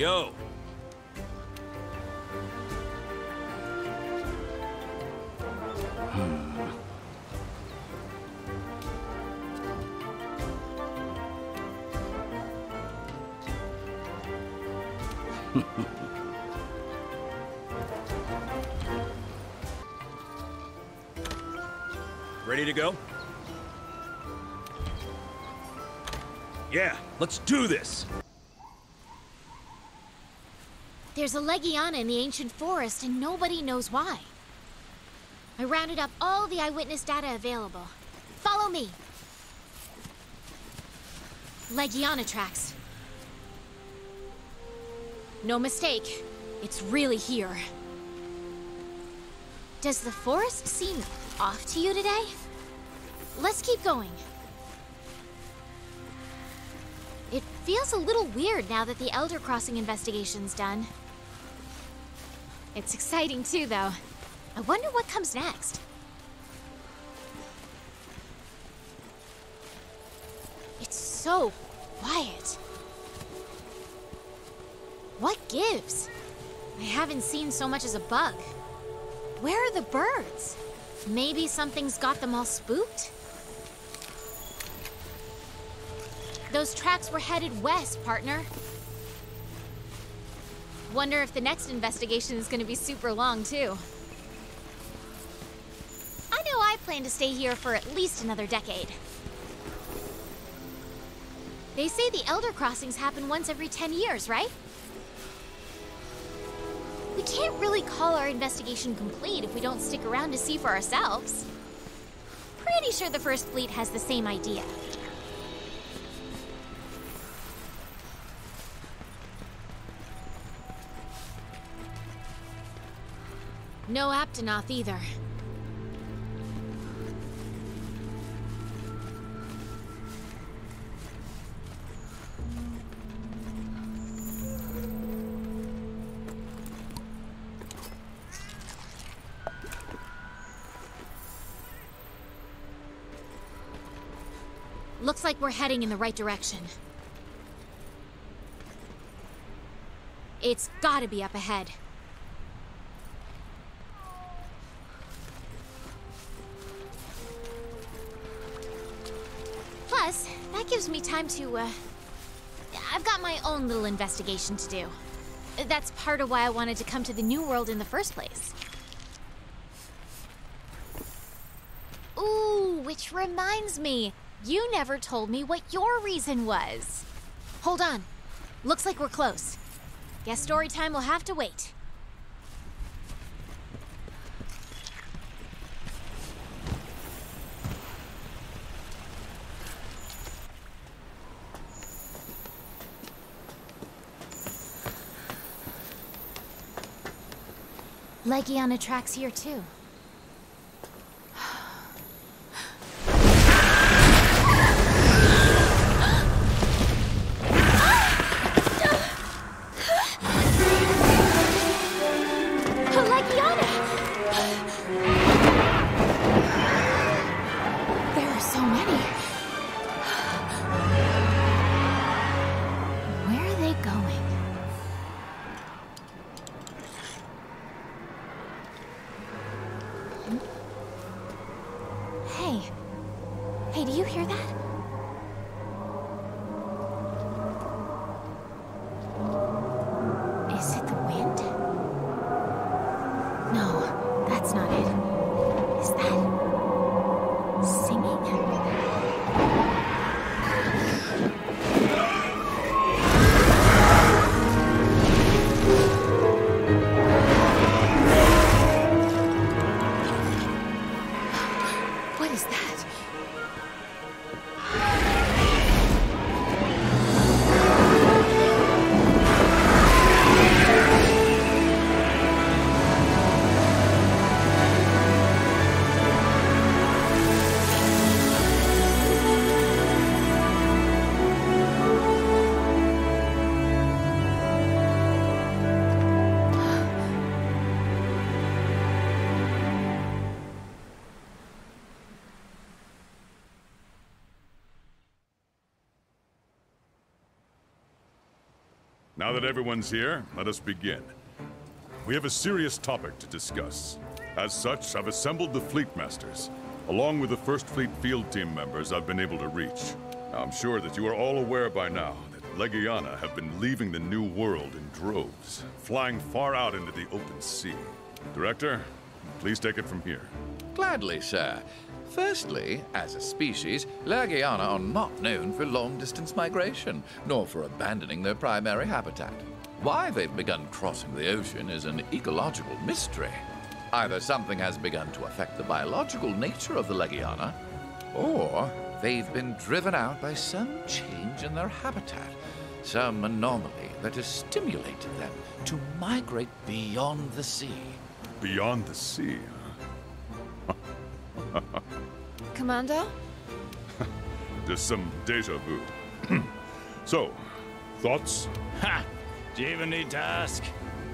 Yo. Hmm. Ready to go? Yeah, let's do this! There's a Legiana in the ancient forest, and nobody knows why. I rounded up all the eyewitness data available. Follow me. Legiana tracks. No mistake. It's really here. Does the forest seem off to you today? Let's keep going. It feels a little weird now that the Elder Crossing investigation's done. It's exciting too, though. I wonder what comes next. It's so quiet. What gives? I haven't seen so much as a bug. Where are the birds? Maybe something's got them all spooked? Those tracks were headed west, partner. Wonder if the next investigation is gonna be super long, too. I know I plan to stay here for at least another decade. They say the Elder Crossings happen once every 10 years, right? We can't really call our investigation complete if we don't stick around to see for ourselves. Pretty sure the First Fleet has the same idea. No Aptonoth either. Looks like we're heading in the right direction. It's gotta be up ahead. Plus, that gives me time to, uh... I've got my own little investigation to do. That's part of why I wanted to come to the New World in the first place. Ooh, which reminds me, you never told me what your reason was. Hold on. Looks like we're close. Guess story time will have to wait. Legiana tracks here too. Now that everyone's here, let us begin. We have a serious topic to discuss. As such, I've assembled the Fleet Masters, along with the First Fleet field team members I've been able to reach. I'm sure that you are all aware by now that Legiana have been leaving the New World in droves, flying far out into the open sea. Director, please take it from here. Gladly, sir. Firstly, as a species, Legiana are not known for long-distance migration, nor for abandoning their primary habitat. Why they've begun crossing the ocean is an ecological mystery. Either something has begun to affect the biological nature of the Legiana, or they've been driven out by some change in their habitat, some anomaly that has stimulated them to migrate beyond the sea. Beyond the sea, Commando? Just some deja vu. so, thoughts? Ha! Do you even need to ask?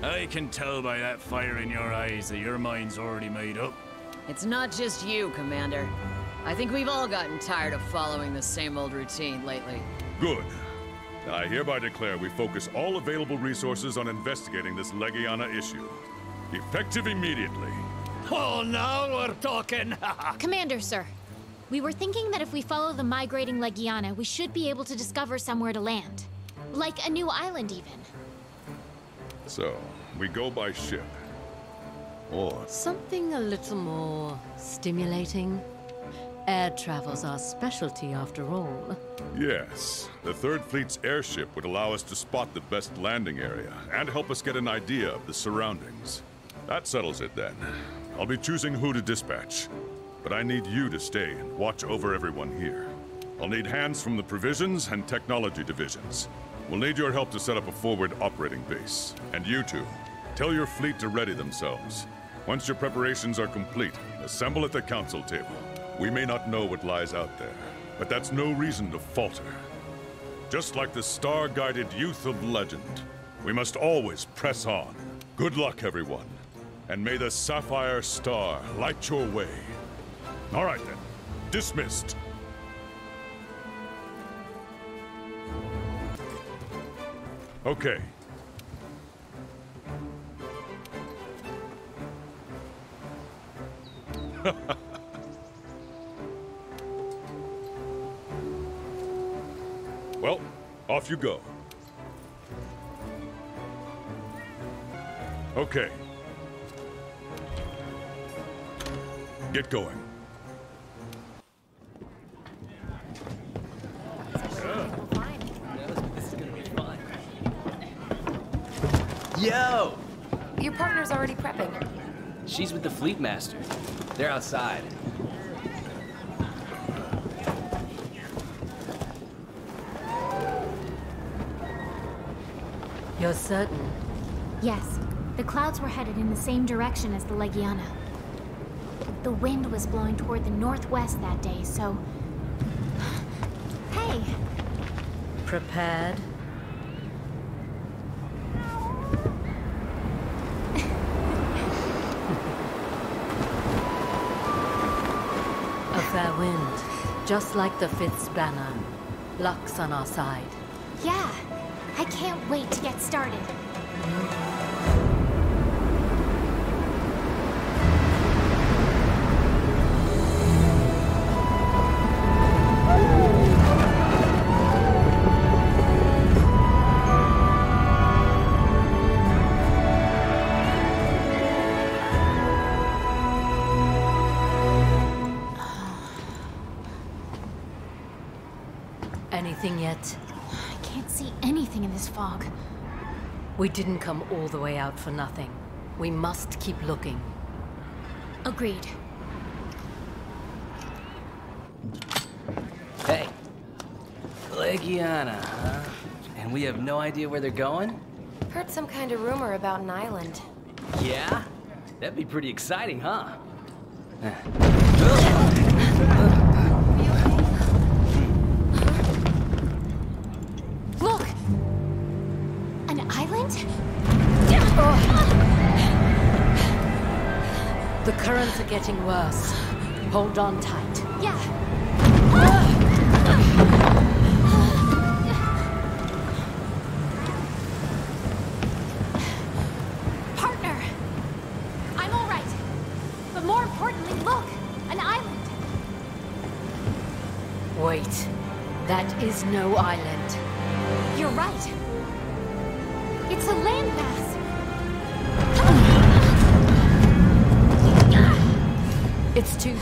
I can tell by that fire in your eyes that your mind's already made up. It's not just you, Commander. I think we've all gotten tired of following the same old routine lately. Good. I hereby declare we focus all available resources on investigating this Legiana issue. Effective immediately. Oh, now we're talking! Commander, sir. We were thinking that if we follow the migrating Legiana, we should be able to discover somewhere to land. Like a new island, even. So, we go by ship. Or, Something a little more stimulating. Air travel's our specialty, after all. yes, the Third Fleet's airship would allow us to spot the best landing area and help us get an idea of the surroundings. That settles it then. I'll be choosing who to dispatch, but I need you to stay and watch over everyone here. I'll need hands from the provisions and technology divisions. We'll need your help to set up a forward operating base. And you two, tell your fleet to ready themselves. Once your preparations are complete, assemble at the council table. We may not know what lies out there, but that's no reason to falter. Just like the star-guided youth of legend, we must always press on. Good luck, everyone. And may the Sapphire Star light your way. All right then. Dismissed. Okay. well, off you go. Okay. Get going. Yo! Your partner's already prepping. She's with the Fleet Master. They're outside. You're certain? Yes, the clouds were headed in the same direction as the Legiana. The wind was blowing toward the northwest that day, so. Hey, Prepared? Fair wind, just like the Fifth's banner. Luck's on our side. yeah. I can't wait to get started. Anything yet? I can't see anything in this fog. We didn't come all the way out for nothing. We must keep looking. Agreed. Hey. Legiana, huh? And we have no idea where they're going? Heard some kind of rumor about an island. Yeah? That'd be pretty exciting, huh? The currents are getting worse. Hold on tight. Yeah. Partner! I'm all right. But more importantly, look! An island! Wait. That is no island.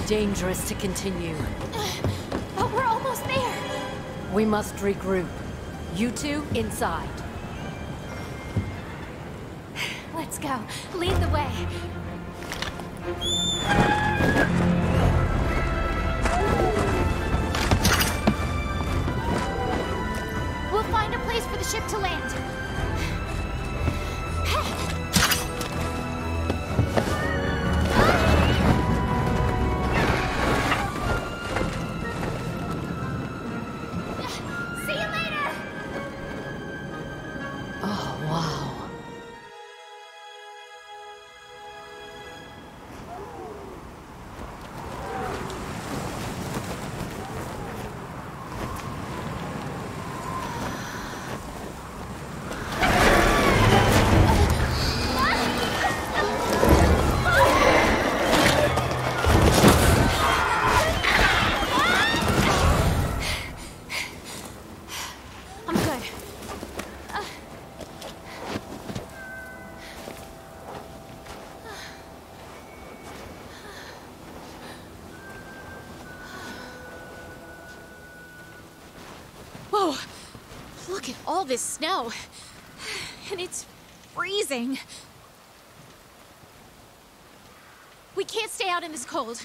Dangerous to continue. But we're almost there. We must regroup. You two inside. Let's go. Lead the way. We'll find a place for the ship to land. All this snow. And it's freezing. We can't stay out in this cold.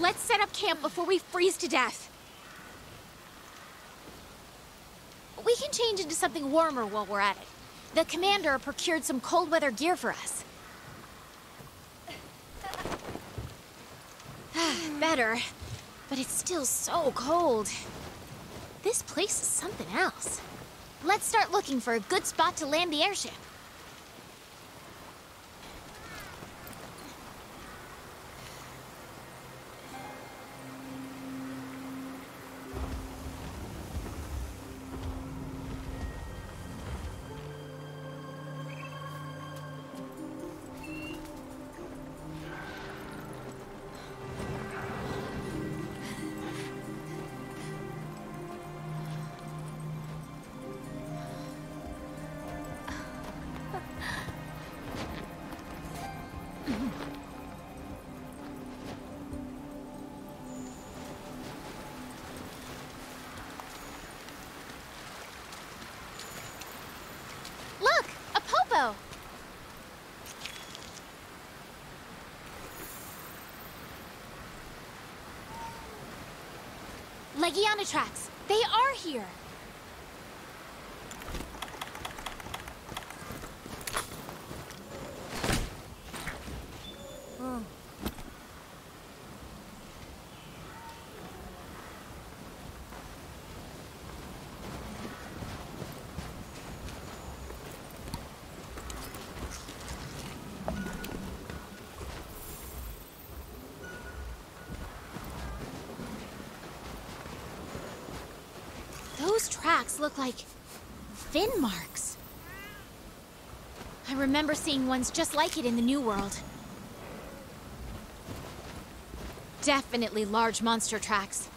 Let's set up camp before we freeze to death. We can change into something warmer while we're at it. The commander procured some cold weather gear for us. Better, but it's still so cold. This place is something else. Let's start looking for a good spot to land the airship. Legiana tracks. They are here. Those tracks look like fin marks. I remember seeing ones just like it in the New World. Definitely large monster tracks.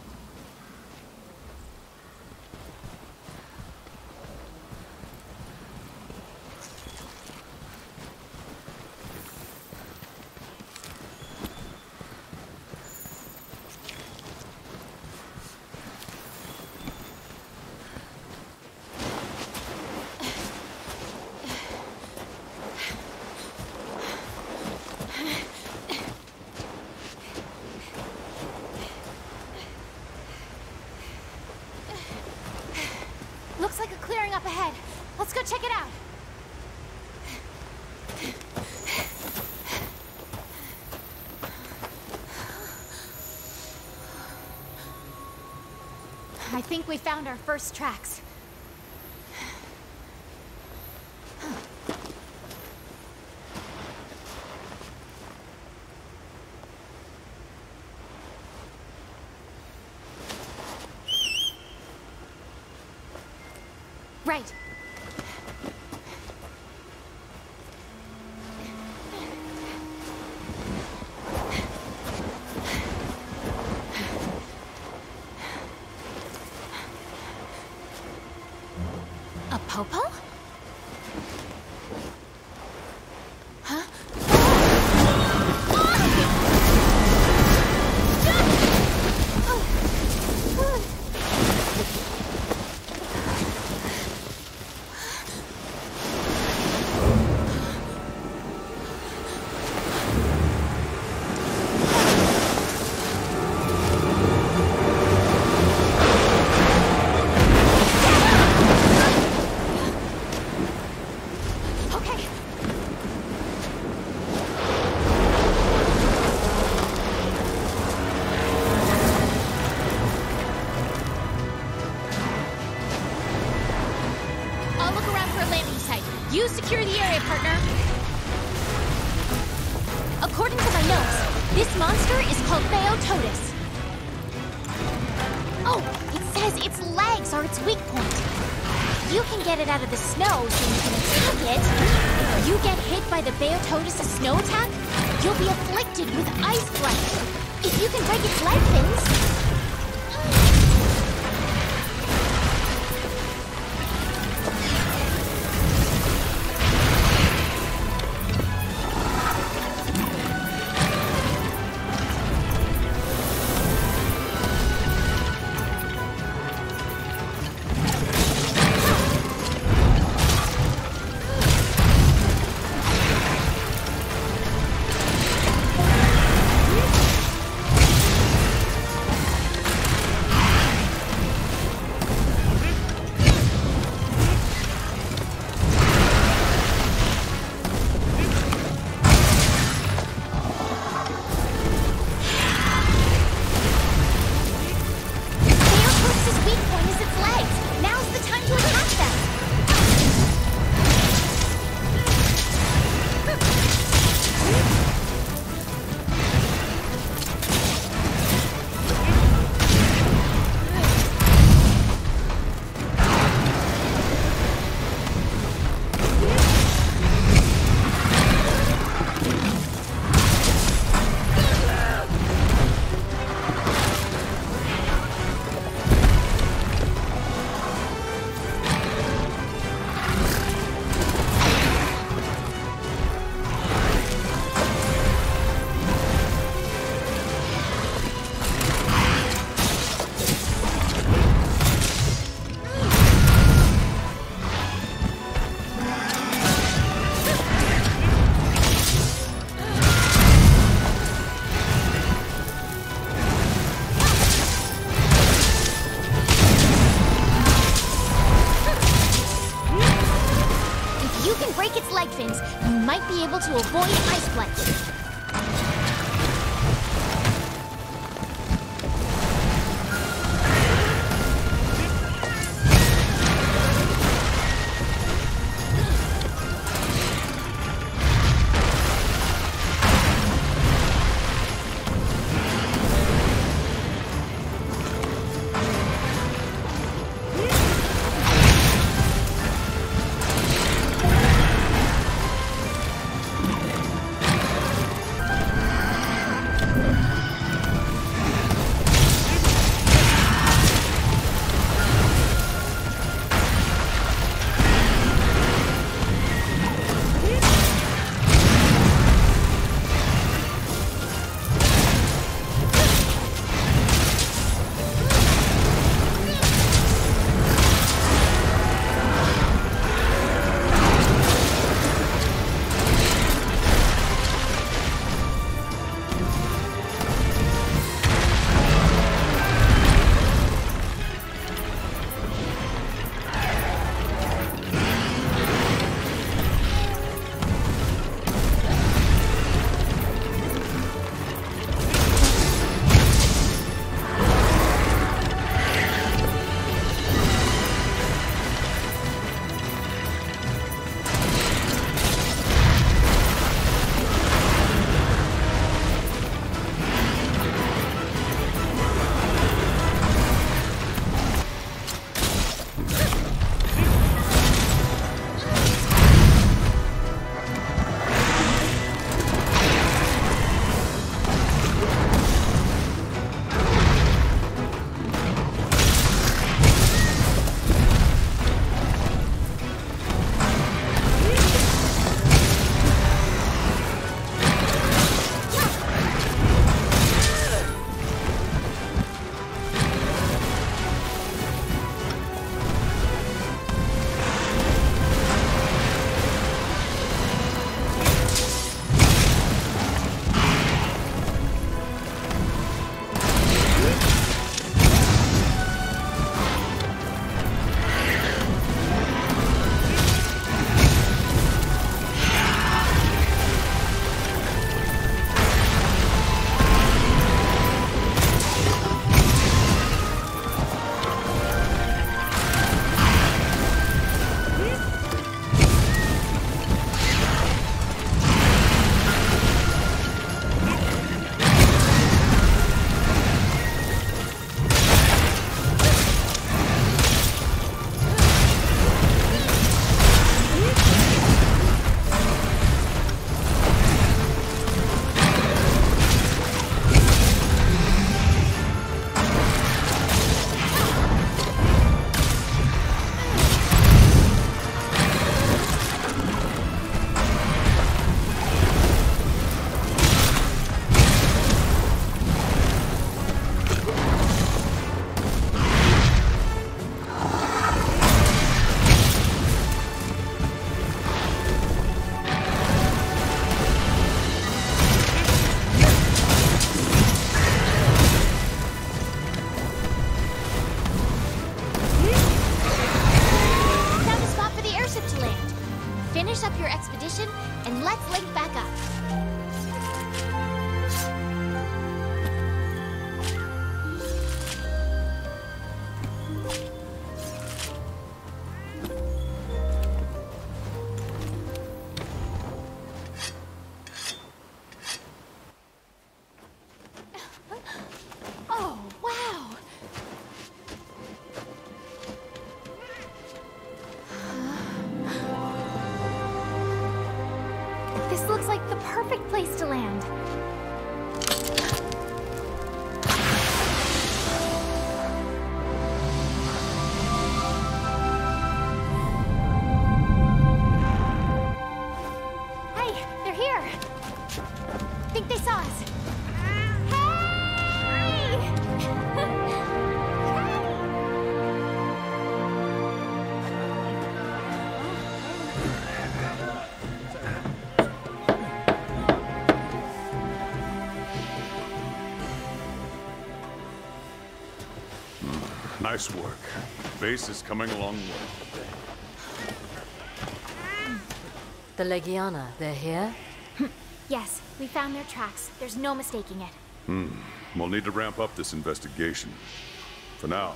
Looks like a clearing up ahead. Let's go check it out. I think we found our first tracks. snow attack, you'll be afflicted with ice blight. If you can break it 我播一。Nice work. Base is coming along well. The Legiana, they're here? Yes, we found their tracks. There's no mistaking it. Hmm. We'll need to ramp up this investigation. For now,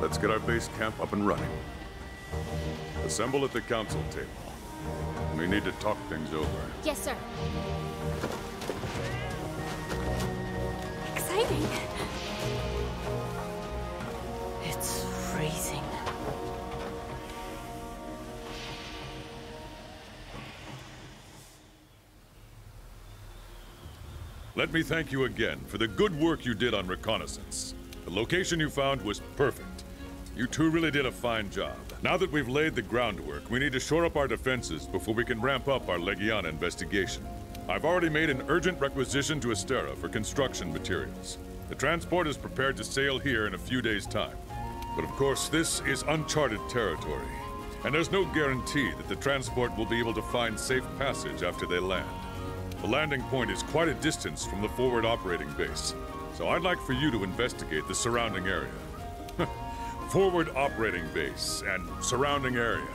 let's get our base camp up and running. Assemble at the council table. We need to talk things over. Yes, sir. Let me thank you again for the good work you did on reconnaissance. The location you found was perfect. You two really did a fine job. Now that we've laid the groundwork, we need to shore up our defenses before we can ramp up our Legiana investigation. I've already made an urgent requisition to Astera for construction materials. The transport is prepared to sail here in a few days' time. But of course, this is uncharted territory, and there's no guarantee that the transport will be able to find safe passage after they land. The landing point is quite a distance from the forward operating base, so I'd like for you to investigate the surrounding area. forward operating base and surrounding area.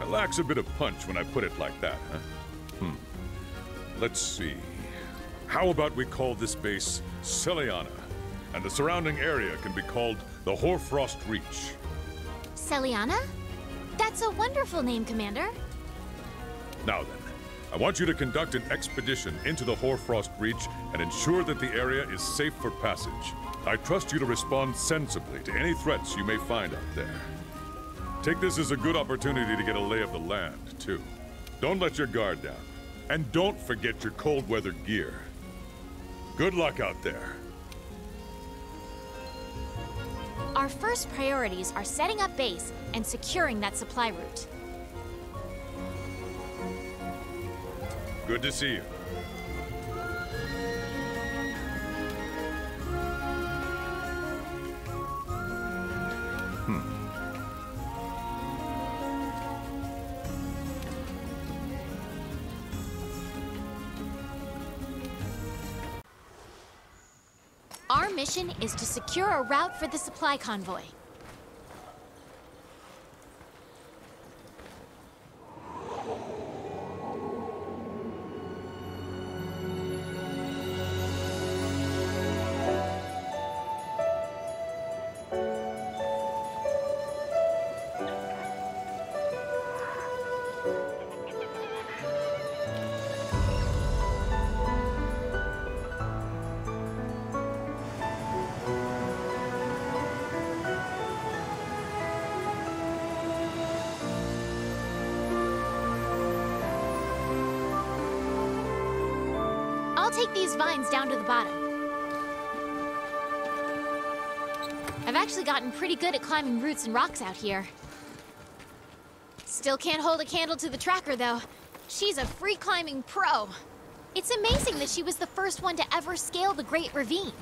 It lacks a bit of punch when I put it like that, huh? Hmm. Let's see. How about we call this base Seliana, and the surrounding area can be called the Hoarfrost Reach. Seliana? That's a wonderful name, Commander. Now then, I want you to conduct an expedition into the Hoarfrost Reach and ensure that the area is safe for passage. I trust you to respond sensibly to any threats you may find out there. Take this as a good opportunity to get a lay of the land, too. Don't let your guard down. And don't forget your cold weather gear. Good luck out there. Our first priorities are setting up base and securing that supply route. Good to see you. Hmm. Our mission is to secure a route for the supply convoy. Vines down to the bottom. I've actually gotten pretty good at climbing roots and rocks out here. Still can't hold a candle to the tracker, though. She's a free climbing pro. It's amazing that she was the first one to ever scale the Great Ravine.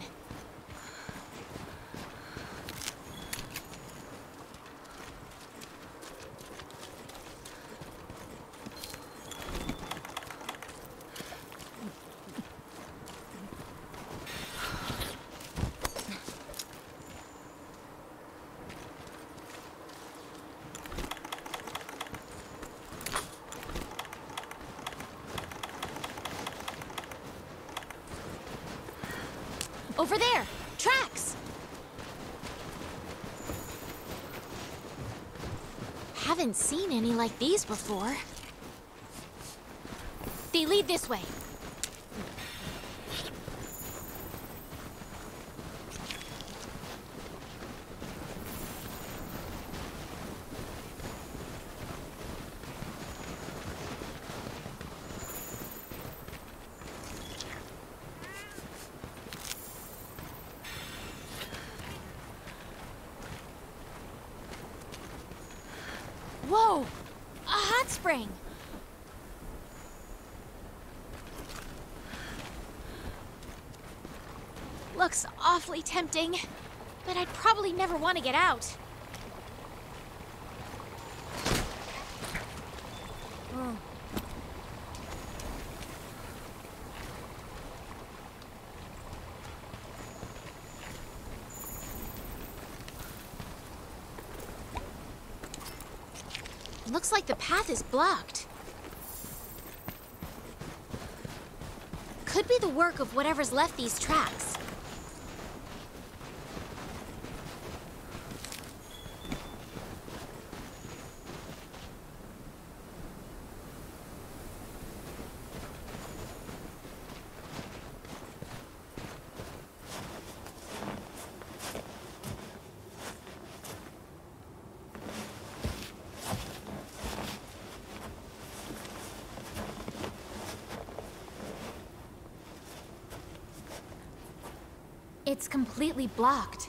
Before. They lead this way. Whoa! A hot spring! Looks awfully tempting, but I'd probably never want to get out. Hmm. Looks like the path is blocked. Could be the work of whatever's left these tracks. It's completely blocked.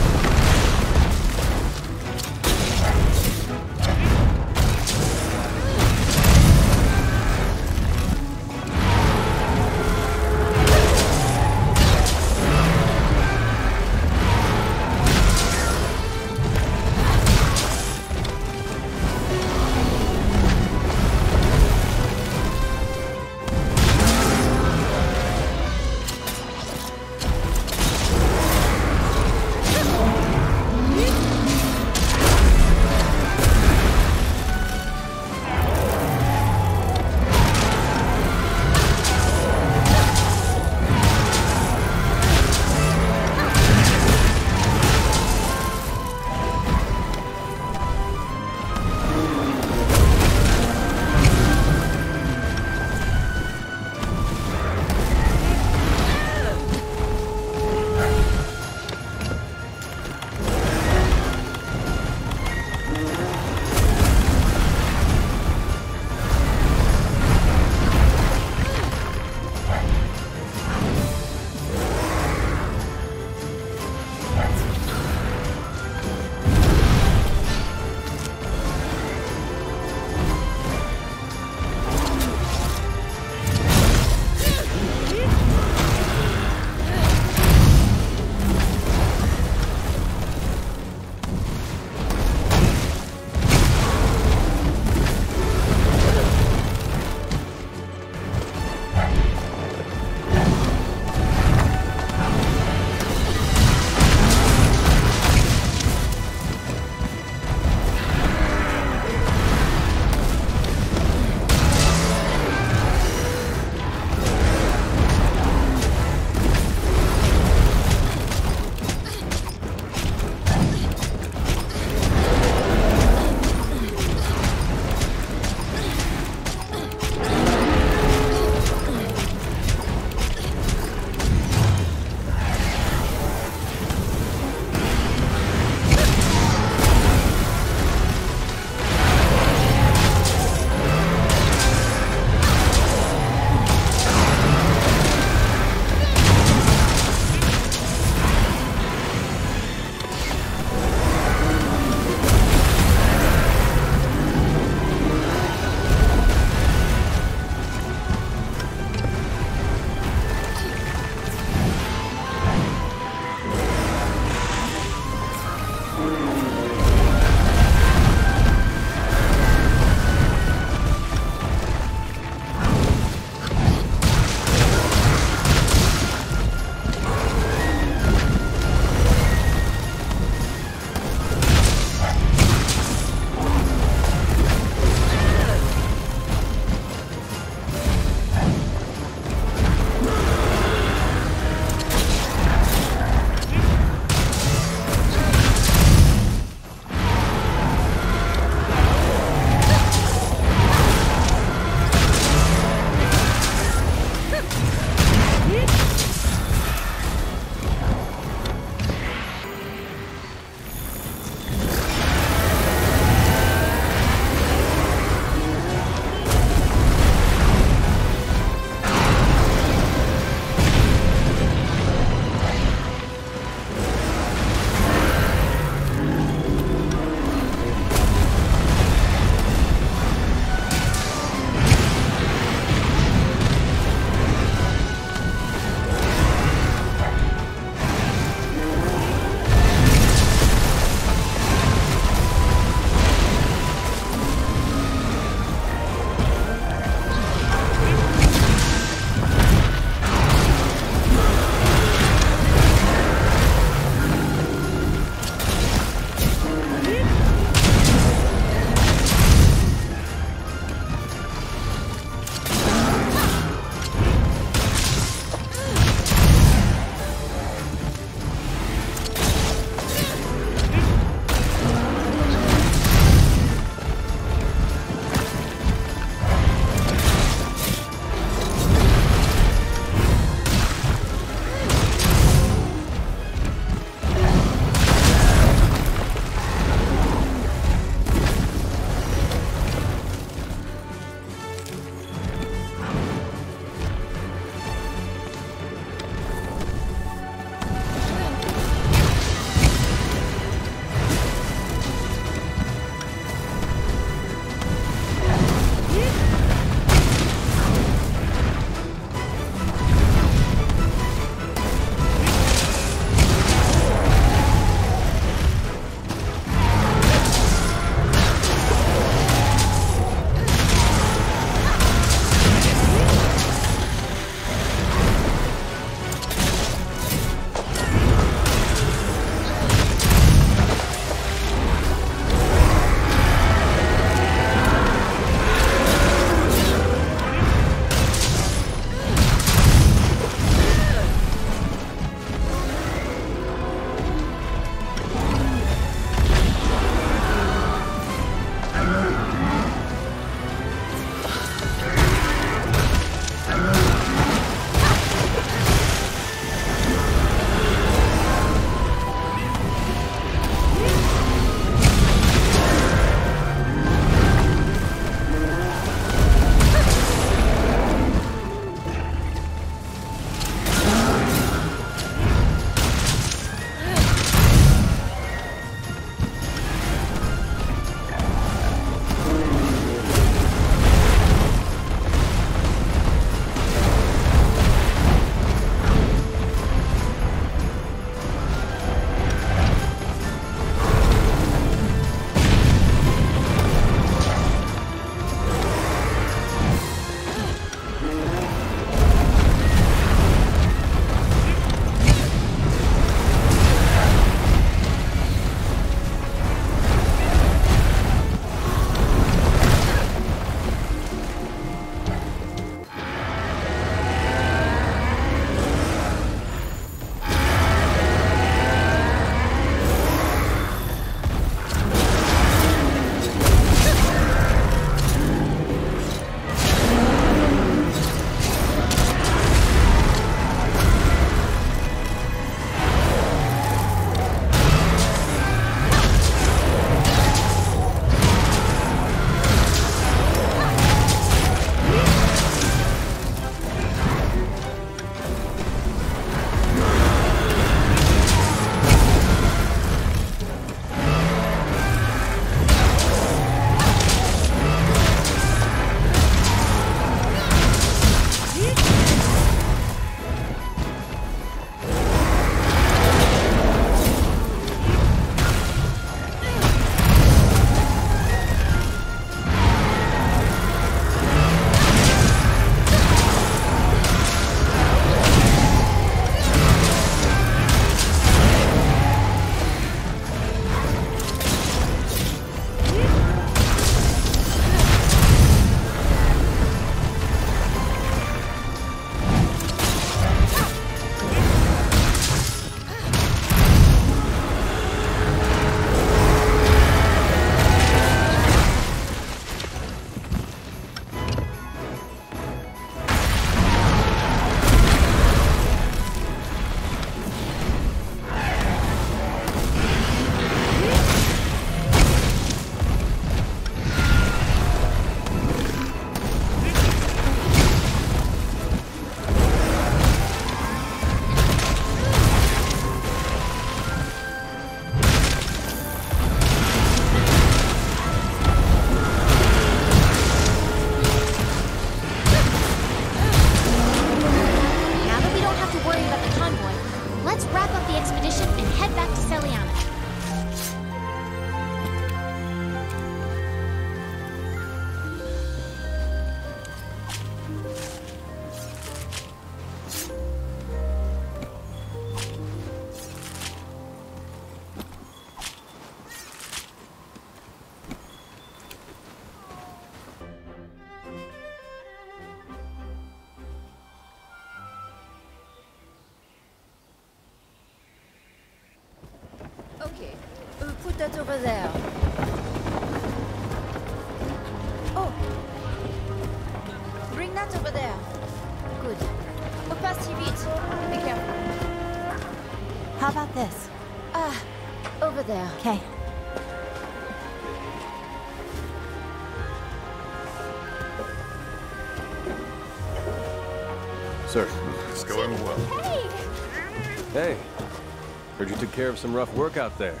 Care of some rough work out there.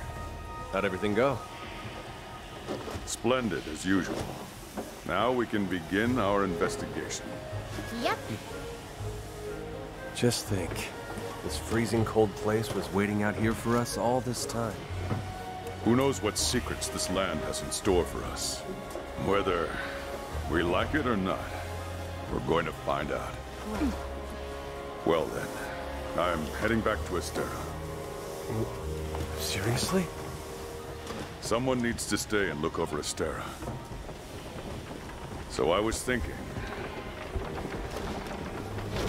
How'd everything go? Splendid, as usual. Now we can begin our investigation. Yep. Just think. This freezing cold place was waiting out here for us all this time. Who knows what secrets this land has in store for us? Whether we like it or not, we're going to find out. Hmm. Well then, I'm heading back to Astera. Seriously? Someone needs to stay and look over Astera. So I was thinking...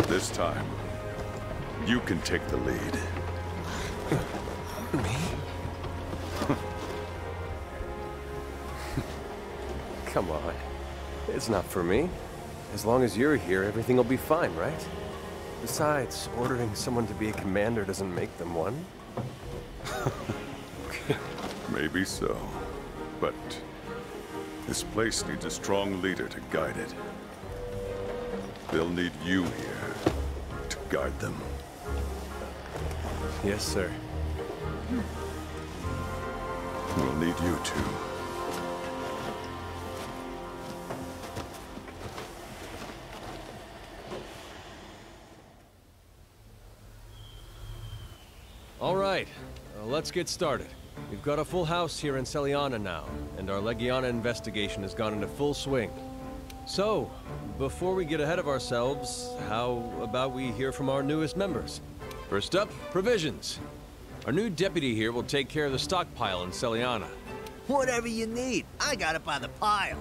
This time, you can take the lead. Me? Come on. It's not for me. As long as you're here, everything will be fine, right? Besides, ordering someone to be a commander doesn't make them one. Maybe so. But this place needs a strong leader to guide it. They'll need you here to guide them. Yes, sir. We'll need you too. Let's get started. We've got a full house here in Seliana now, and our Legiana investigation has gone into full swing. So, before we get ahead of ourselves, how about we hear from our newest members? First up, provisions. Our new deputy here will take care of the stockpile in Seliana. Whatever you need, I got it by the pile.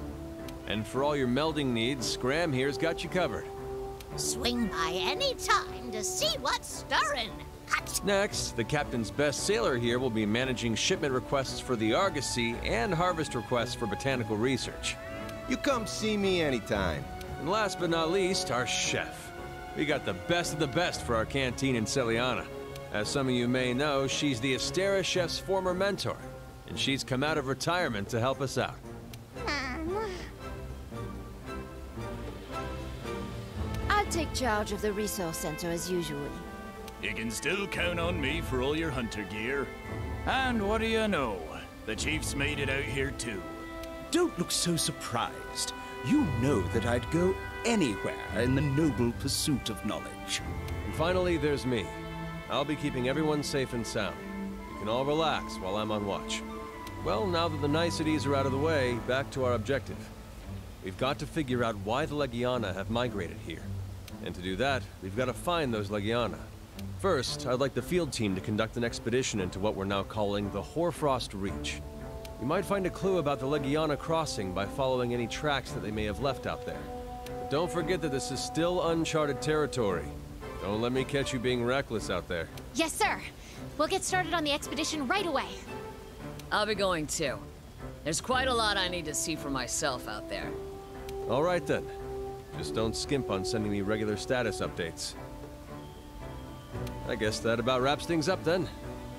And for all your melding needs, Graham here's got you covered. Swing by any time to see what's stirring. Hot. Next, the captain's best sailor here will be managing shipment requests for the Argosy and harvest requests for botanical research. You come see me anytime. And last but not least, our chef. We got the best of the best for our canteen in Seliana. As some of you may know, she's the Astera chef's former mentor, and she's come out of retirement to help us out. I'll take charge of the resource center as usual. You can still count on me for all your hunter gear. And what do you know? The chief's made it out here too. Don't look so surprised. You know that I'd go anywhere in the noble pursuit of knowledge. And finally, there's me. I'll be keeping everyone safe and sound. You can all relax while I'm on watch. Well, now that the niceties are out of the way, back to our objective. We've got to figure out why the Legiana have migrated here. And to do that, we've got to find those Legiana. First, I'd like the field team to conduct an expedition into what we're now calling the Hoarfrost Reach. You might find a clue about the Legiana crossing by following any tracks that they may have left out there. But don't forget that this is still uncharted territory. Don't let me catch you being reckless out there. Yes, sir. We'll get started on the expedition right away. I'll be going too. There's quite a lot I need to see for myself out there. All right then. Just don't skimp on sending me regular status updates. I guess that about wraps things up then.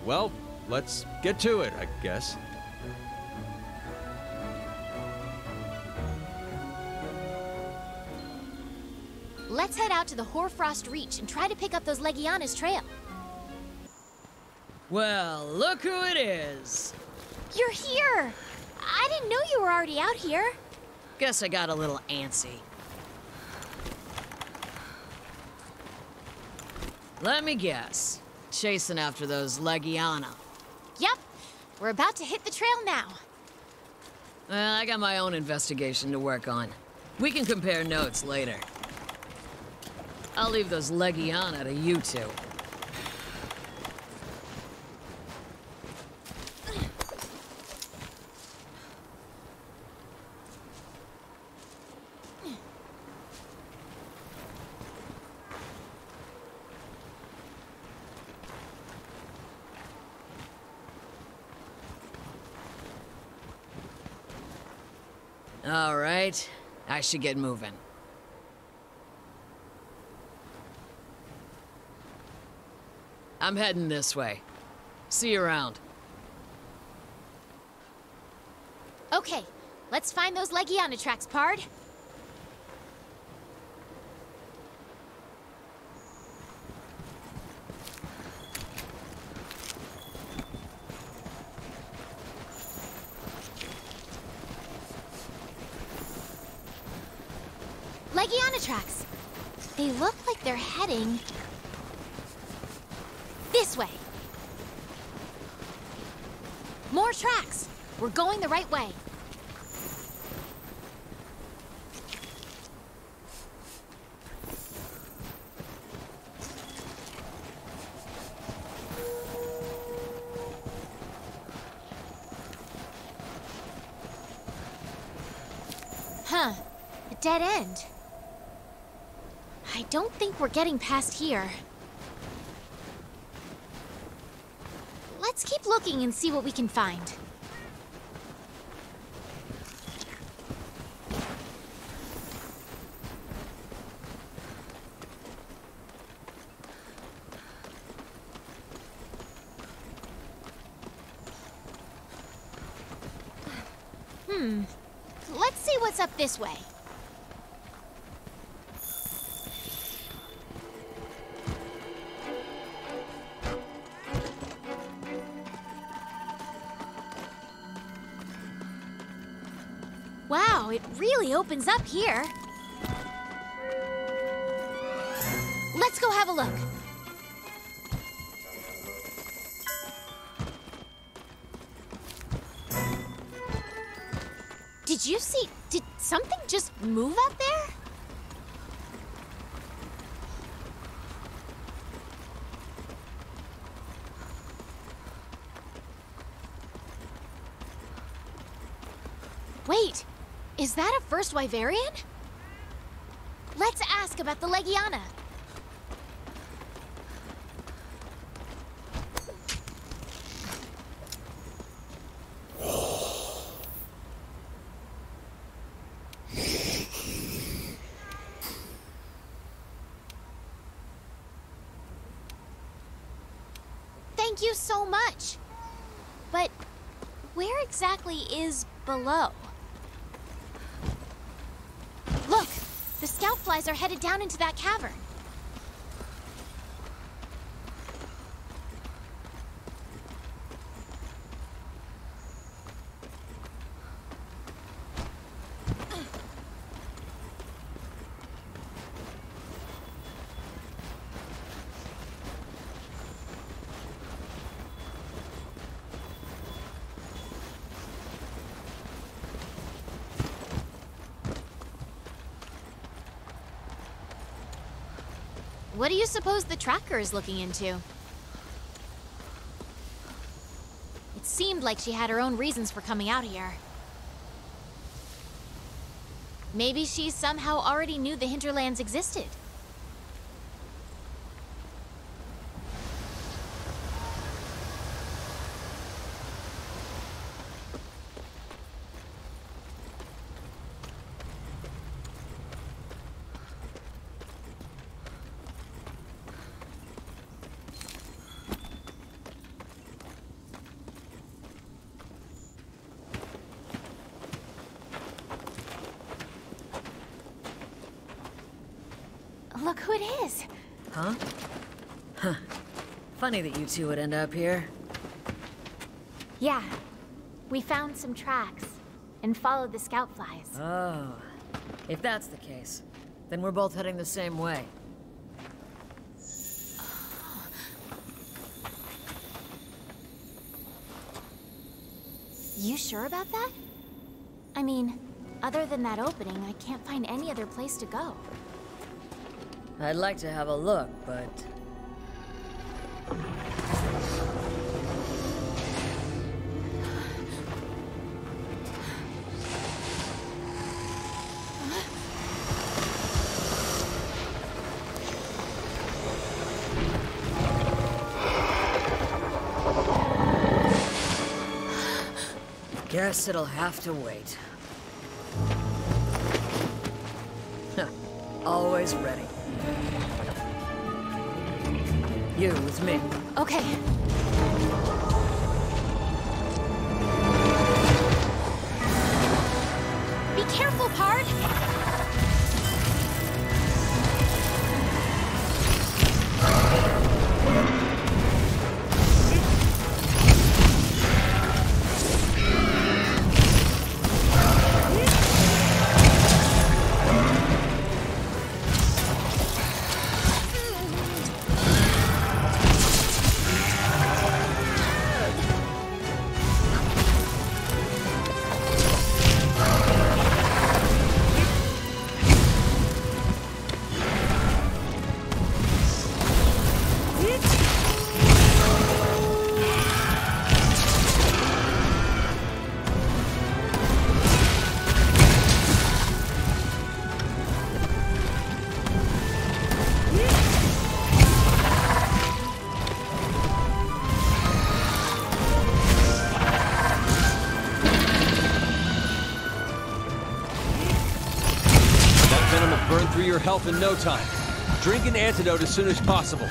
Well, let's get to it, I guess. Let's head out to the Hoarfrost Reach and try to pick up those Legiana's trail. Well, look who it is. You're here! I didn't know you were already out here. Guess I got a little antsy. Let me guess. chasing after those Legiana. Yep. We're about to hit the trail now. Well, I got my own investigation to work on. We can compare notes later. I'll leave those Legiana to you two. All right, I should get moving. I'm heading this way. See you around. Okay, let's find those Legiana tracks, Pard. Legiana tracks. They look like they're heading... This way. More tracks. We're going the right way. Huh. A dead end. I don't think we're getting past here. Let's keep looking and see what we can find. Hmm. Let's see what's up this way. Really opens up here. Let's go have a look. Did you see? Did something just move up there? Wait, is that a first Wyverian? Let's ask about the Legiana. Thank you so much. But where exactly is below? Look! The are headed down into that cavern. What do suppose the tracker is looking into? It seemed like she had her own reasons for coming out here. Maybe she somehow already knew the hinterlands existed. Funny that you two would end up here. Yeah. We found some tracks. And followed the scout flies. Oh. If that's the case, then we're both heading the same way. You sure about that? I mean, other than that opening, I can't find any other place to go. I'd like to have a look, but Guess it'll have to wait. Always ready. You with me. Okay. In no time. Drink an antidote as soon as possible.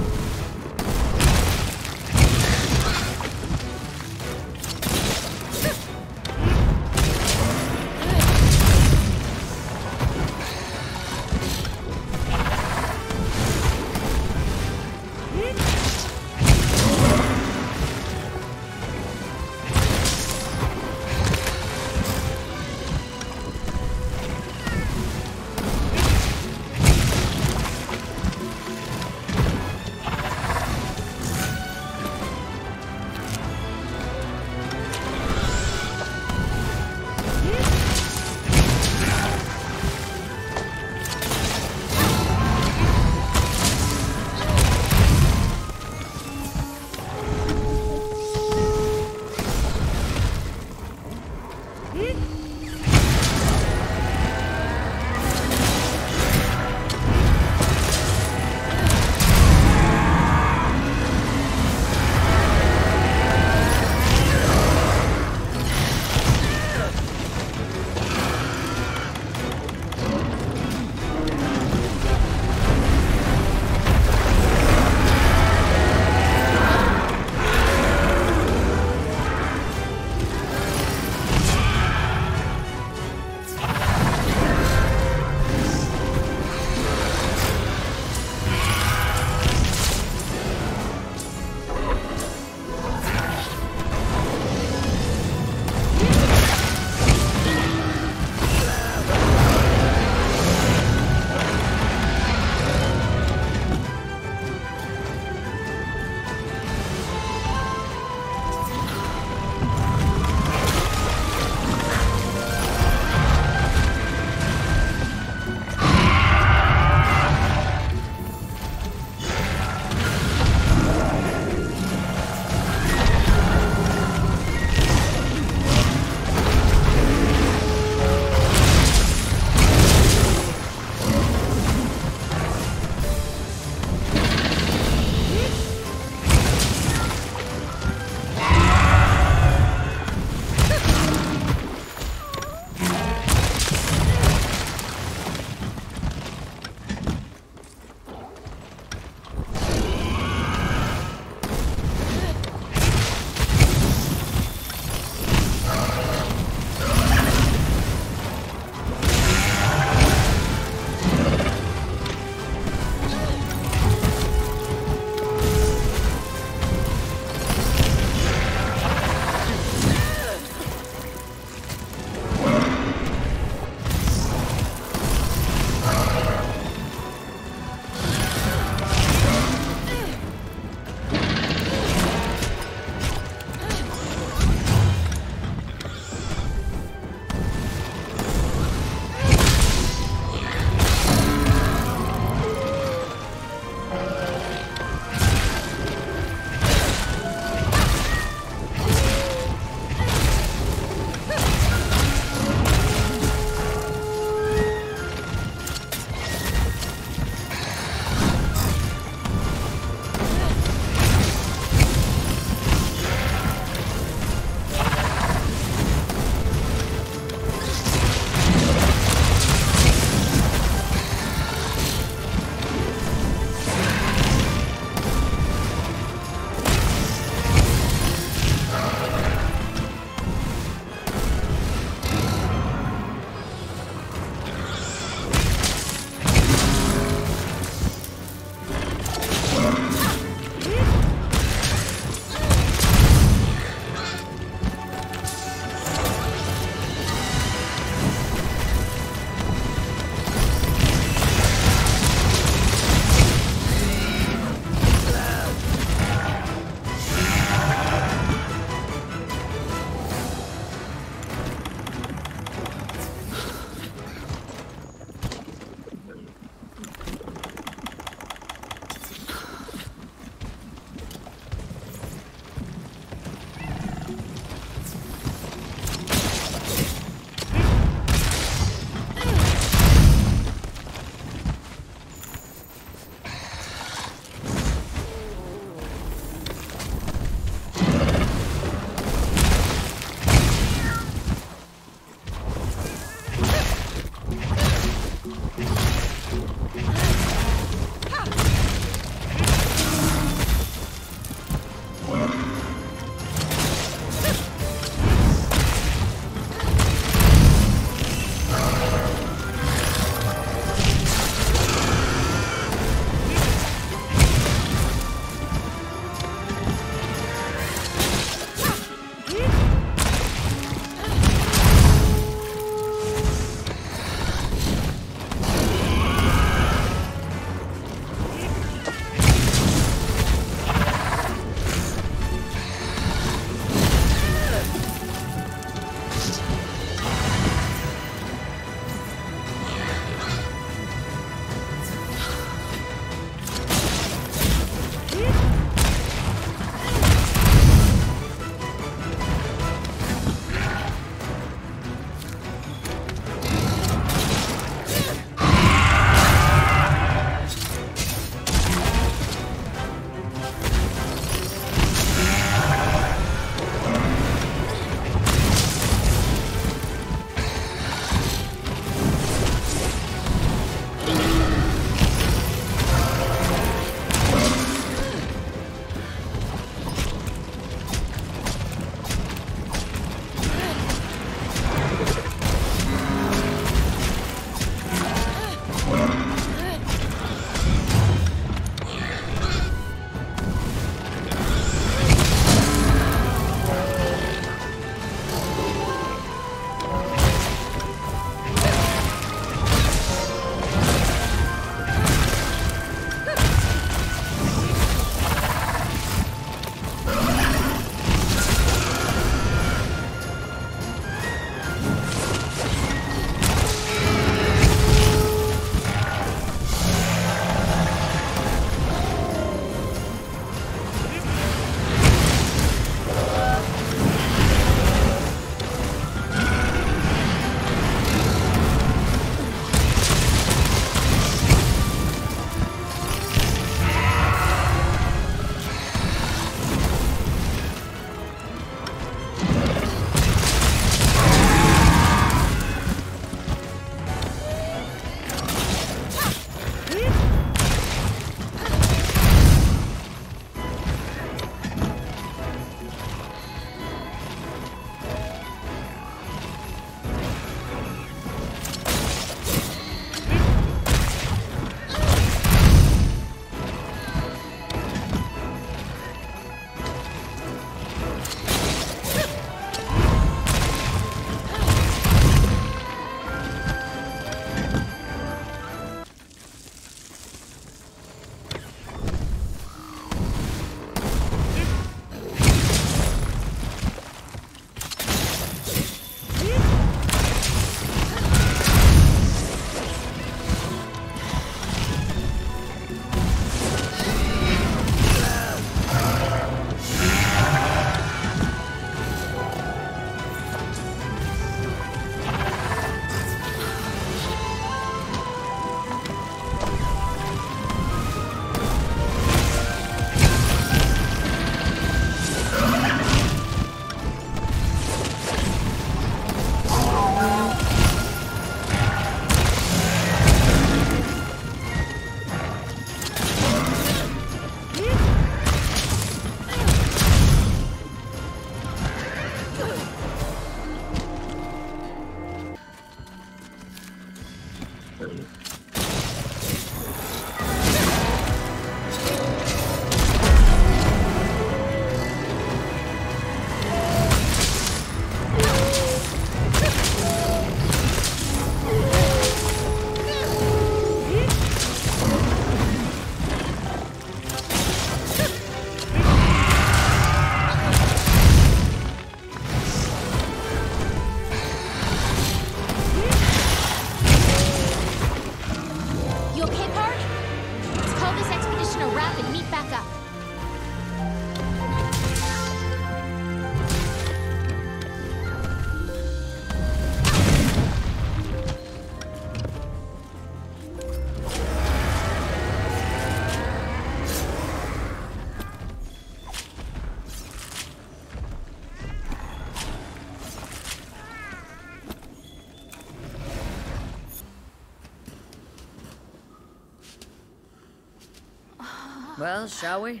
Well, shall we?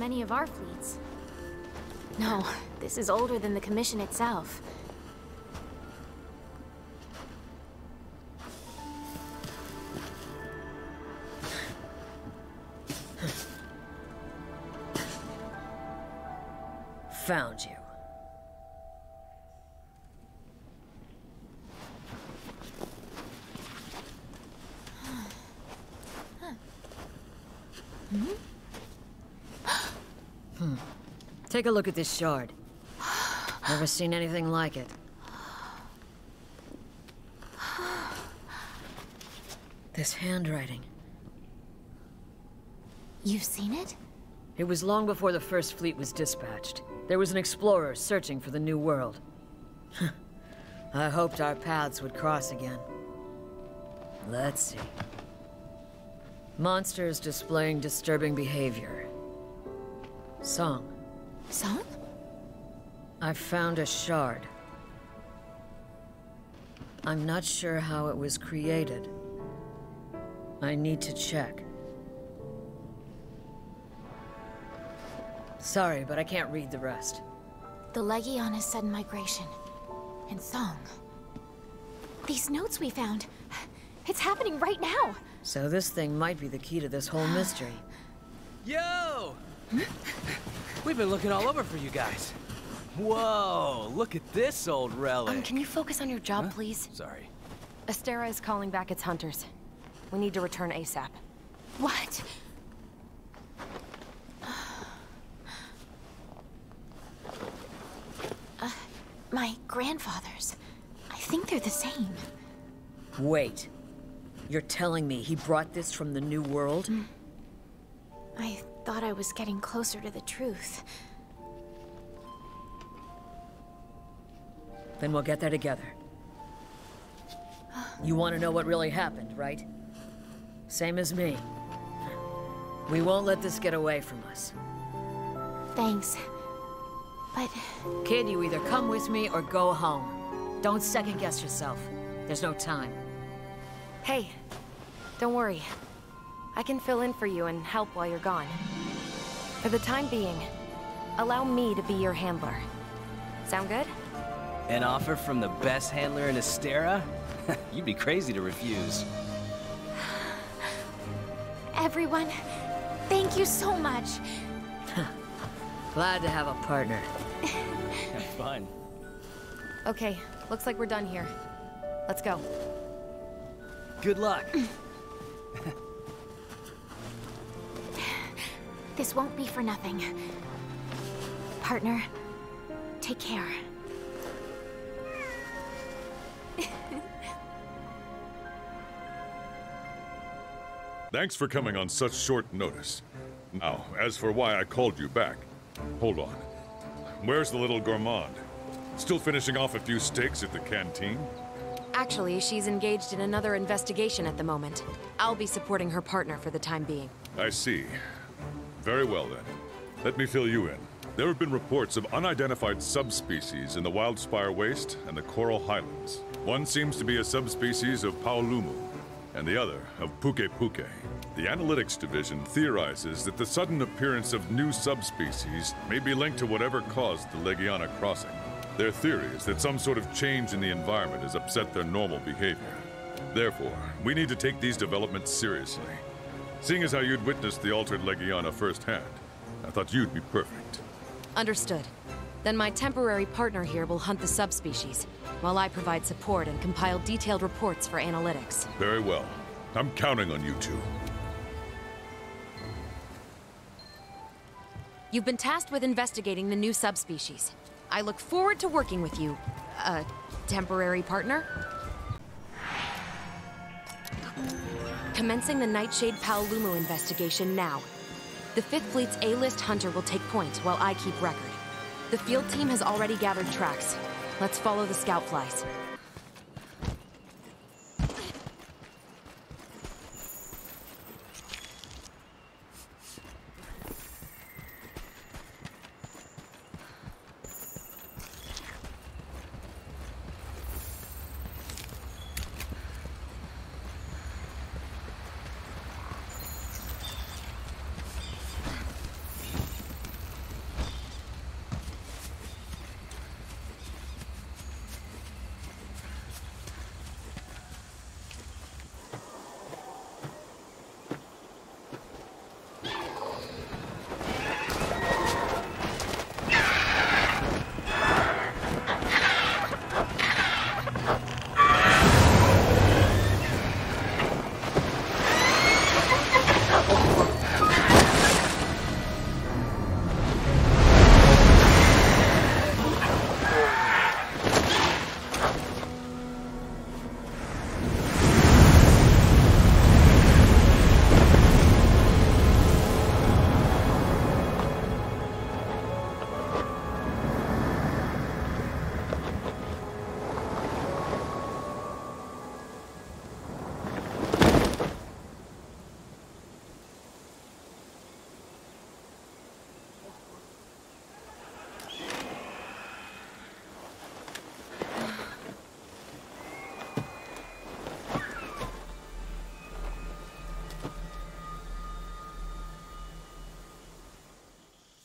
Like a ship from any of our fleets. No, this is older than the Commission itself. Found you. Hmm. Take a look at this shard. Never seen anything like it. This handwriting. You've seen it? It was long before the first fleet was dispatched. There was an explorer searching for the new world. I hoped our paths would cross again. Let's see. Monsters displaying disturbing behavior. I found a shard. I'm not sure how it was created. I need to check. Sorry, but I can't read the rest. The Legiana's sudden migration. And Song. These notes we found. It's happening right now. So this thing might be the key to this whole mystery. Yo! We've been looking all over for you guys. Whoa, look at this old relic. Um, can you focus on your job, please? Sorry. Astera is calling back its hunters. We need to return ASAP. What? Uh, my grandfather's. I think they're the same. Wait. You're telling me he brought this from the New World? I thought I was getting closer to the truth. Then we'll get there together. You want to know what really happened, right? Same as me. We won't let this get away from us. Thanks. But... Kid, you either come with me or go home. Don't second guess yourself. There's no time. Hey, don't worry. I can fill in for you and help while you're gone. For the time being, allow me to be your handler. Sound good? An offer from the best handler in Astera? You'd be crazy to refuse. Everyone, thank you so much. Glad to have a partner. have fun. Okay, looks like we're done here. Let's go. Good luck. This won't be for nothing. Partner, take care. Thanks for coming on such short notice. Now, as for why I called you back, hold on. Where's the little gourmand? Still finishing off a few steaks at the canteen? Actually, she's engaged in another investigation at the moment. I'll be supporting her partner for the time being. I see. Very well then. Let me fill you in. There have been reports of unidentified subspecies in the Wildspire Waste and the Coral Highlands. One seems to be a subspecies of Paolumu, and the other of Pukei-Pukei. The Analytics Division theorizes that the sudden appearance of new subspecies may be linked to whatever caused the Legiana crossing. Their theory is that some sort of change in the environment has upset their normal behavior. Therefore, we need to take these developments seriously. Seeing as how you'd witnessed the altered Legiana firsthand, I thought you'd be perfect. Understood. Then my temporary partner here will hunt the subspecies, while I provide support and compile detailed reports for analytics. Very well. I'm counting on you two. You've been tasked with investigating the new subspecies. I look forward to working with you, a temporary partner. Commencing the Nightshade Paolumu investigation now. The Fifth Fleet's A-list hunter will take point while I keep record. The field team has already gathered tracks. Let's follow the scout flies.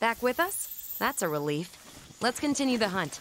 Back with us? That's a relief. Let's continue the hunt.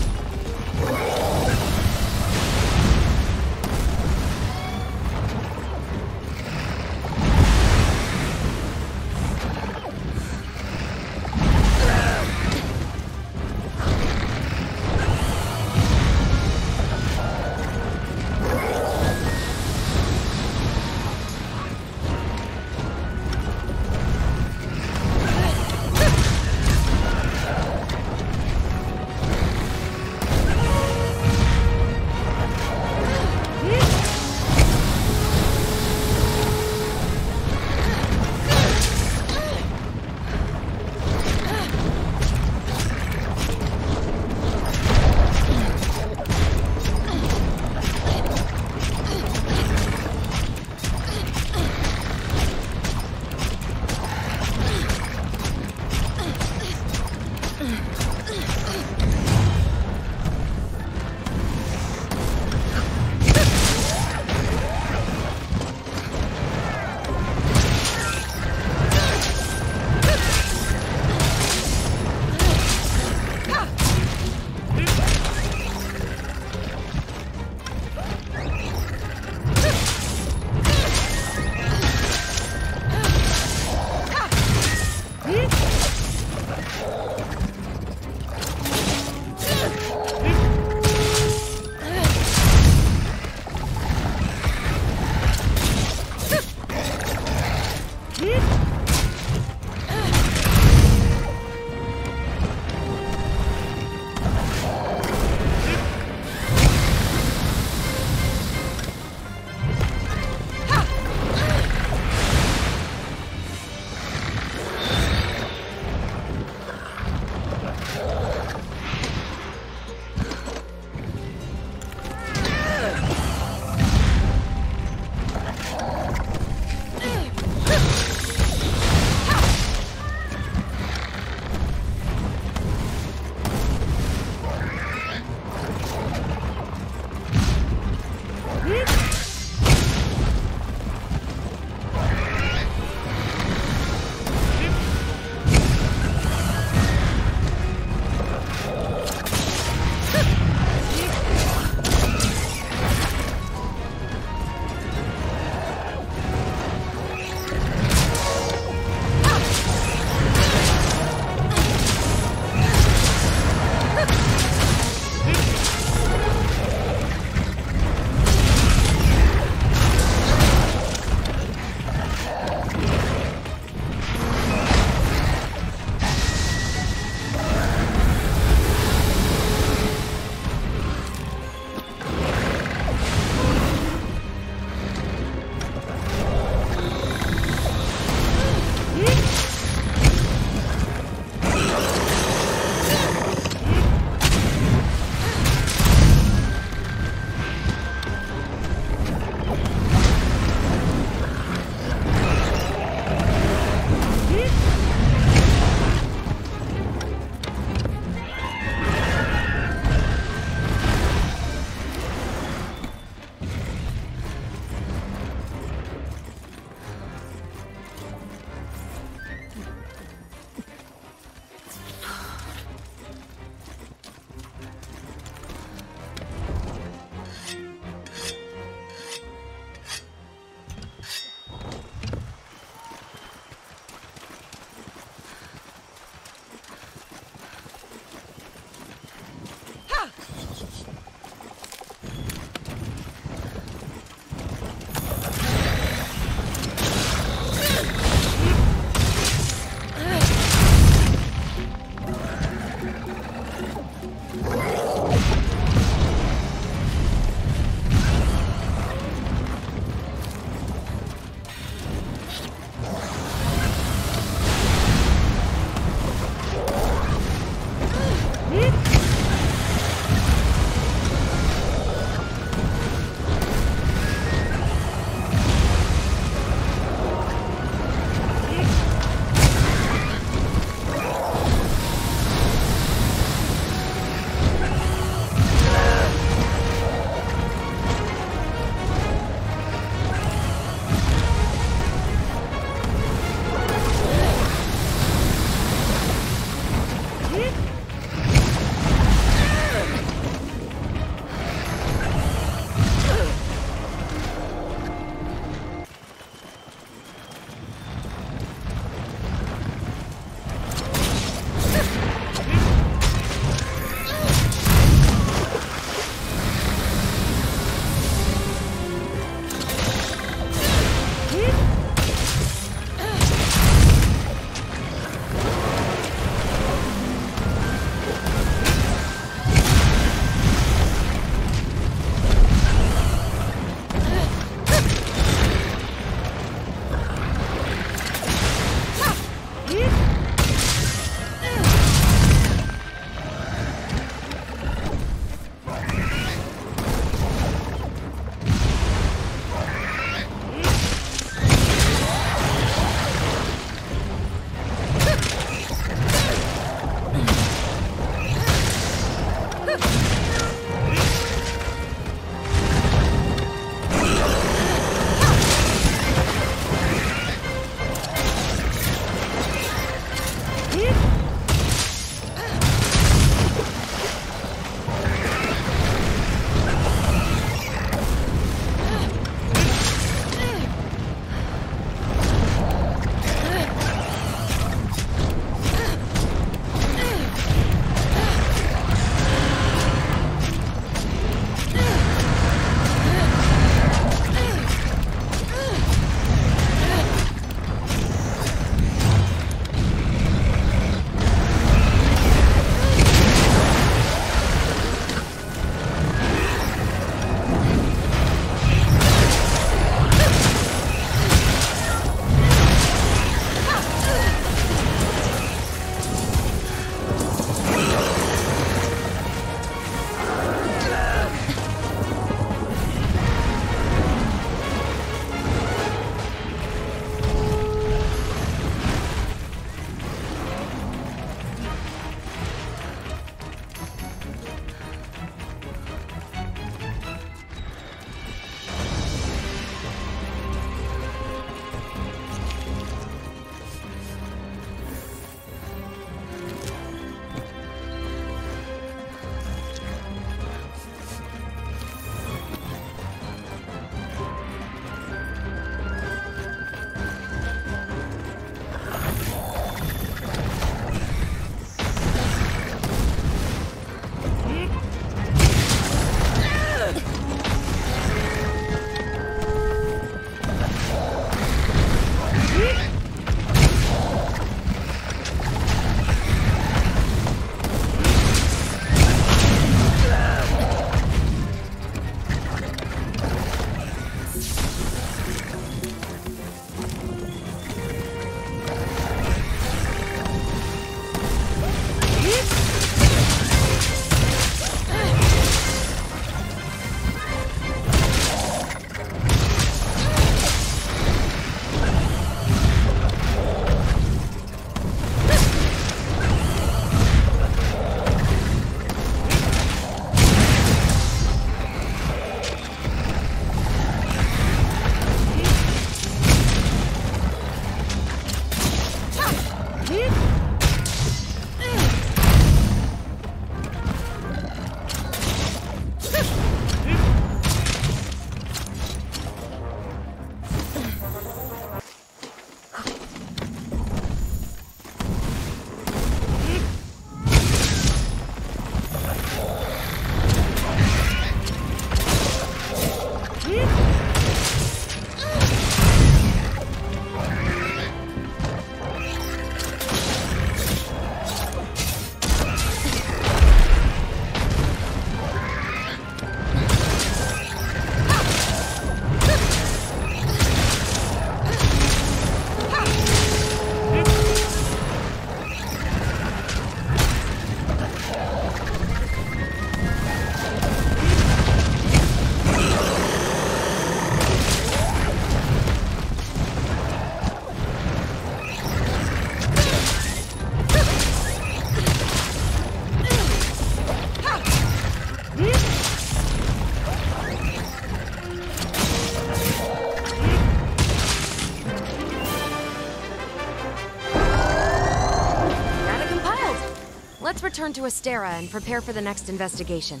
Return to Astera and prepare for the next investigation.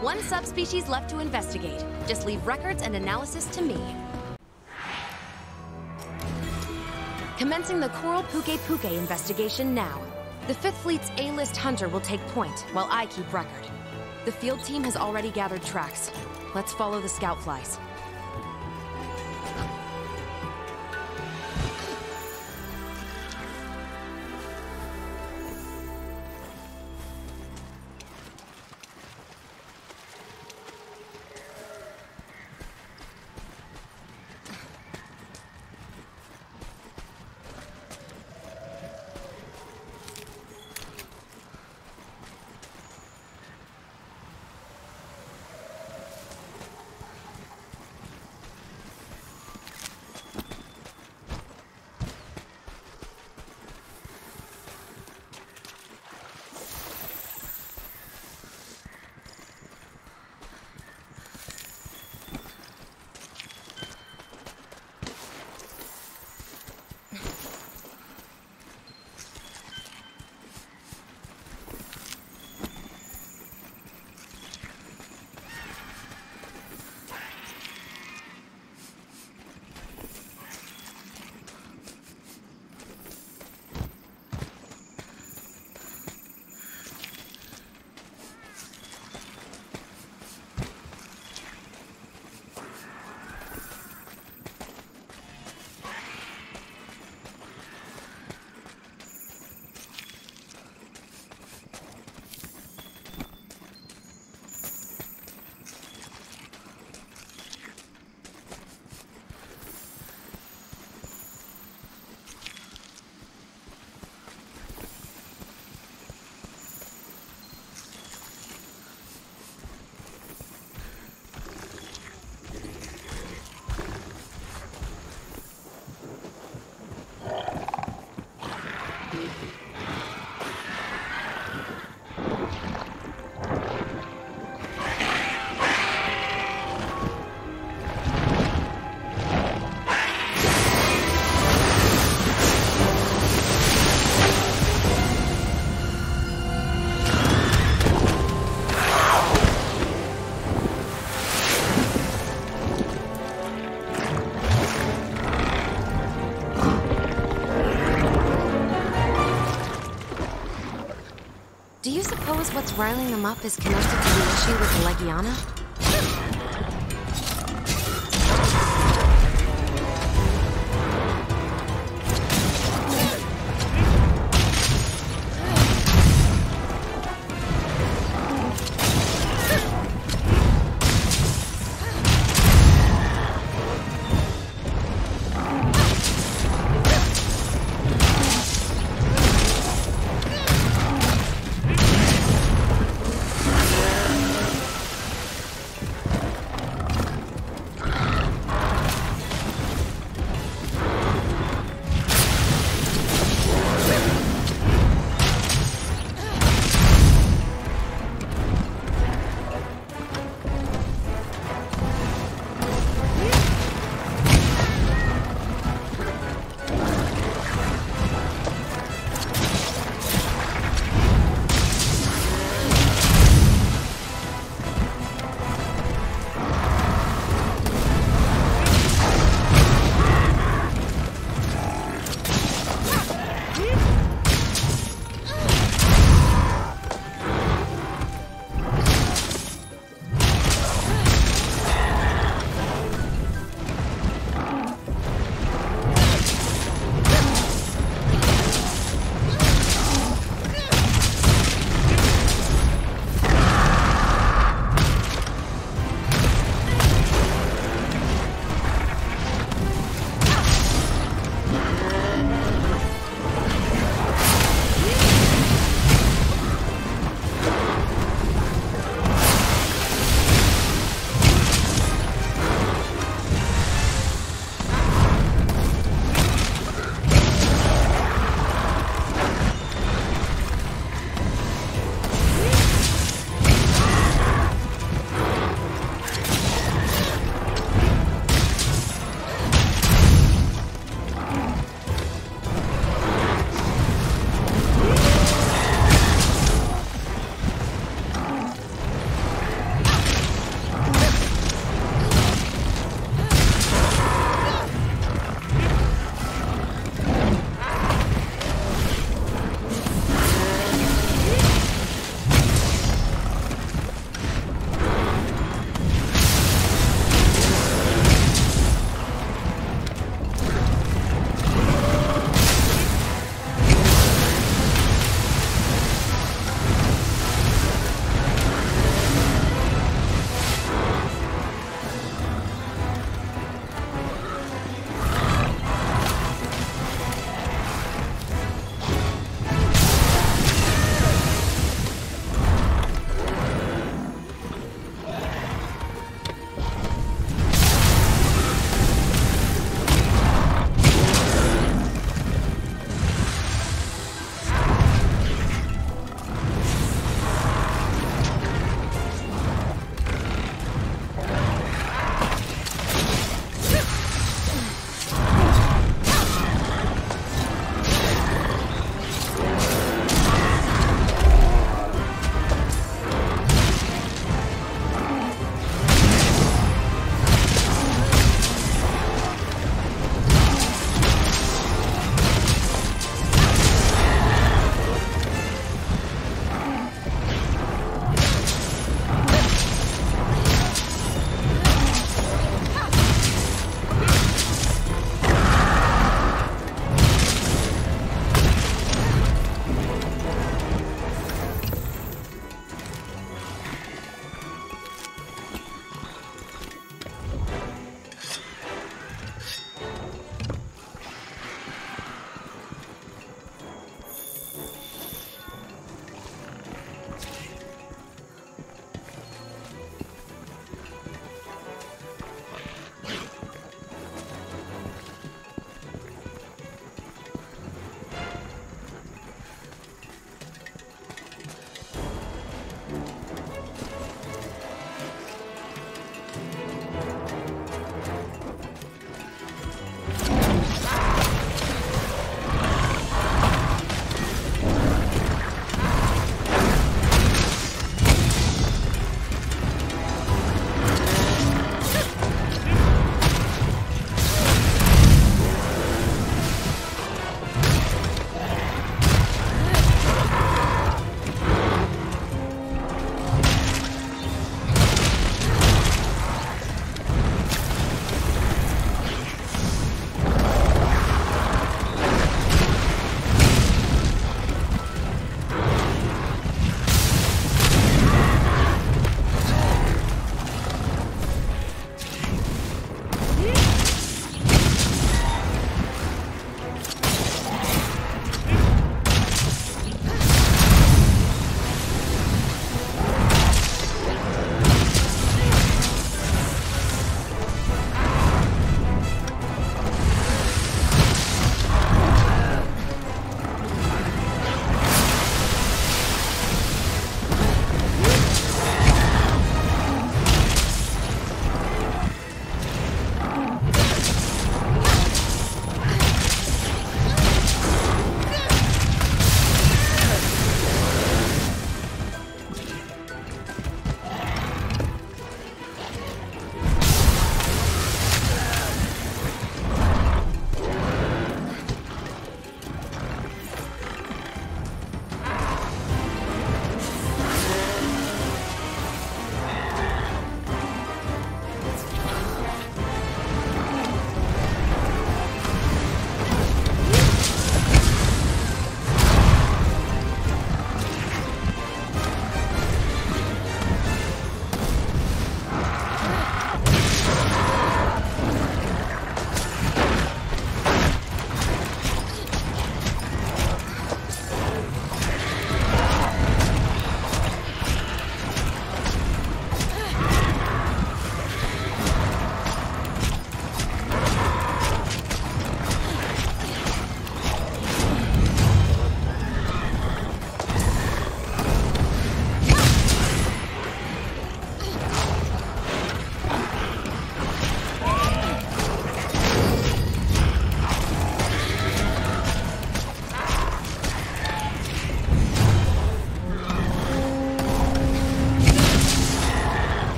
One subspecies left to investigate. Just leave records and analysis to me. Commencing the Coral Pukei-Pukei investigation now. The Fifth Fleet's A-list hunter will take point, while I keep record. The field team has already gathered tracks. Let's follow the scout flies. What's riling them up is connected to the issue with Legiana?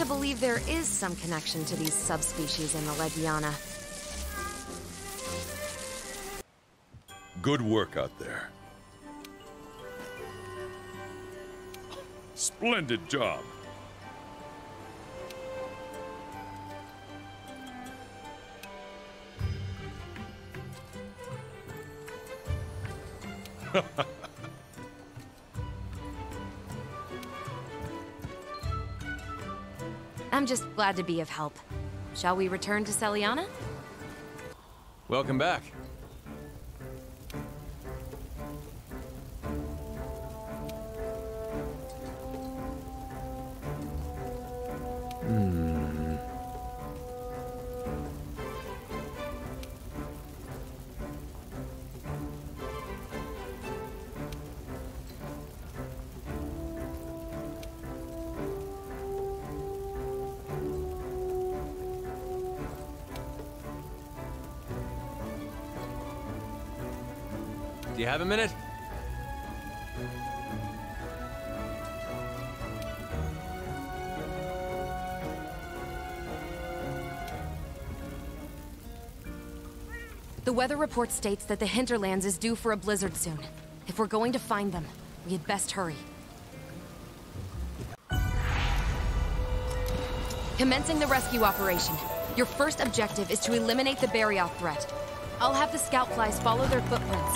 To believe there is some connection to these subspecies in the Legiana. Good work out there. Splendid job. Glad to be of help. Shall we return to Seliana? Welcome back. Weather report states that the hinterlands is due for a blizzard soon. If we're going to find them, we had best hurry. Commencing the rescue operation. Your first objective is to eliminate the Barioth threat. I'll have the scout flies follow their footprints.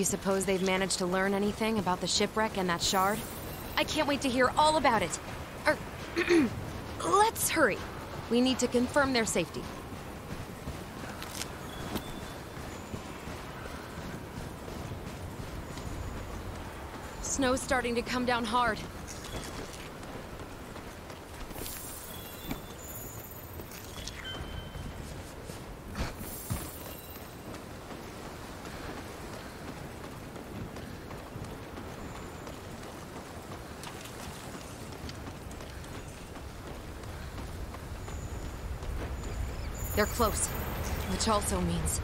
You suppose they've managed to learn anything about the shipwreck and that shard? I can't wait to hear all about it. Er, let's hurry. We need to confirm their safety. Snow's starting to come down hard. They're close, which also means...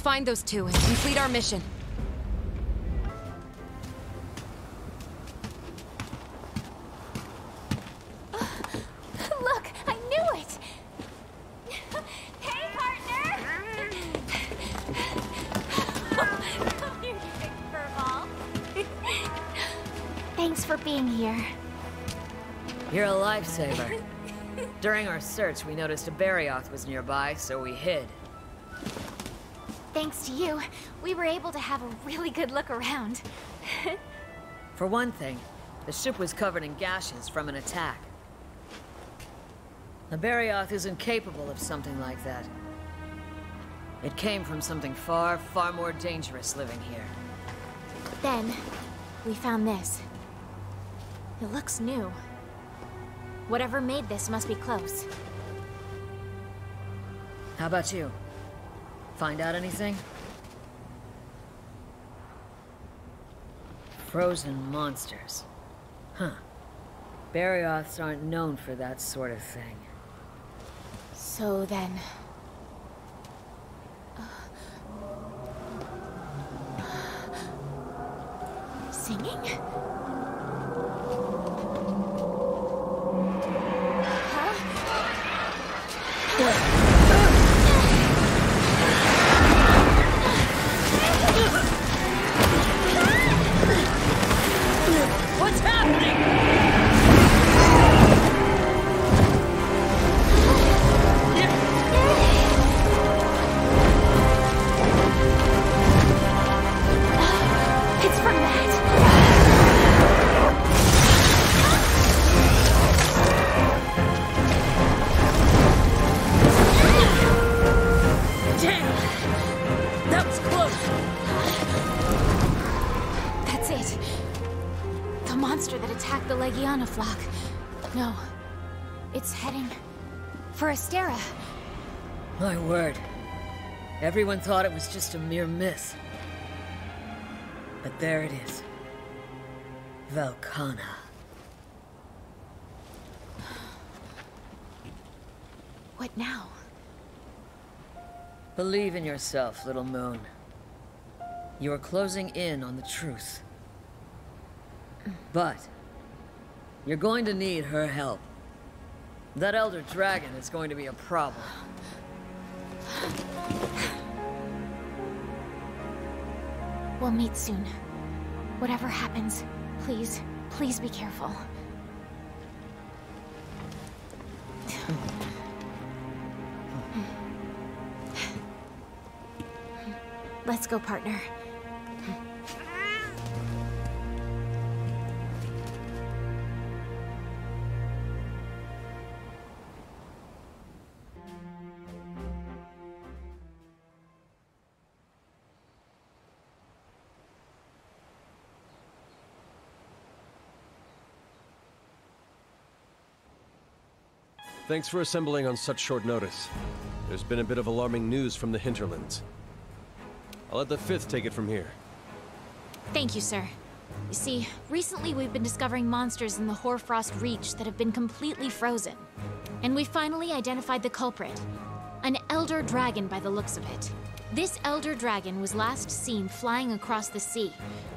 Let's find those two and complete our mission. Look, I knew it! hey, partner! Come here, you big furball. Thanks for being here. You're a lifesaver. During our search, we noticed a Barioth was nearby, so we hid. Thanks to you, we were able to have a really good look around. For one thing, the ship was covered in gashes from an attack. The Barioth isn't capable of something like that. It came from something far, far more dangerous living here. Then, we found this. It looks new. Whatever made this must be close. How about you? Find out anything? Frozen monsters. Huh. Barioths aren't known for that sort of thing. So then... Uh, singing? Everyone thought it was just a mere myth. But there it is. Velkhana. What now? Believe in yourself, little moon. You are closing in on the truth. But, you're going to need her help. That Elder Dragon is going to be a problem. We'll meet soon. Whatever happens, please, please be careful. Let's go, partner. Thanks for assembling on such short notice. There's been a bit of alarming news from the hinterlands. I'll let the 5th take it from here. Thank you, sir. You see, recently we've been discovering monsters in the Hoarfrost Reach that have been completely frozen. And we finally identified the culprit. An Elder Dragon by the looks of it. This Elder Dragon was last seen flying across the sea,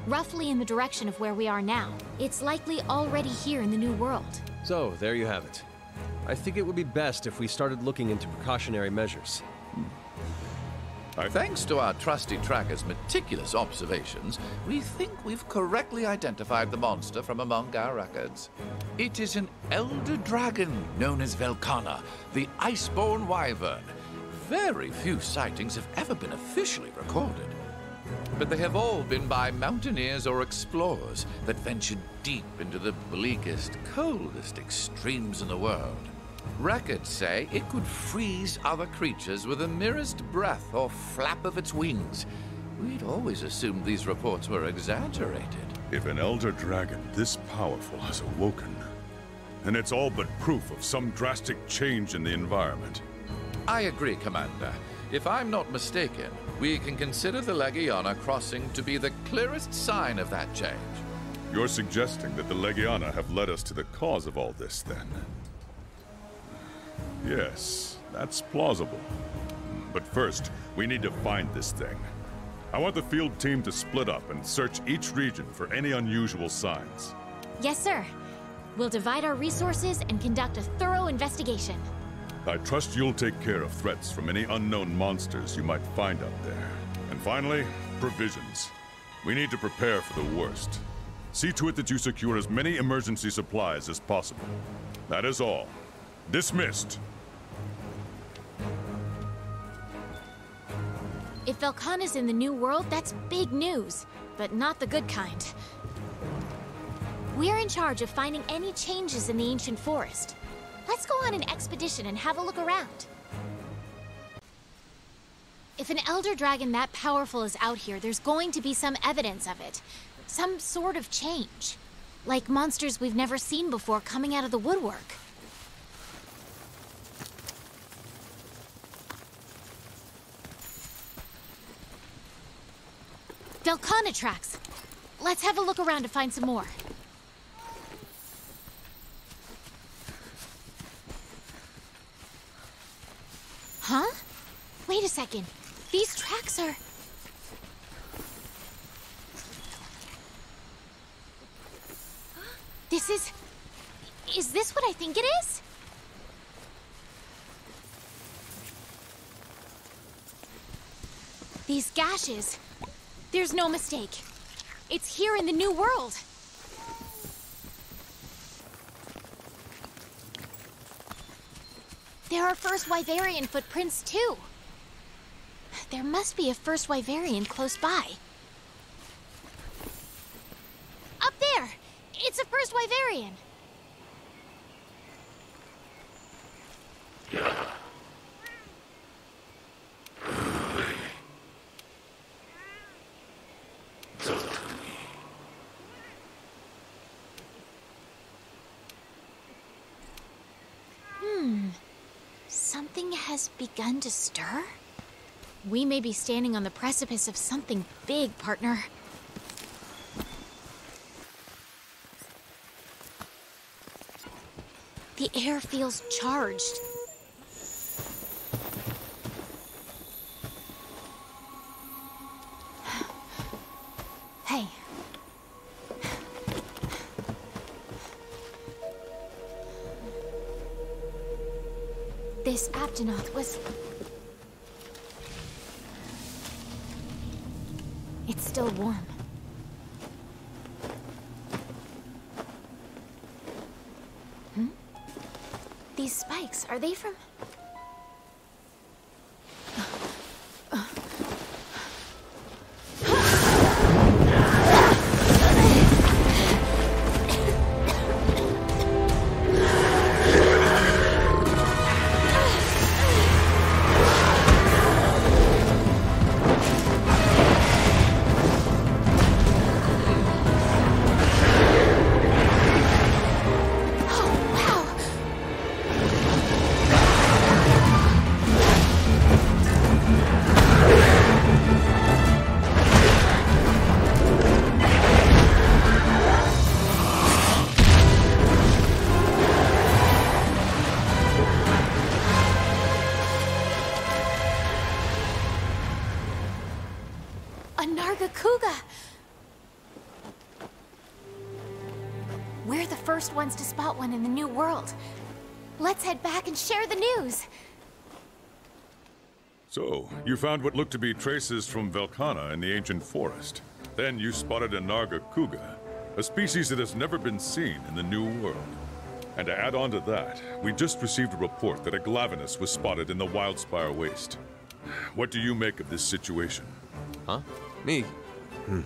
roughly in the direction of where we are now. It's likely already here in the New World. So, there you have it. I think it would be best if we started looking into precautionary measures. Hmm. Thanks to our trusty tracker's meticulous observations, we think we've correctly identified the monster from among our records. It is an elder dragon known as Velkhana, the Iceborne Wyvern. Very few sightings have ever been officially recorded. But they have all been by mountaineers or explorers that ventured deep into the bleakest, coldest extremes in the world. Records say it could freeze other creatures with the merest breath or flap of its wings. We'd always assumed these reports were exaggerated. If an elder dragon this powerful has awoken, then it's all but proof of some drastic change in the environment. I agree, Commander. If I'm not mistaken, we can consider the Legiana crossing to be the clearest sign of that change. You're suggesting that the Legiana have led us to the cause of all this, then? Yes, that's plausible. But first, we need to find this thing. I want the field team to split up and search each region for any unusual signs. Yes, sir. We'll divide our resources and conduct a thorough investigation. I trust you'll take care of threats from any unknown monsters you might find out there. And finally, provisions. We need to prepare for the worst. See to it that you secure as many emergency supplies as possible. That is all. Dismissed. If Velkhana's in the New World, that's big news, but not the good kind. We're in charge of finding any changes in the ancient forest. Let's go on an expedition and have a look around. If an Elder Dragon that powerful is out here, there's going to be some evidence of it. Some sort of change. Like monsters we've never seen before coming out of the woodwork. Tracks. Let's have a look around to find some more. Huh? Wait a second. These tracks are... This is... Is this what I think it is? These gashes... There's no mistake. It's here in the New World. There are first Wyverian footprints, too. There must be a first Wyverian close by. Up there! It's a first Wyverian! Hmm. Something has begun to stir? We may be standing on the precipice of something big, partner. The air feels charged. This was... It's still warm. Hmm? These spikes, are they from... Let's head back and share the news. So, you found what looked to be traces from Velkhana in the ancient forest. Then you spotted a Nargacuga, a species that has never been seen in the New World. And to add on to that, we just received a report that a Glavenus was spotted in the Wildspire Waste. What do you make of this situation? Huh? Me? Hmm.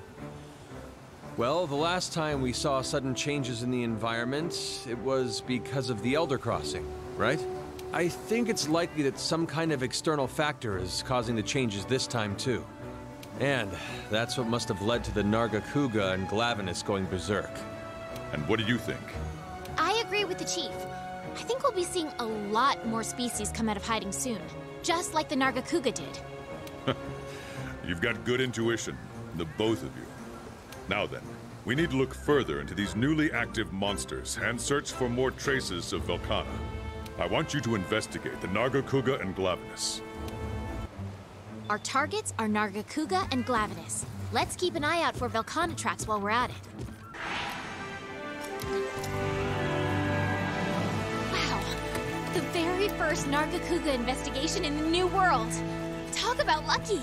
Well, the last time we saw sudden changes in the environment, it was because of the Elder Crossing, right? I think it's likely that some kind of external factor is causing the changes this time, too. And that's what must have led to the Nargacuga and Glavenus going berserk. And what do you think? I agree with the Chief. I think we'll be seeing a lot more species come out of hiding soon. Just like the Nargacuga did. You've got good intuition, the both of you. Now then, we need to look further into these newly active monsters and search for more traces of Velkhana. I want you to investigate the Nargacuga and Glavenus. Our targets are Nargacuga and Glavenus. Let's keep an eye out for Velkhana tracks while we're at it. Wow, the very first Nargacuga investigation in the New World. Talk about lucky.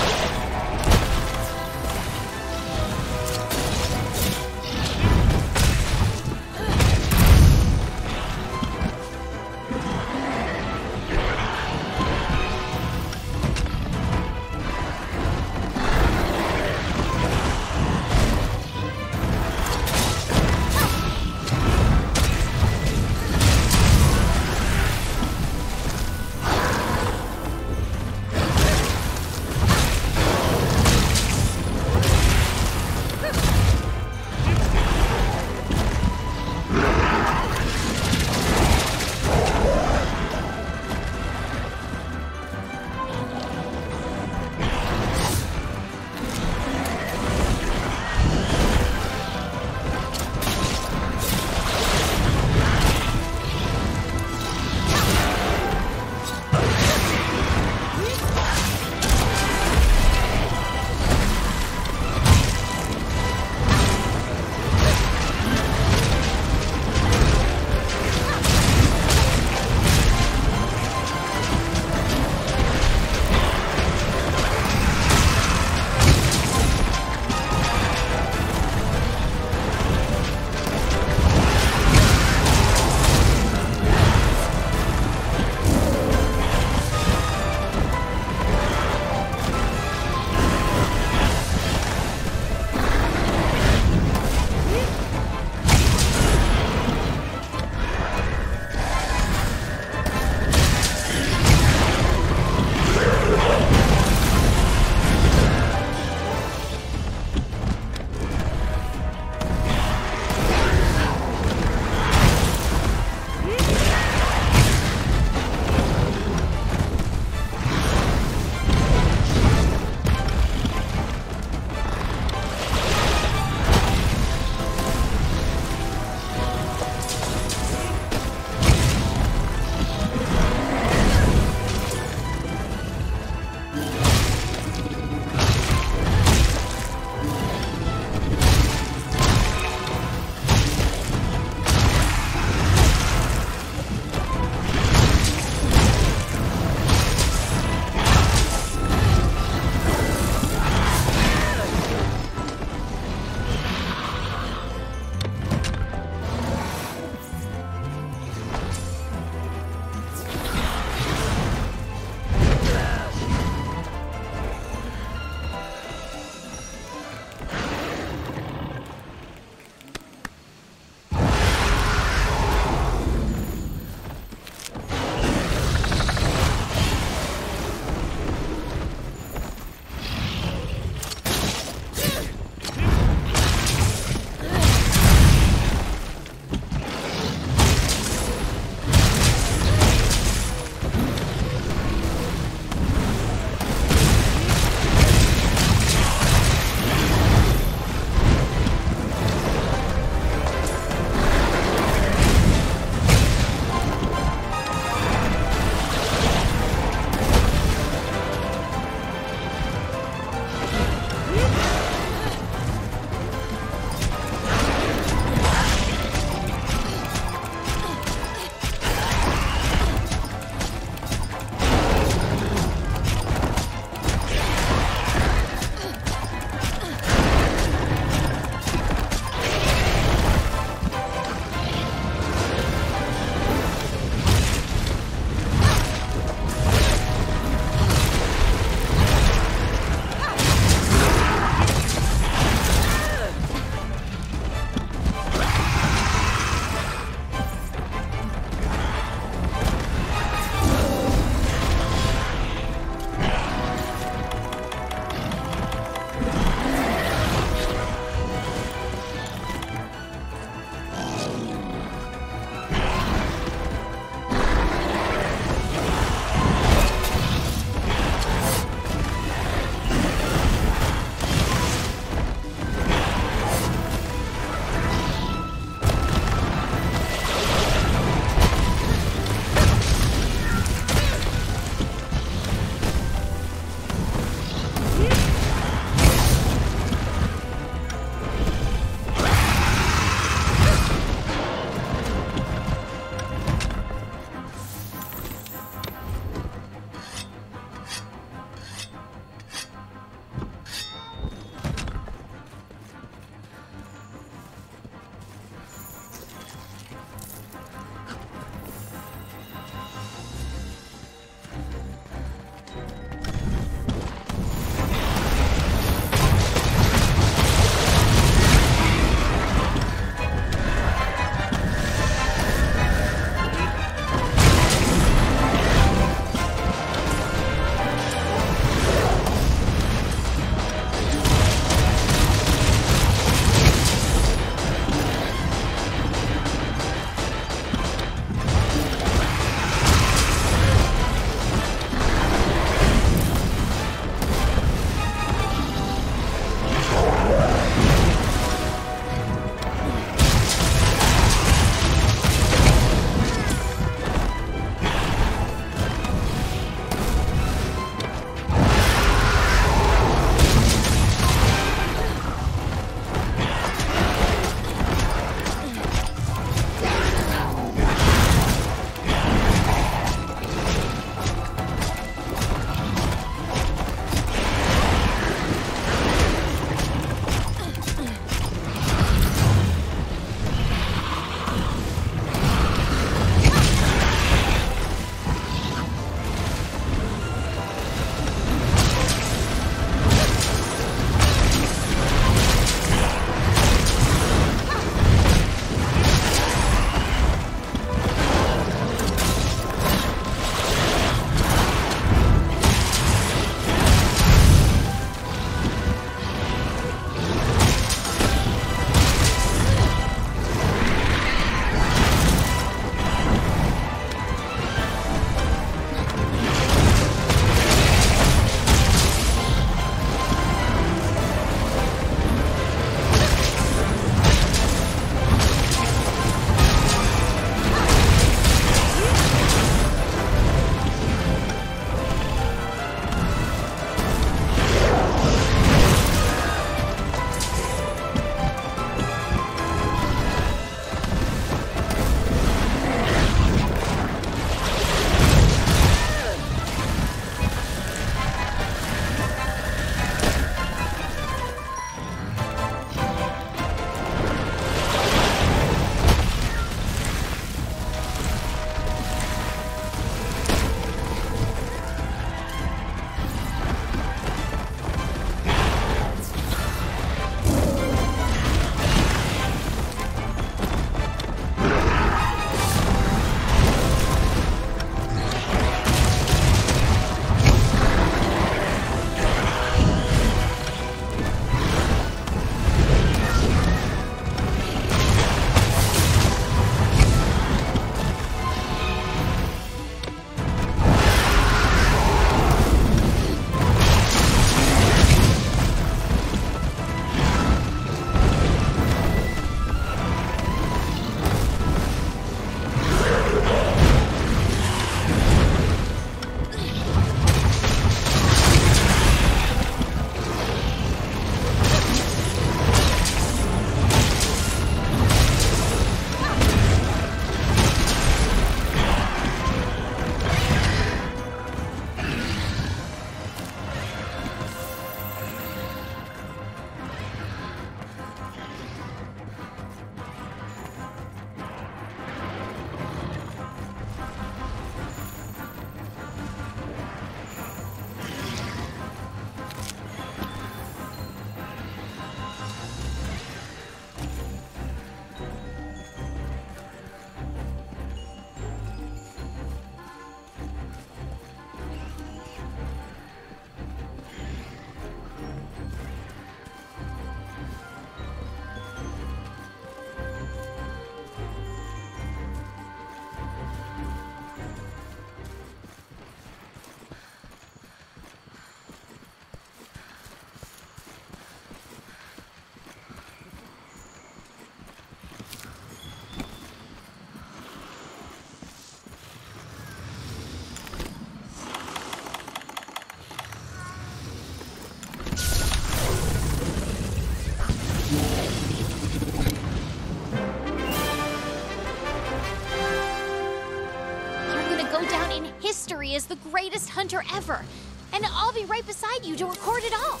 As the greatest hunter ever. And I'll be right beside you to record it all.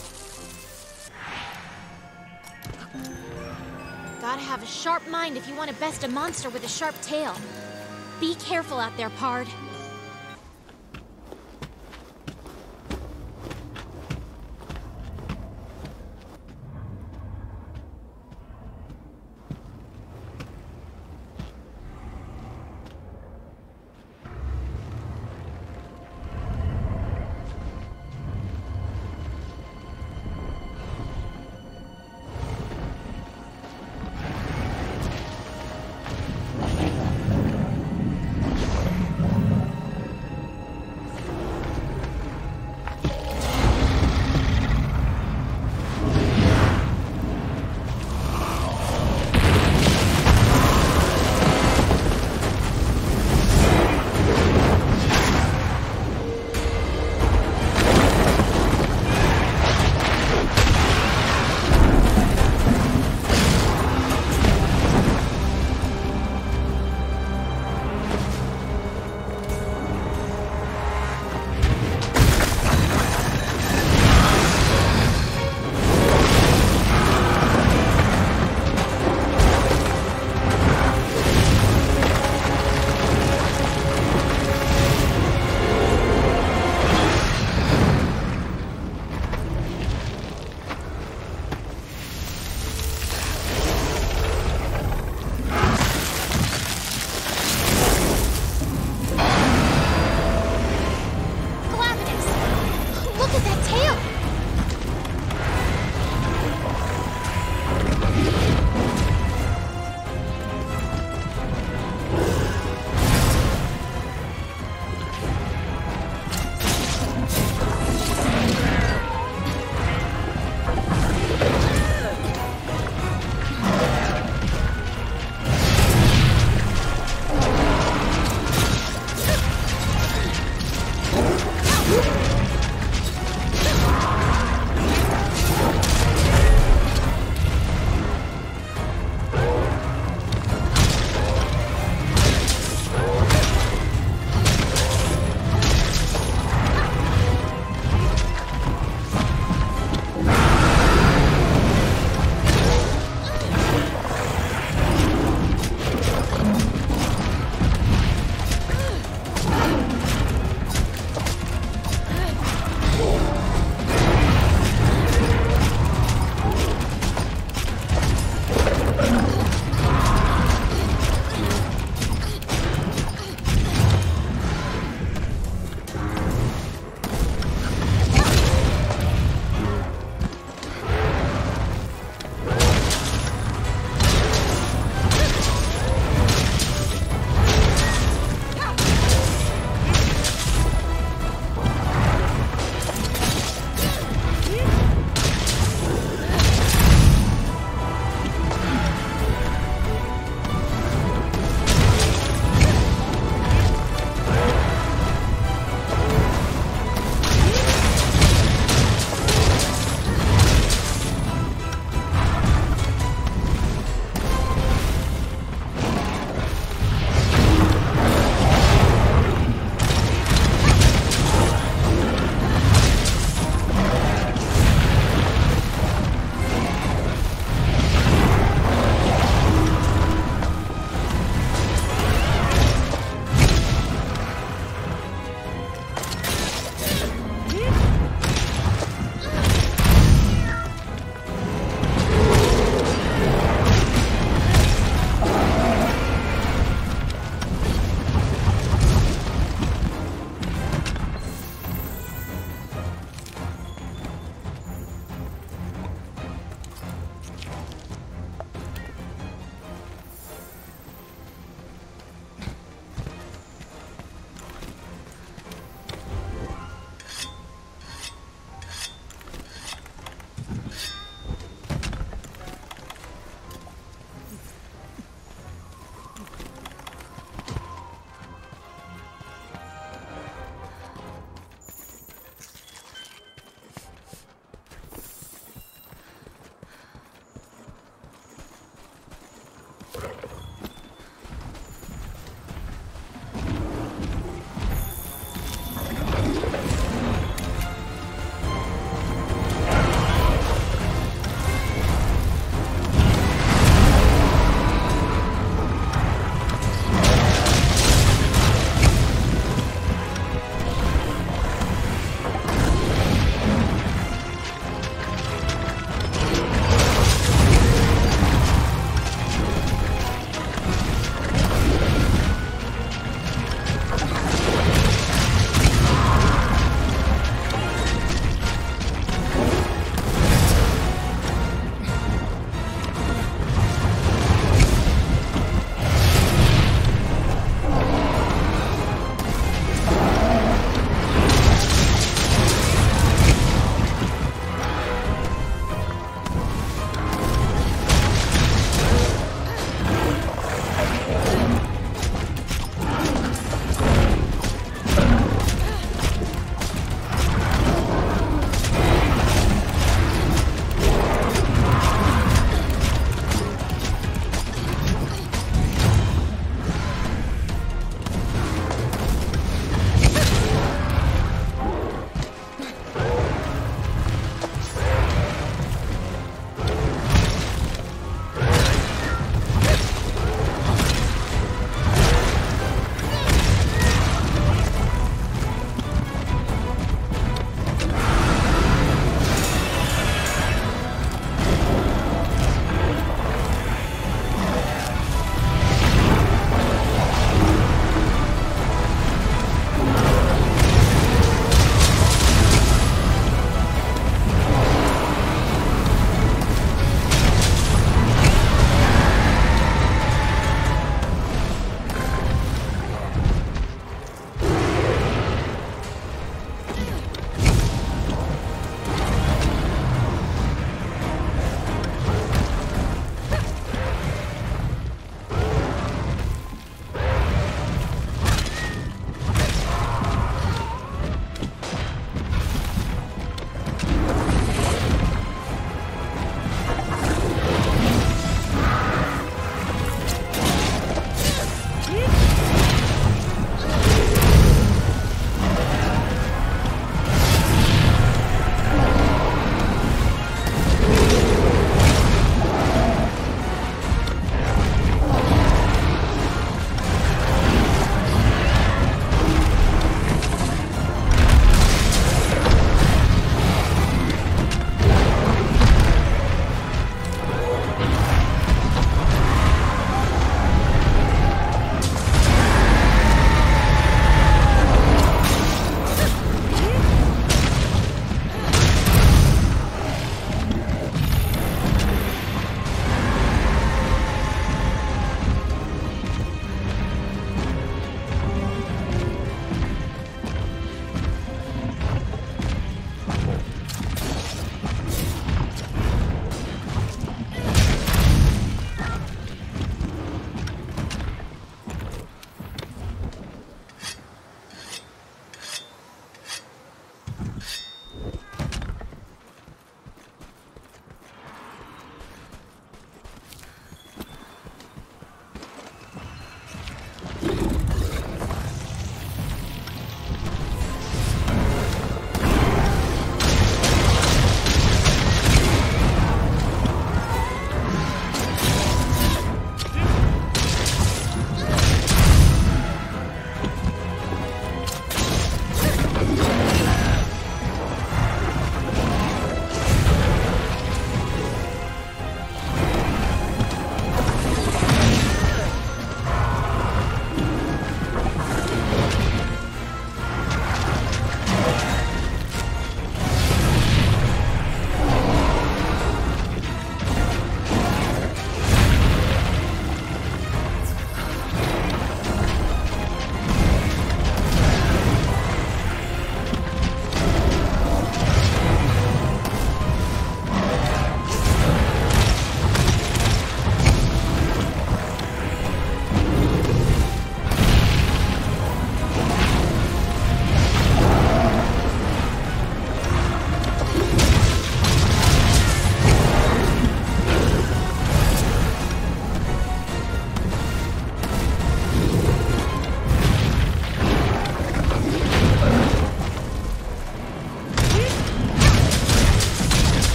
Gotta have a sharp mind if you want to best a monster with a sharp tail. Be careful out there, Pard.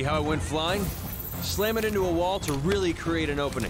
See how it went flying? Slam it into a wall to really create an opening.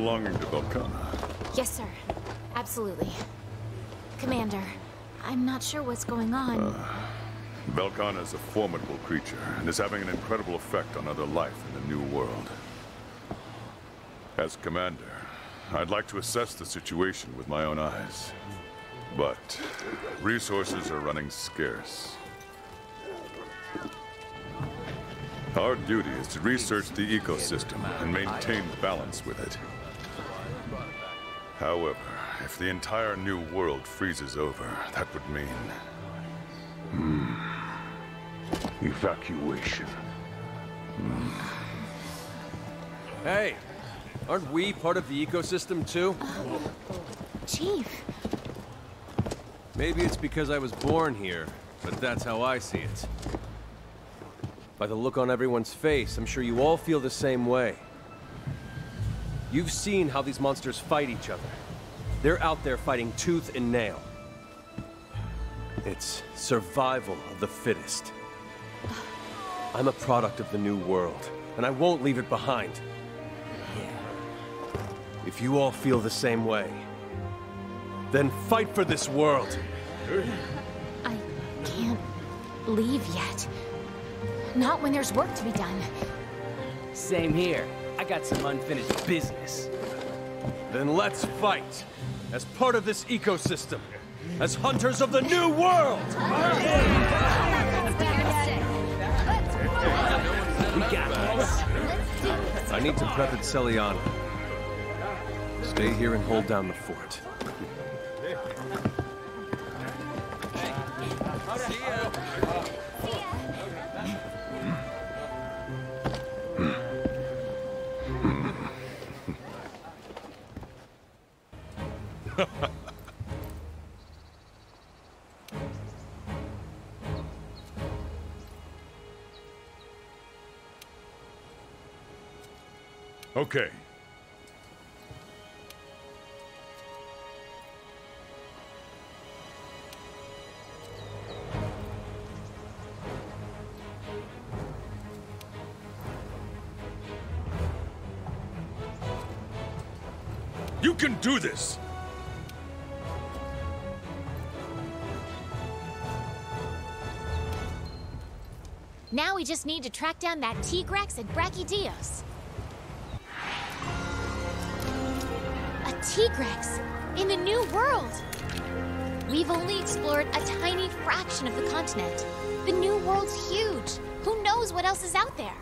Belonging to Velkhana. Yes, sir. Absolutely. Commander, I'm not sure what's going on. Uh, Velkhana is a formidable creature and is having an incredible effect on other life in the New World. As commander, I'd like to assess the situation with my own eyes. But resources are running scarce. Our duty is to research the ecosystem and maintain balance with it. However, if the entire New World freezes over, that would mean... Hmm. Evacuation. Hey, aren't we part of the ecosystem too? Chief. Maybe it's because I was born here, but that's how I see it. By the look on everyone's face, I'm sure you all feel the same way. You've seen how these monsters fight each other. They're out there fighting tooth and nail. It's survival of the fittest. I'm a product of the new world, and I won't leave it behind. If you all feel the same way, then fight for this world. I can't leave yet. Not when there's work to be done. Same here. I got some unfinished business. Then let's fight as part of this ecosystem. as hunters of the New World! We got this. I need to prep at Seliana. Stay here and hold down the fort. Okay. You can do this! Now we just need to track down that Tigrex and Brachydios. A Tigrex in the New World! We've only explored a tiny fraction of the continent. The New World's huge. Who knows what else is out there?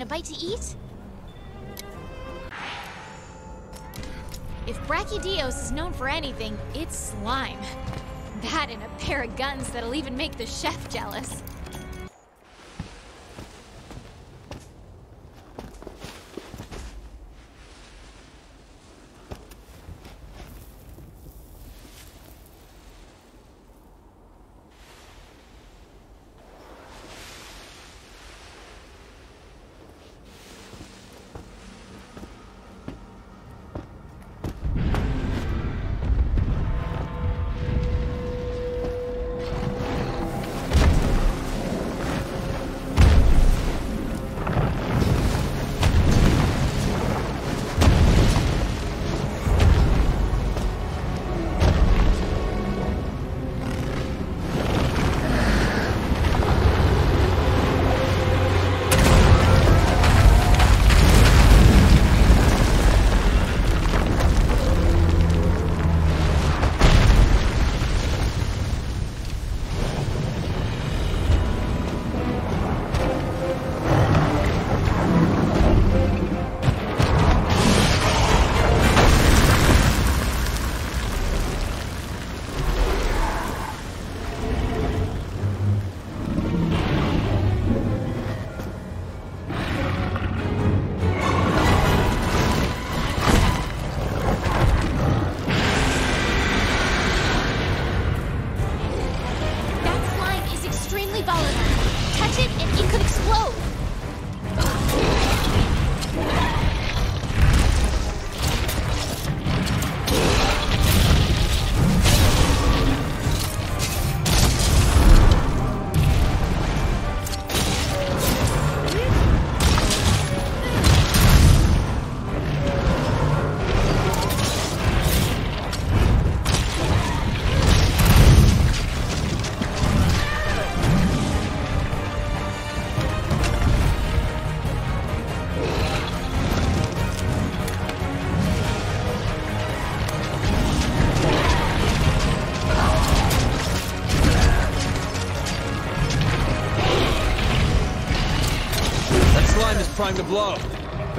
And a bite to eat? If Brachydios is known for anything, it's slime. That and a pair of guns that'll even make the chef jealous.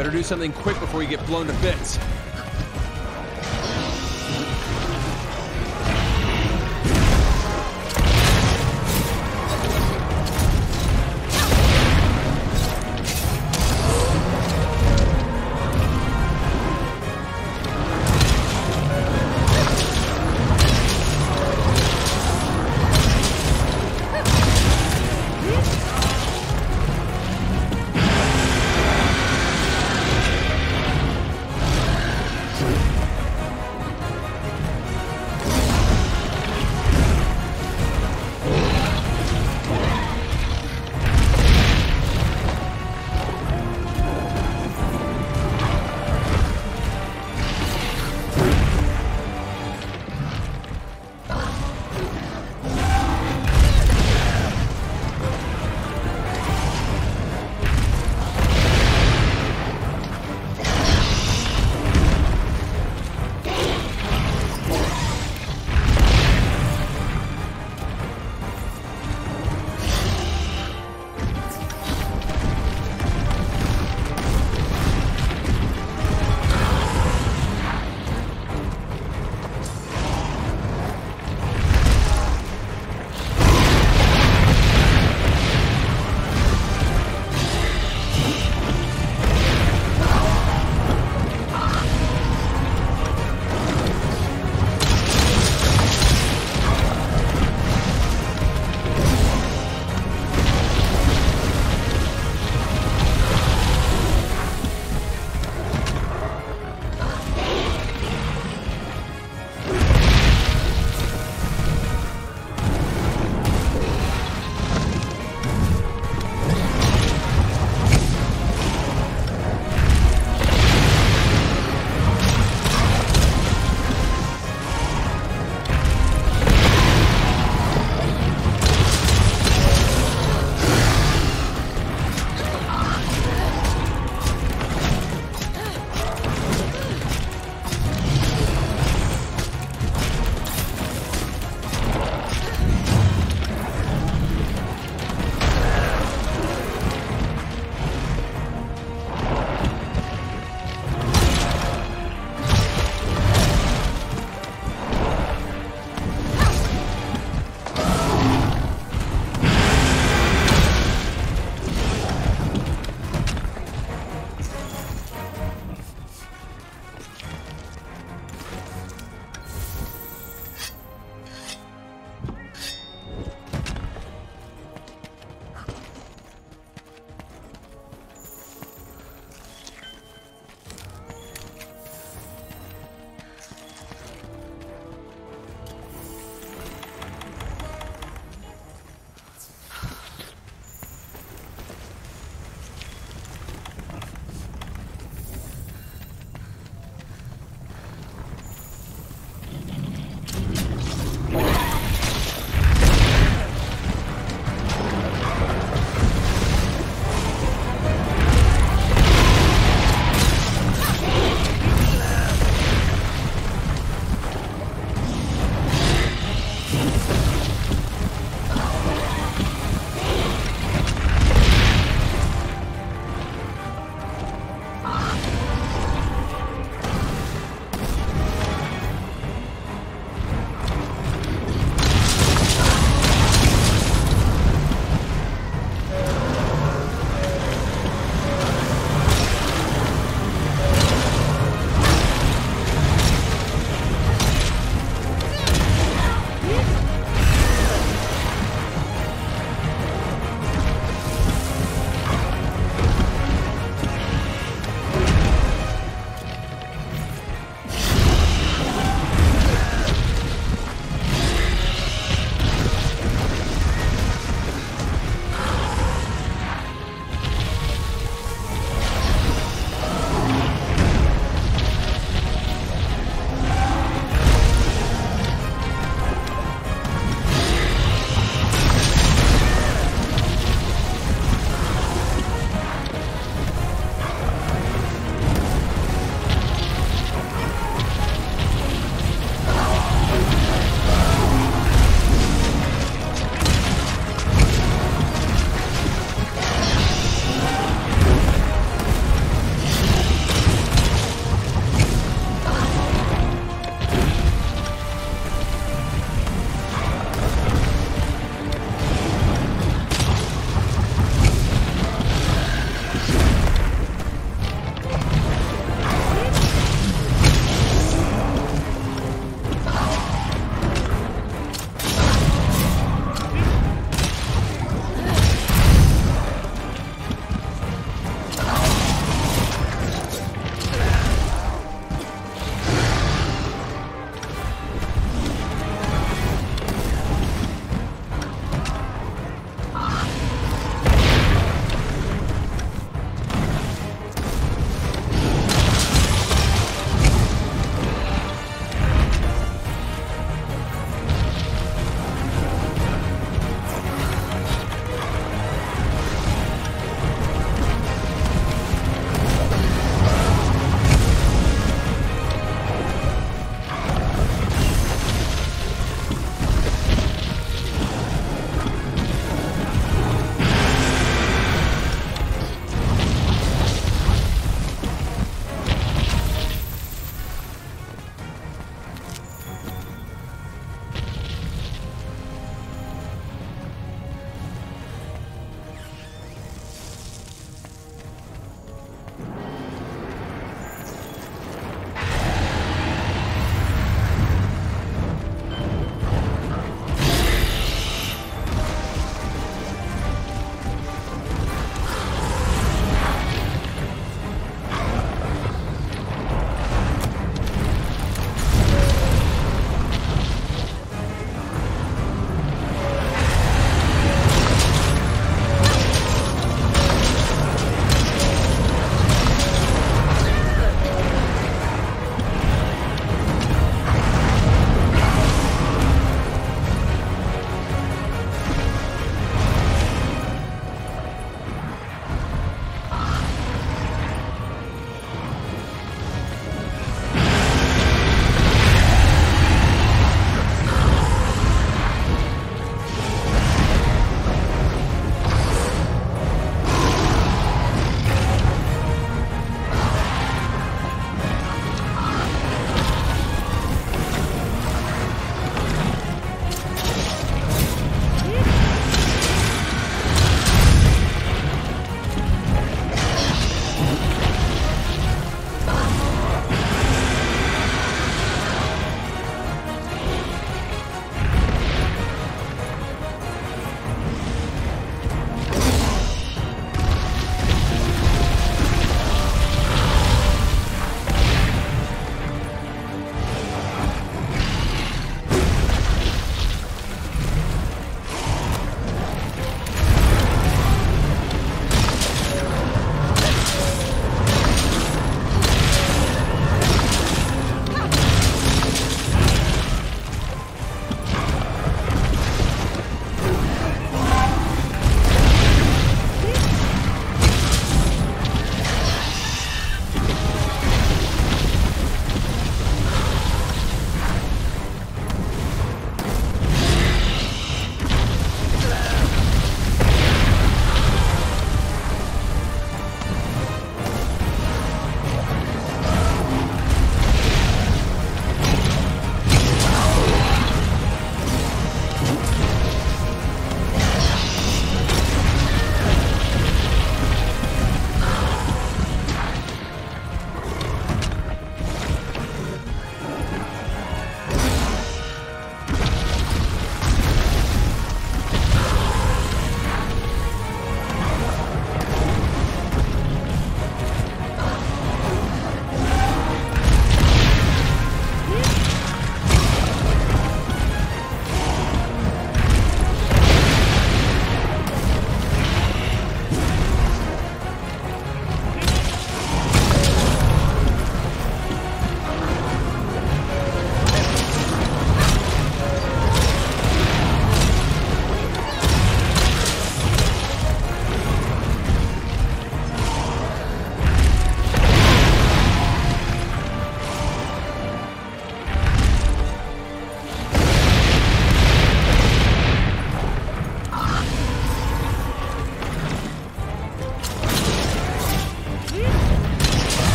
Better do something quick before you get blown to bits.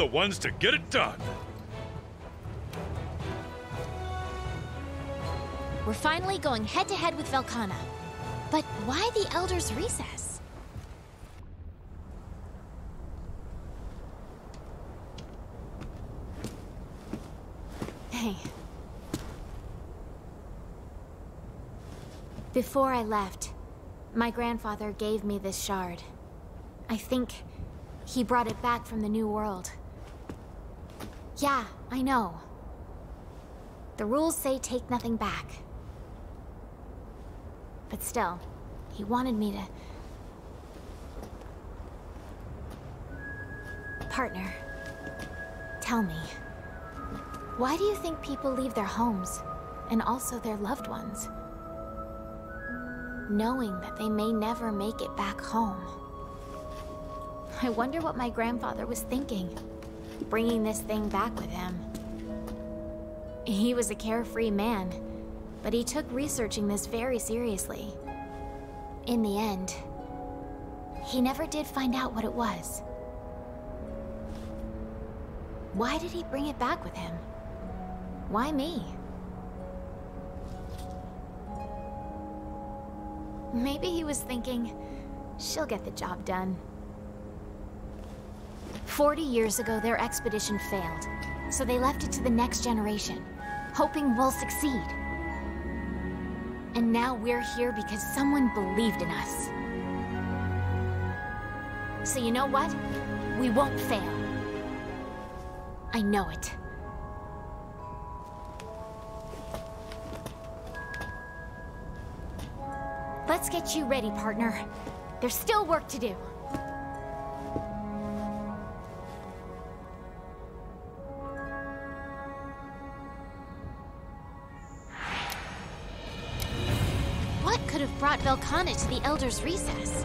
The ones to get it done. We're finally going head to head with Velkhana. But why the Elder's Recess? Hey. Before I left, my grandfather gave me this shard. I think he brought it back from the New World. I know. The rules say take nothing back. But still, he wanted me to... Partner, tell me, why do you think people leave their homes, and also their loved ones? Knowing that they may never make it back home. I wonder what my grandfather was thinking, bringing this thing back with him. He was a carefree man, but he took researching this very seriously. In the end, he never did find out what it was. Why did he bring it back with him? Why me? Maybe he was thinking, she'll get the job done. Forty years ago, their expedition failed, so they left it to the next generation, hoping we'll succeed. And now we're here because someone believed in us. So you know what? We won't fail. I know it. Let's get you ready, partner. There's still work to do. Brought to the Elder's Recess?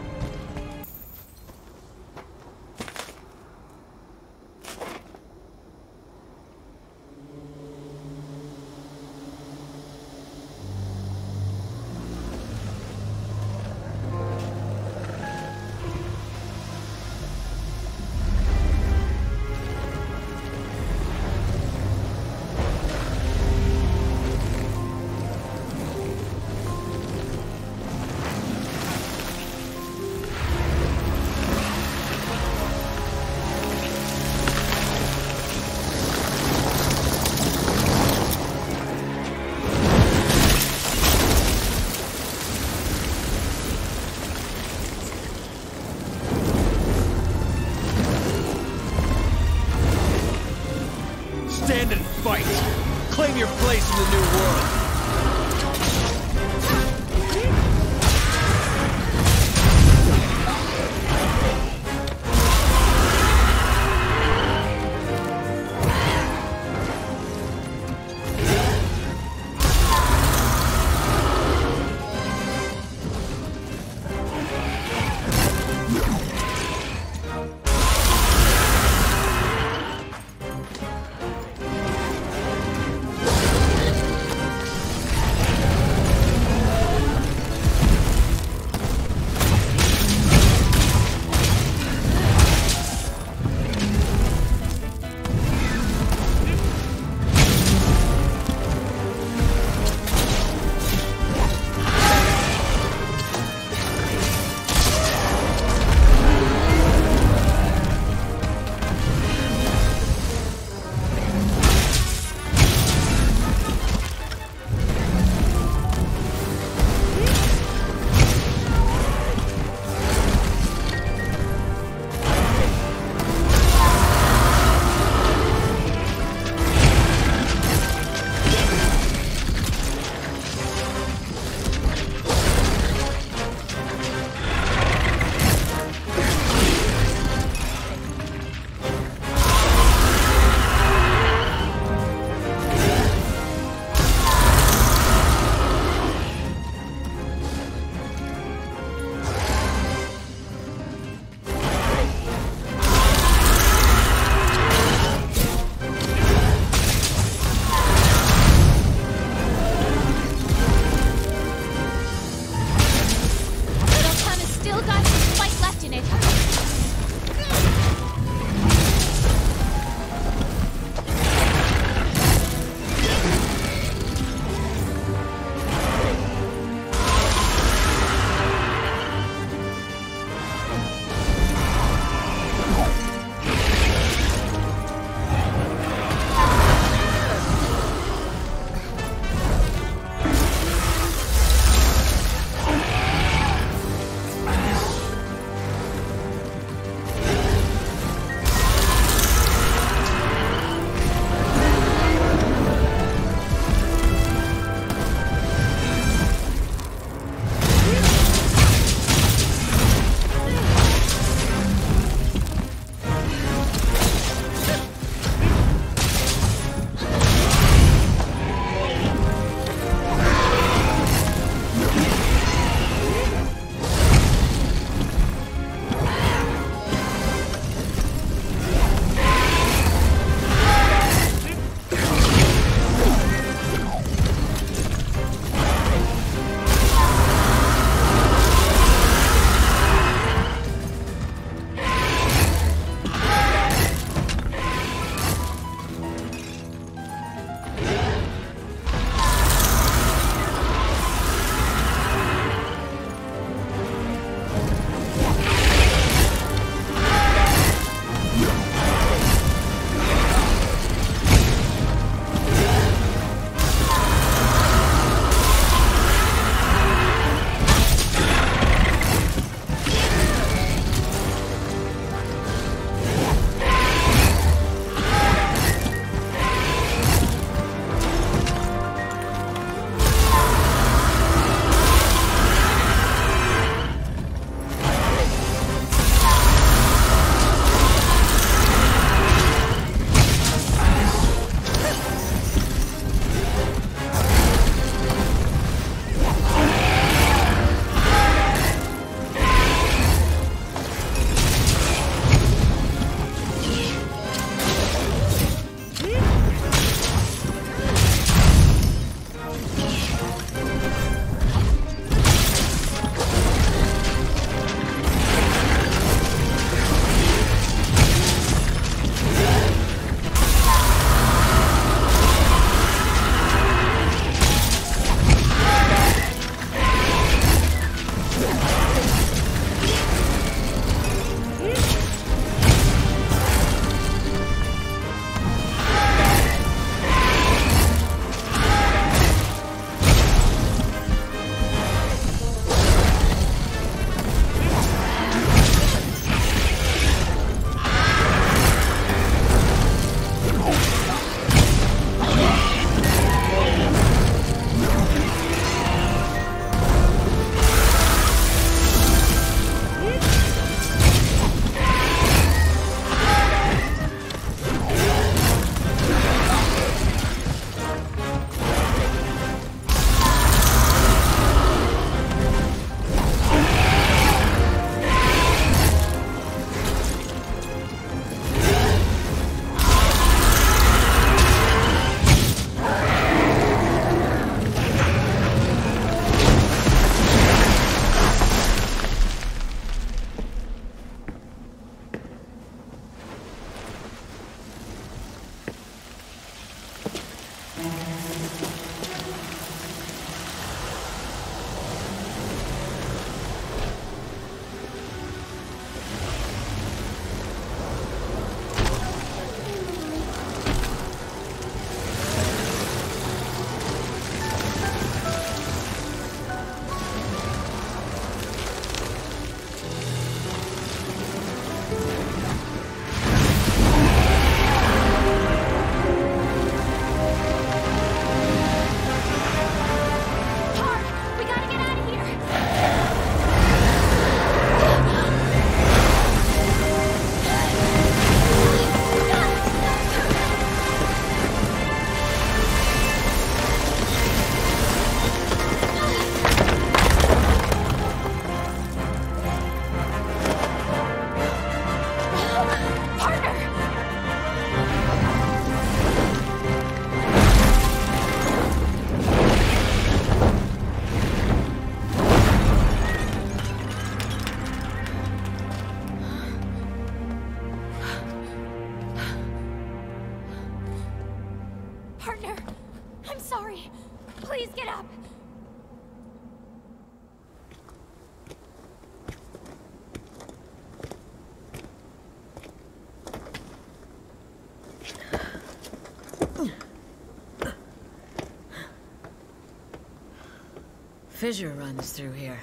Fissure runs through here.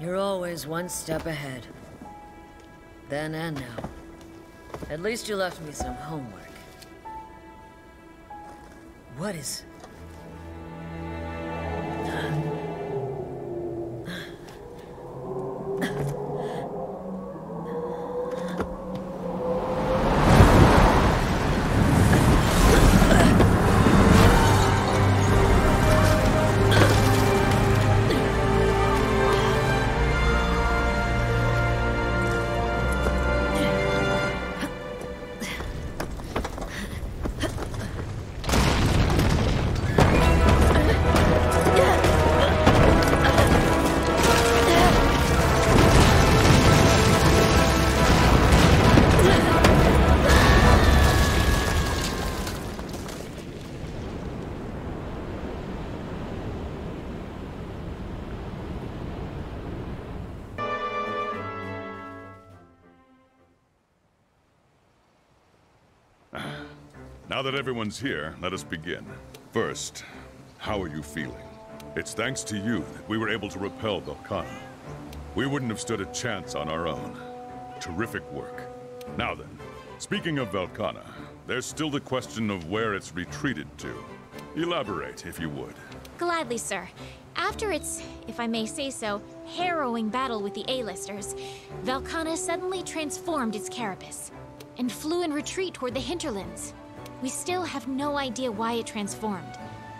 You're always one step ahead. Then and now. At least you left me some homework. What is... that everyone's here, let us begin. First, how are you feeling? It's thanks to you that we were able to repel Velkhana. We wouldn't have stood a chance on our own. Terrific work. Now then, speaking of Velkhana, there's still the question of where it's retreated to. Elaborate, if you would. Gladly, sir. After its, if I may say so, harrowing battle with the A-listers, Velkhana suddenly transformed its carapace and flew in retreat toward the hinterlands. We still have no idea why it transformed,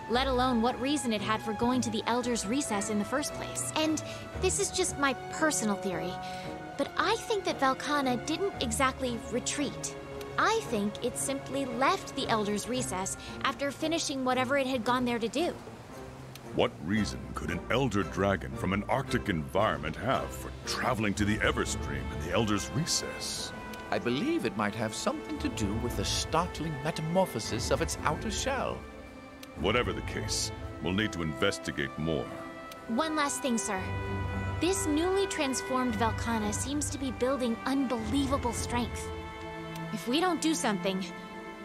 let alone what reason it had for going to the Elder's recess in the first place. And this is just my personal theory, but I think that Velkhana didn't exactly retreat. I think it simply left the Elder's recess after finishing whatever it had gone there to do. What reason could an Elder Dragon from an Arctic environment have for traveling to the Everstream and the Elder's recess? I believe it might have something to do with the startling metamorphosis of its outer shell. Whatever the case, we'll need to investigate more. One last thing, sir. This newly transformed Velkhana seems to be building unbelievable strength. If we don't do something,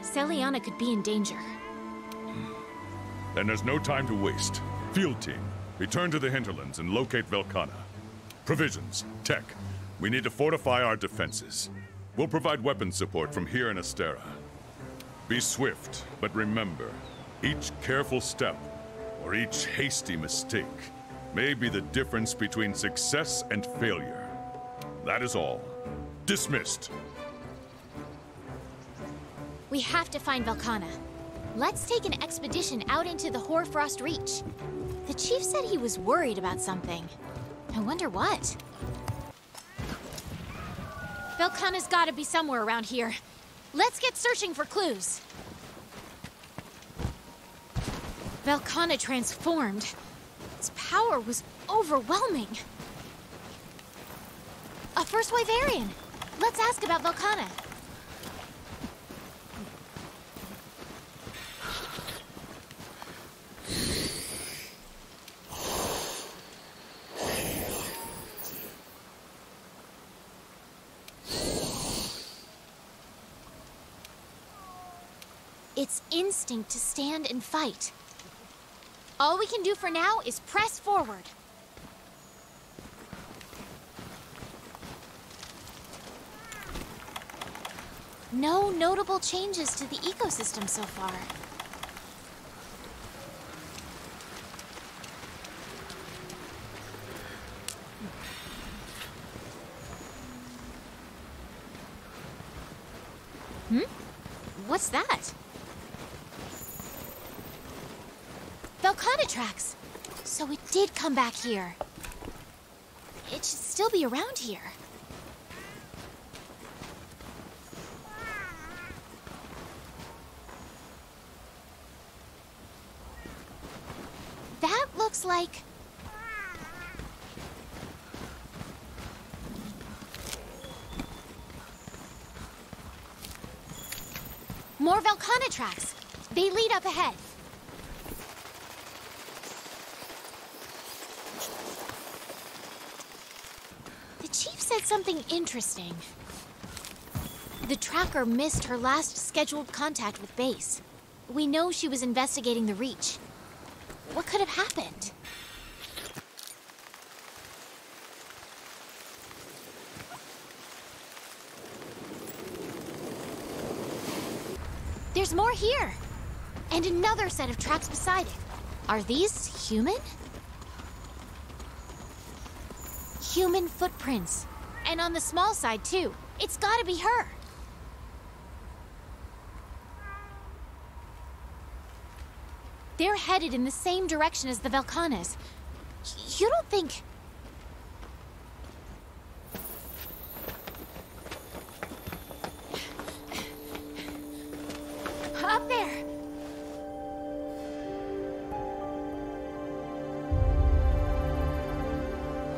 Seliana could be in danger. Then there's no time to waste. Field team, return to the hinterlands and locate Velkhana. Provisions, tech. We need to fortify our defenses. We'll provide weapon support from here in Astera. Be swift, but remember, each careful step, or each hasty mistake, may be the difference between success and failure. That is all. Dismissed. We have to find Velkhana. Let's take an expedition out into the Hoarfrost Reach. The chief said he was worried about something. I wonder what. Velkhana's gotta be somewhere around here. Let's get searching for clues. Velkhana transformed. Its power was overwhelming. A first Wyverian. Let's ask about Velkhana. Its instinct to stand and fight. All we can do for now is press forward. No notable changes to the ecosystem so far. Hmm? What's that? Velkhana tracks! So it did come back here. It should still be around here. That looks like... More Velkhana tracks. They lead up ahead. The chief said something interesting. The tracker missed her last scheduled contact with base. We know she was investigating the Reach. What could have happened? There's more here! And another set of tracks beside it. Are these human? Human footprints. And on the small side, too. It's gotta be her. They're headed in the same direction as the Velkhanas. You don't think... Up there!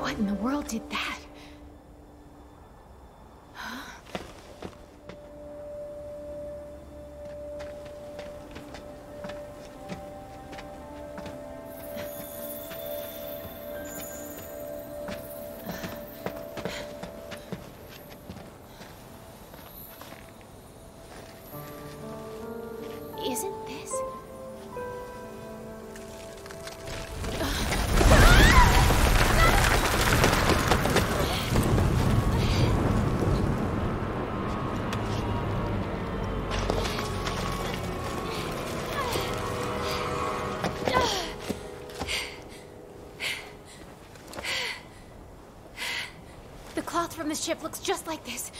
What in the world did that? Ship looks just like this.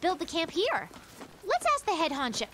Build the camp here. Let's ask the head honchos.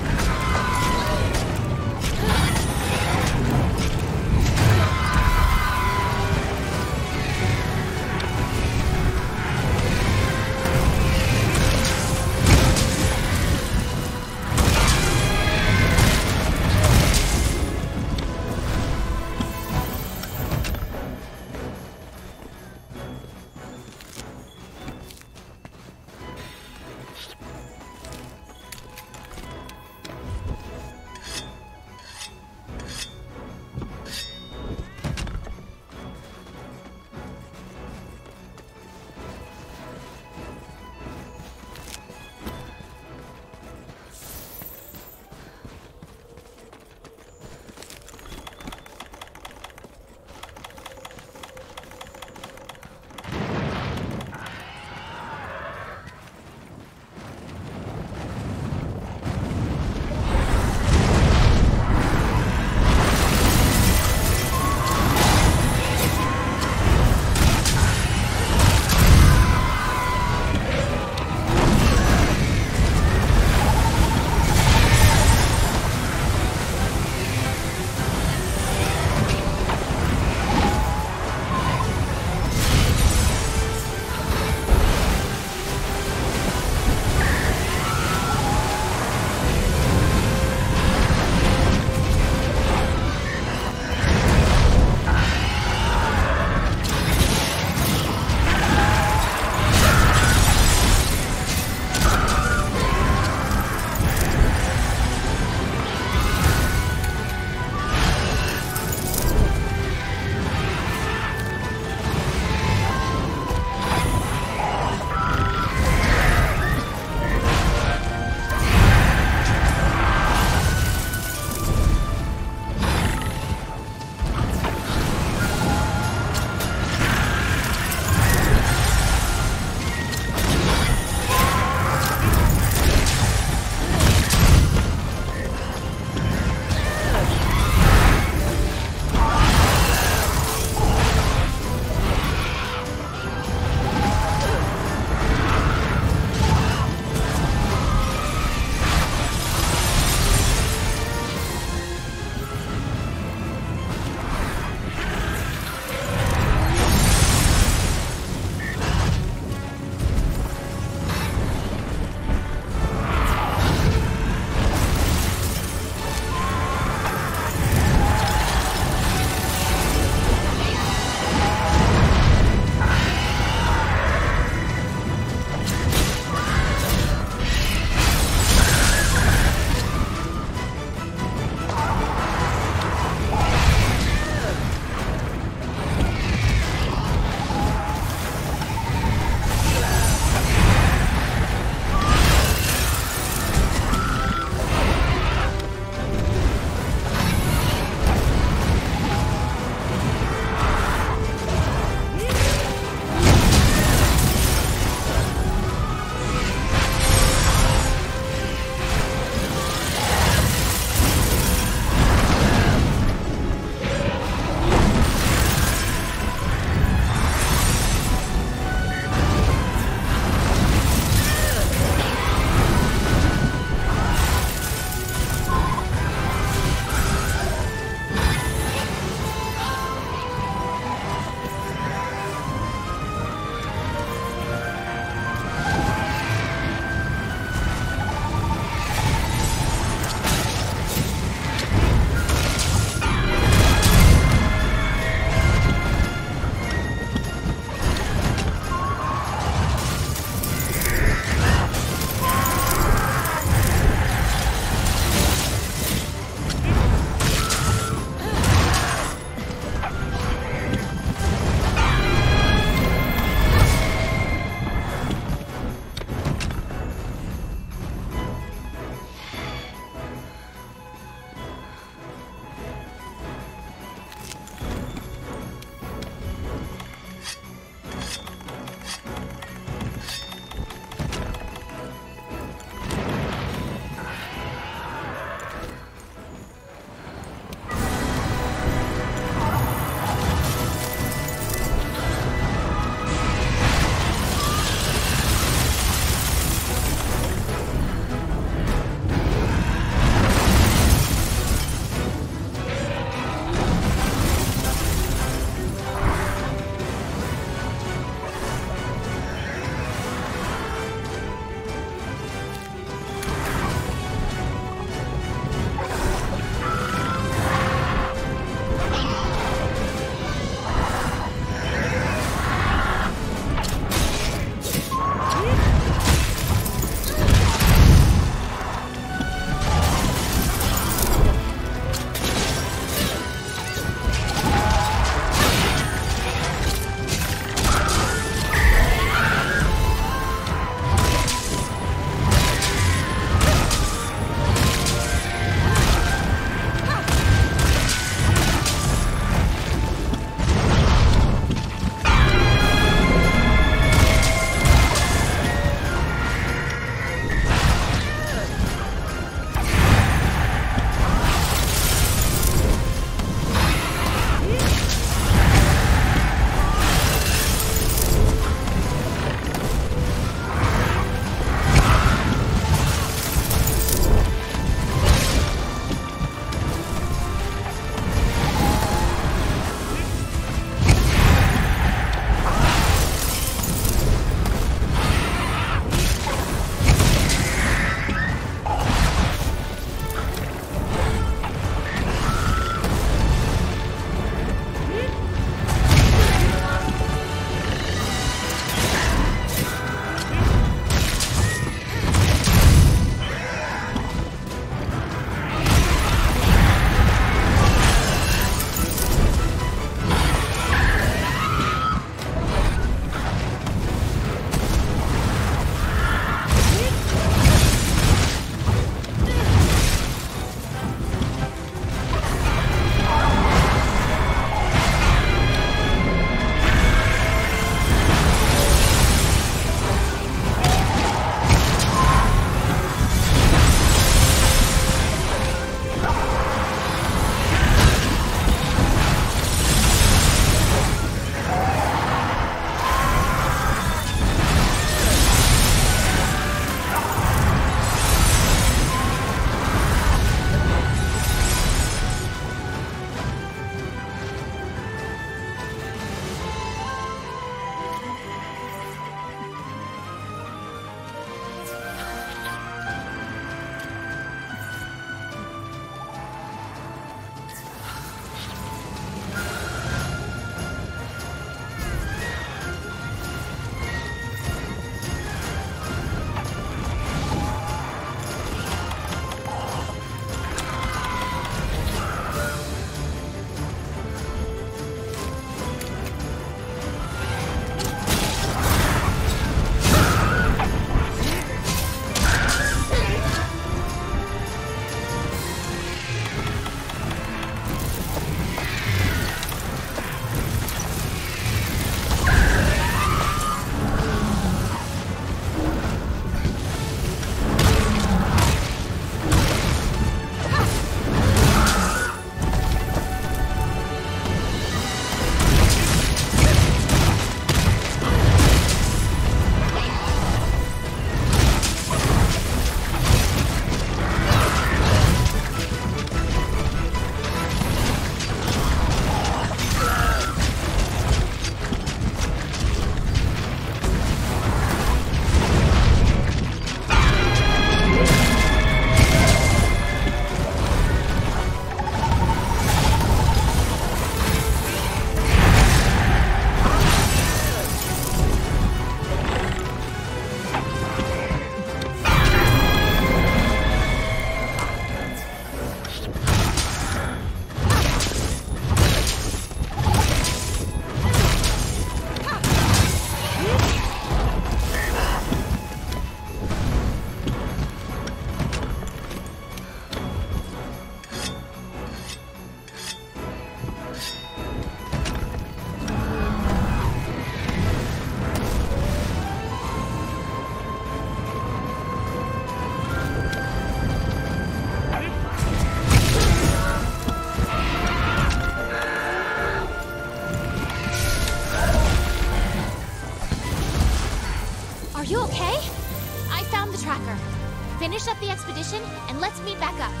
Finish up the expedition, and let's meet back up.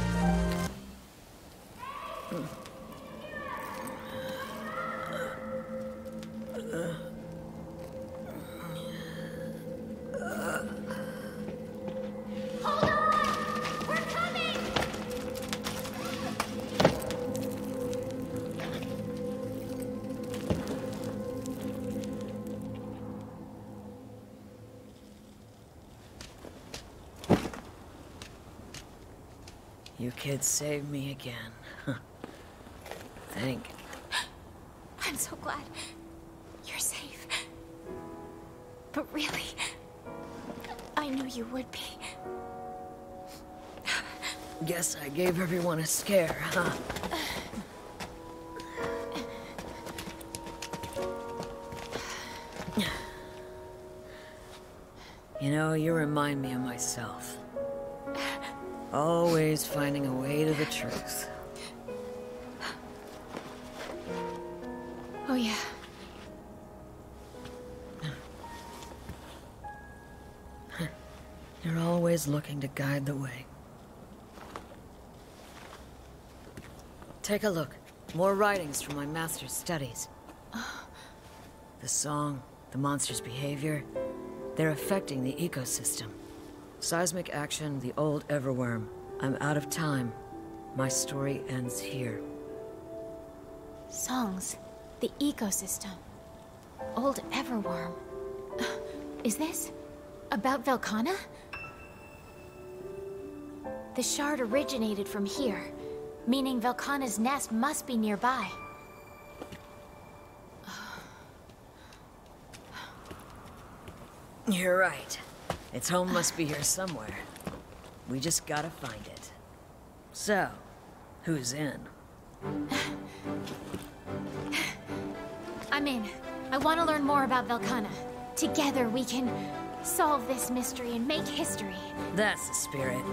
You kids saved me again. Thank I'm so glad you're safe. But really, I knew you would be. Guess I gave everyone a scare, huh? You know, you remind me of myself. Always finding a way to the truth. Oh, yeah. You're always looking to guide the way. Take a look. More writings from my master's studies. The song, the monster's behavior, they're affecting the ecosystem. Seismic action, the old Everwyrm. I'm out of time. My story ends here. Songs. The ecosystem. Old Everwyrm. Is this about Velkhana? The shard originated from here, meaning Velkhana's nest must be nearby. You're right. Its home must be here somewhere. We just gotta find it. So, who's in? I'm in. I want to learn more about Velkhana. Together we can solve this mystery and make history. That's the spirit.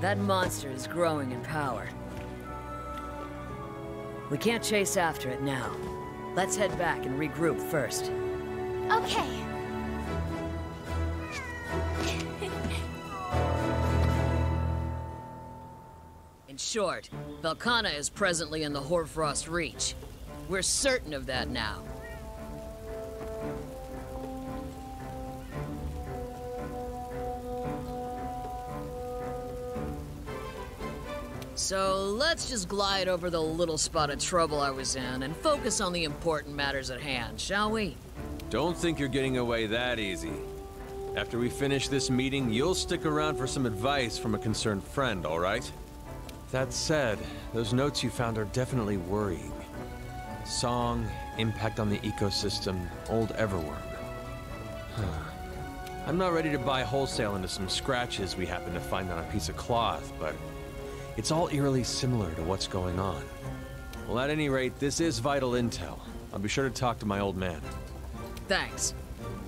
That monster is growing in power. We can't chase after it now. Let's head back and regroup first. Okay. In short, Velkhana is presently in the Hoarfrost Reach. We're certain of that now. So let's just glide over the little spot of trouble I was in and focus on the important matters at hand, shall we? Don't think you're getting away that easy. After we finish this meeting, you'll stick around for some advice from a concerned friend, all right? That said, those notes you found are definitely worrying. Song, impact on the ecosystem, old Everwyrm. Huh. I'm not ready to buy wholesale into some scratches we happen to find on a piece of cloth, but it's all eerily similar to what's going on. Well, at any rate, this is vital intel. I'll be sure to talk to my old man. Thanks.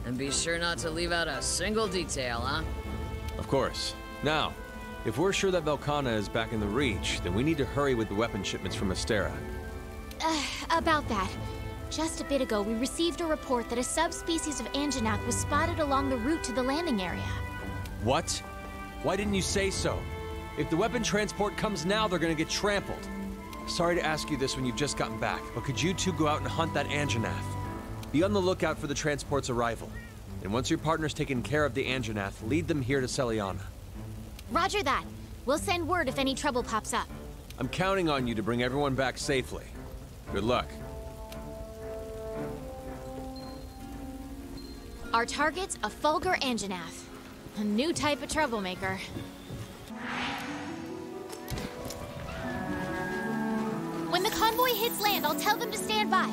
And be sure not to leave out a single detail, huh? Of course. Now, if we're sure that Velkhana is back in the Reach, then we need to hurry with the weapon shipments from Astera. Uh, about that. Just a bit ago, we received a report that a subspecies of Anjanath was spotted along the route to the landing area. What? Why didn't you say so? If the weapon transport comes now, they're gonna get trampled. Sorry to ask you this when you've just gotten back, but could you two go out and hunt that Anjanath? Be on the lookout for the transport's arrival. And once your partner's taken care of the Anjanath, lead them here to Seliana. Roger that. We'll send word if any trouble pops up. I'm counting on you to bring everyone back safely. Good luck. Our target's a Fulgur Anjanath. A new type of troublemaker. When the convoy hits land, I'll tell them to stand by.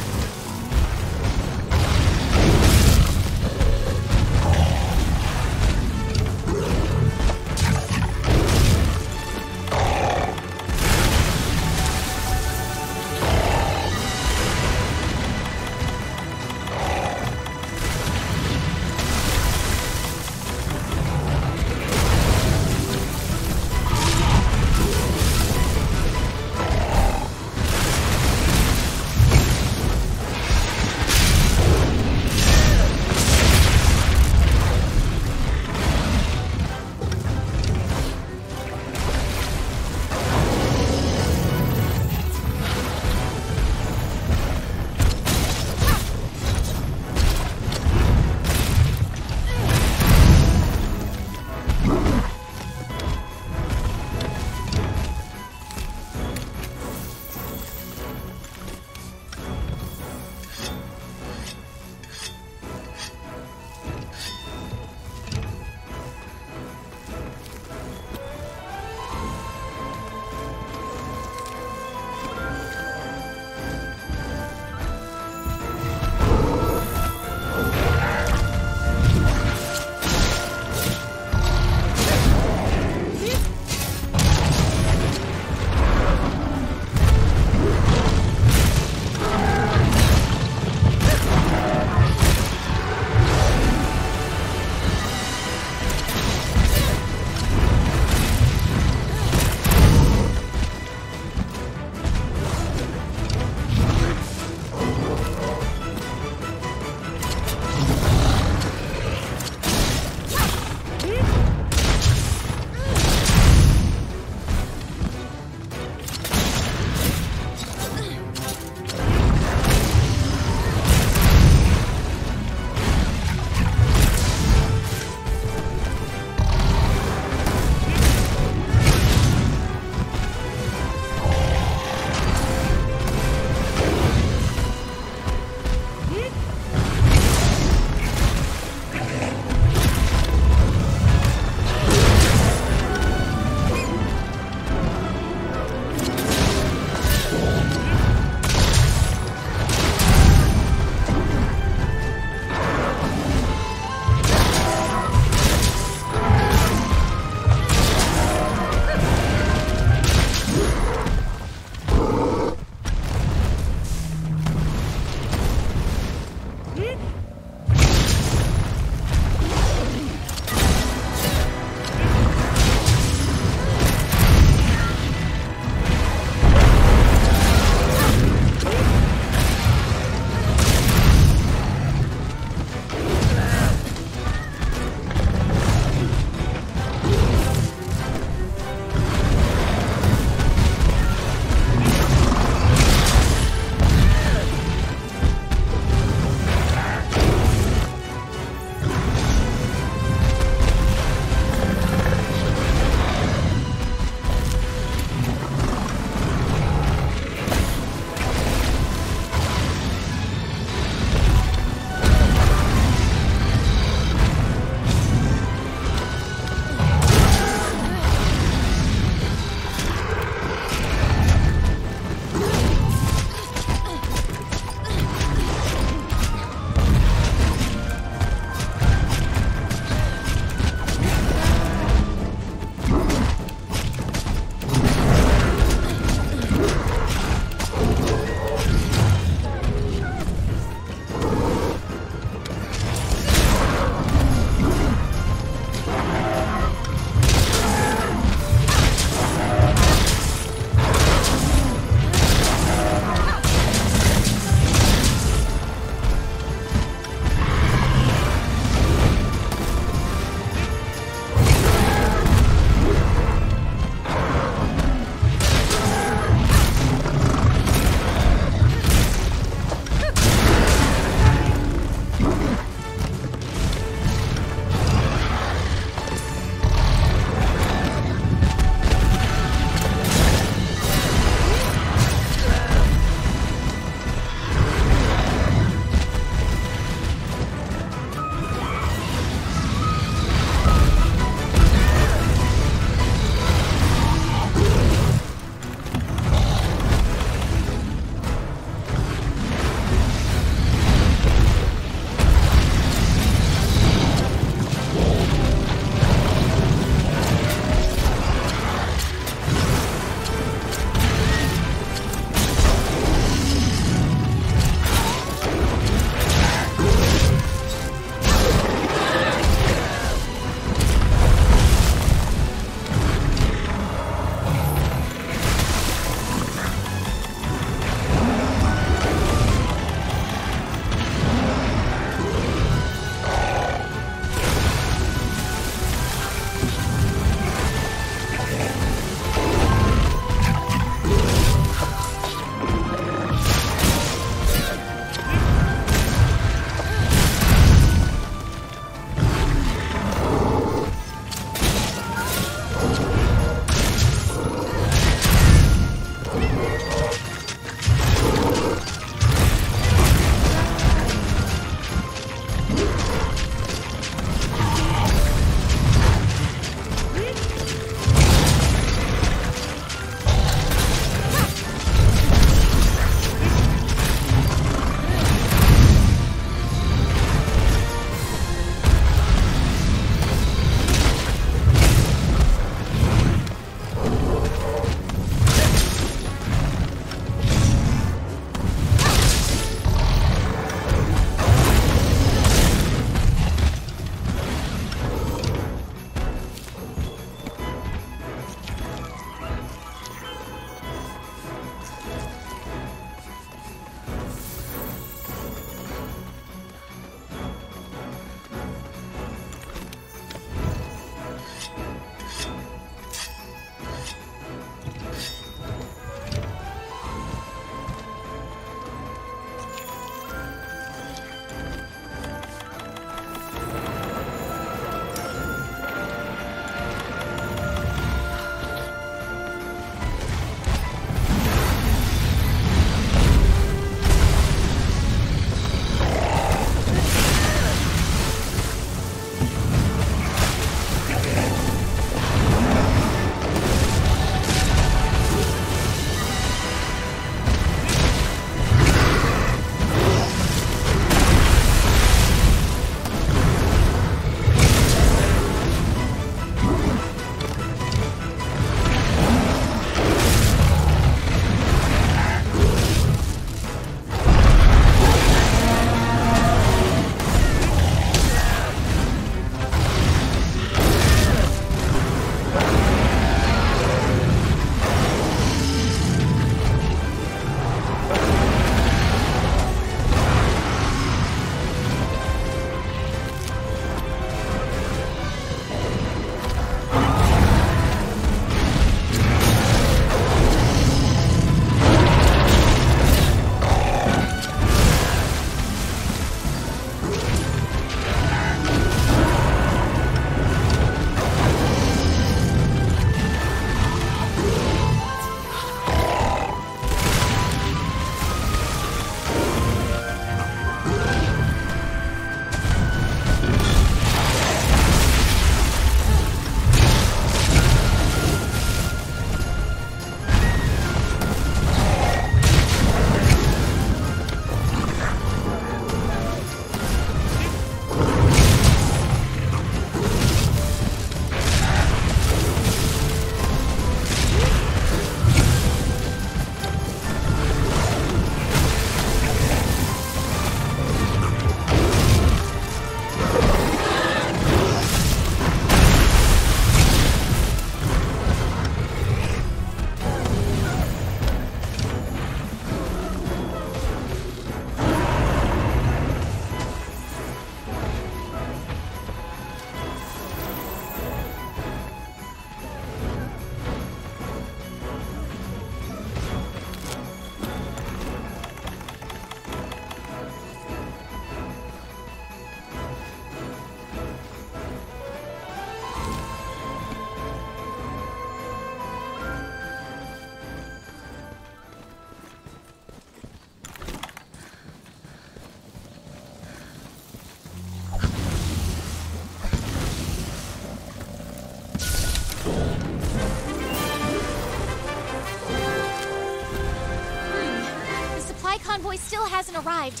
Still hasn't arrived.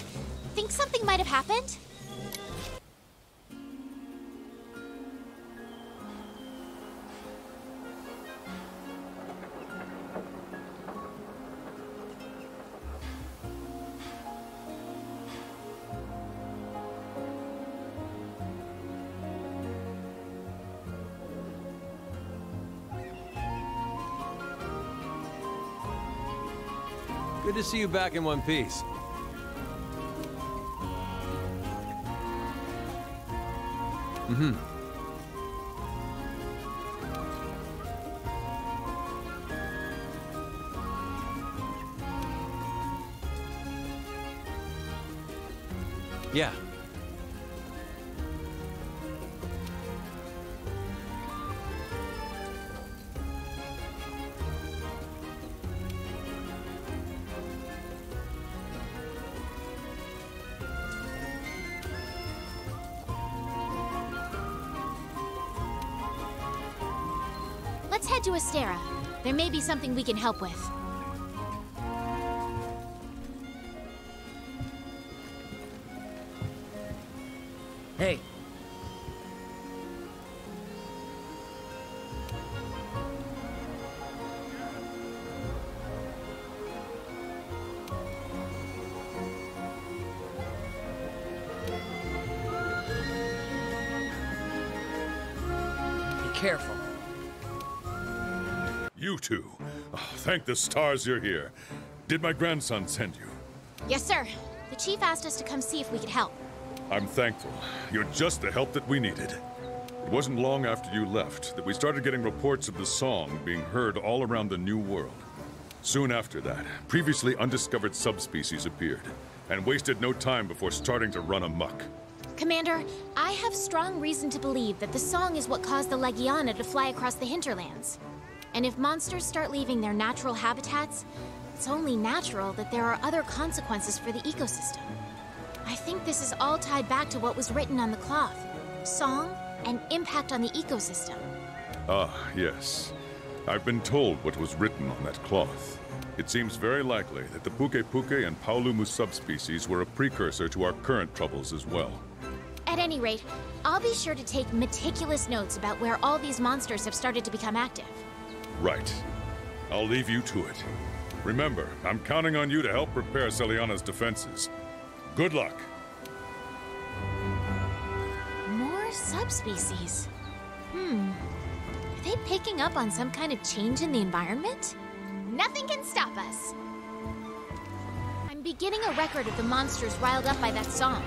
Think something might have happened? Good to see you back in one piece. Something we can help with. Thank the stars you're here. Did my grandson send you? Yes, sir. The chief asked us to come see if we could help. I'm thankful. You're just the help that we needed. It wasn't long after you left that we started getting reports of the song being heard all around the New World. Soon after that, previously undiscovered subspecies appeared, and wasted no time before starting to run amok. Commander, I have strong reason to believe that the song is what caused the Legiana to fly across the hinterlands. And if monsters start leaving their natural habitats, it's only natural that there are other consequences for the ecosystem. I think this is all tied back to what was written on the cloth. Song and impact on the ecosystem. Ah, yes. I've been told what was written on that cloth. It seems very likely that the Pukei-Pukei and Paolumu subspecies were a precursor to our current troubles as well. At any rate, I'll be sure to take meticulous notes about where all these monsters have started to become active. Right. I'll leave you to it. Remember, I'm counting on you to help repair Seliana's defenses. Good luck. More subspecies. Hmm. Are they picking up on some kind of change in the environment? Nothing can stop us. I'm beginning a record of the monsters riled up by that song.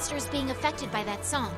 Monsters being affected by that song.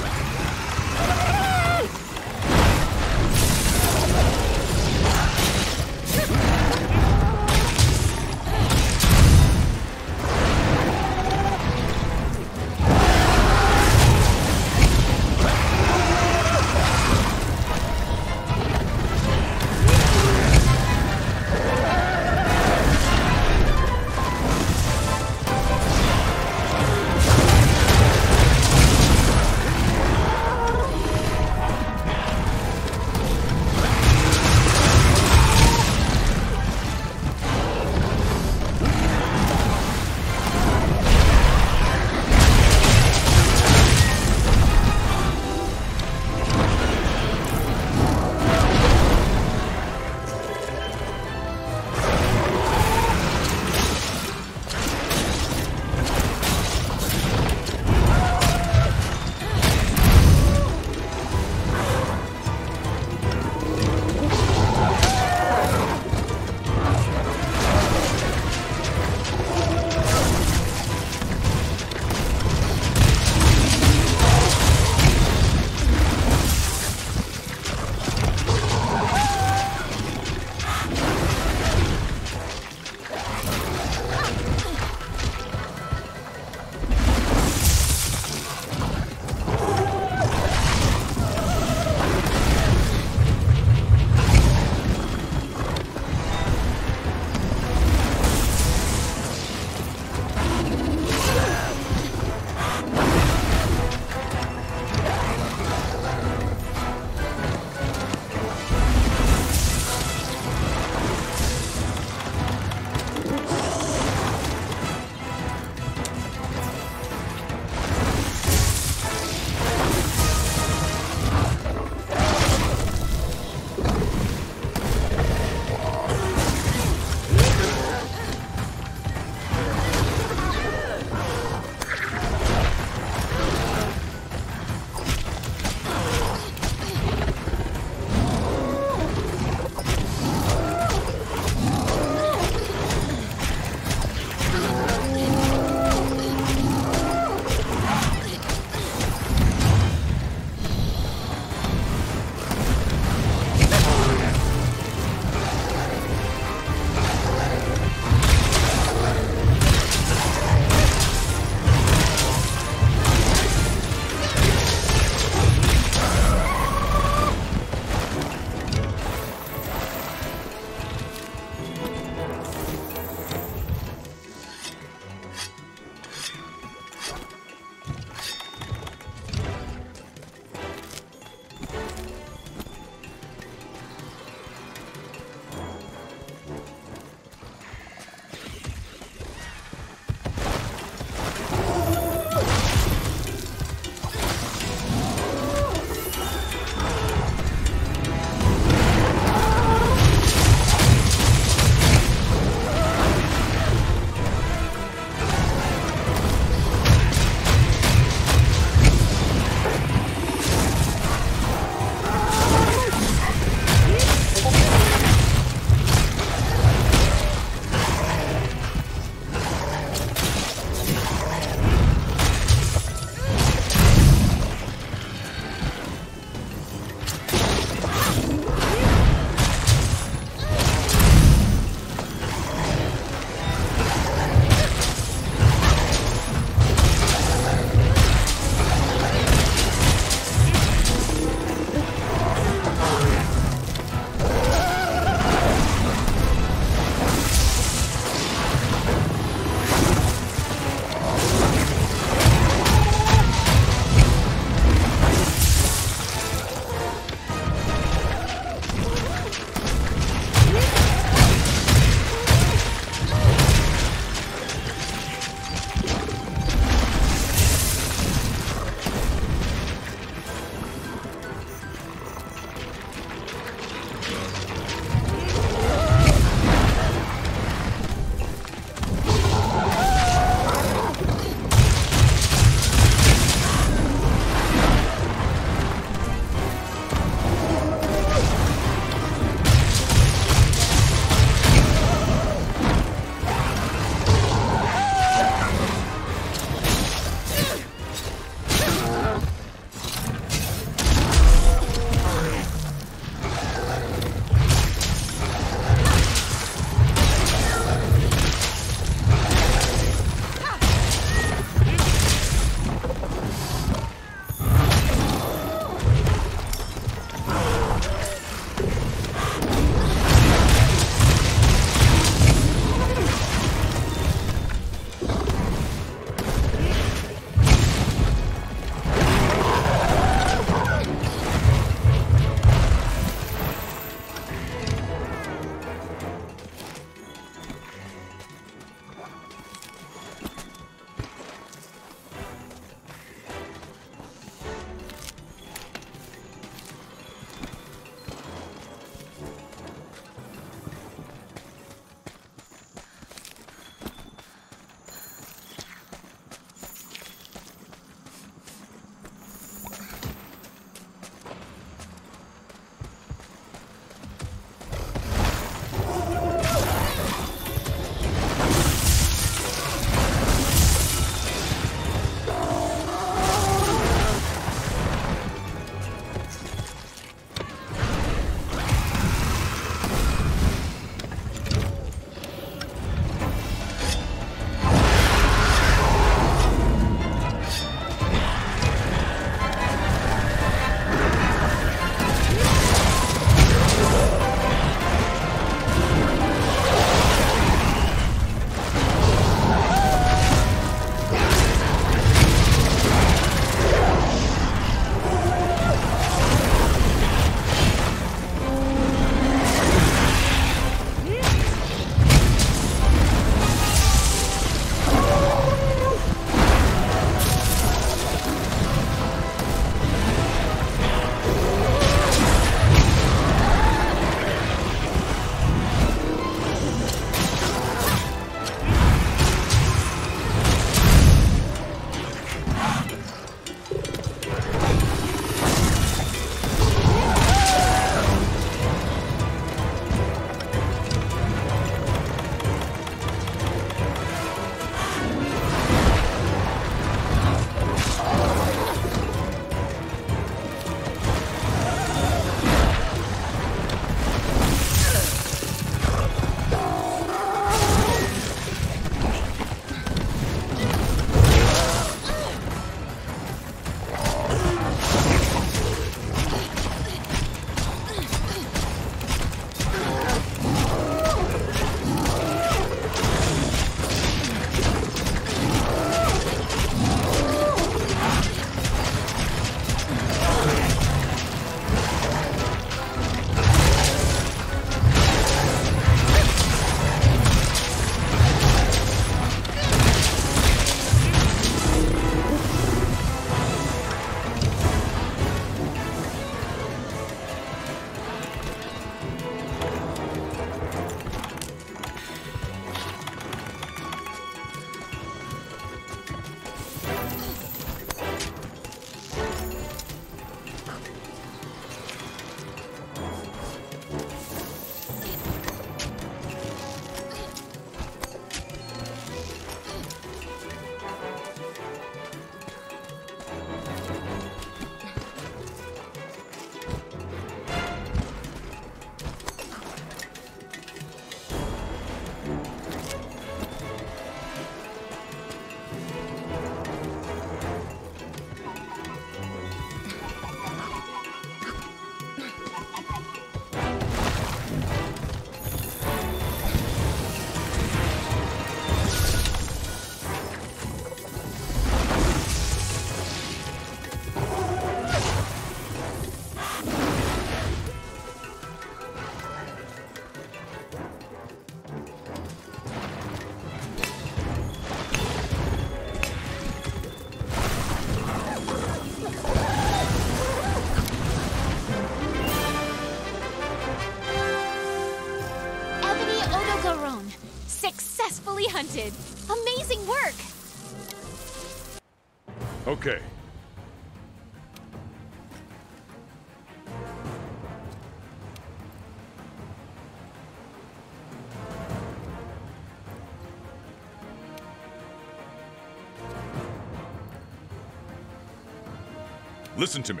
Listen to me.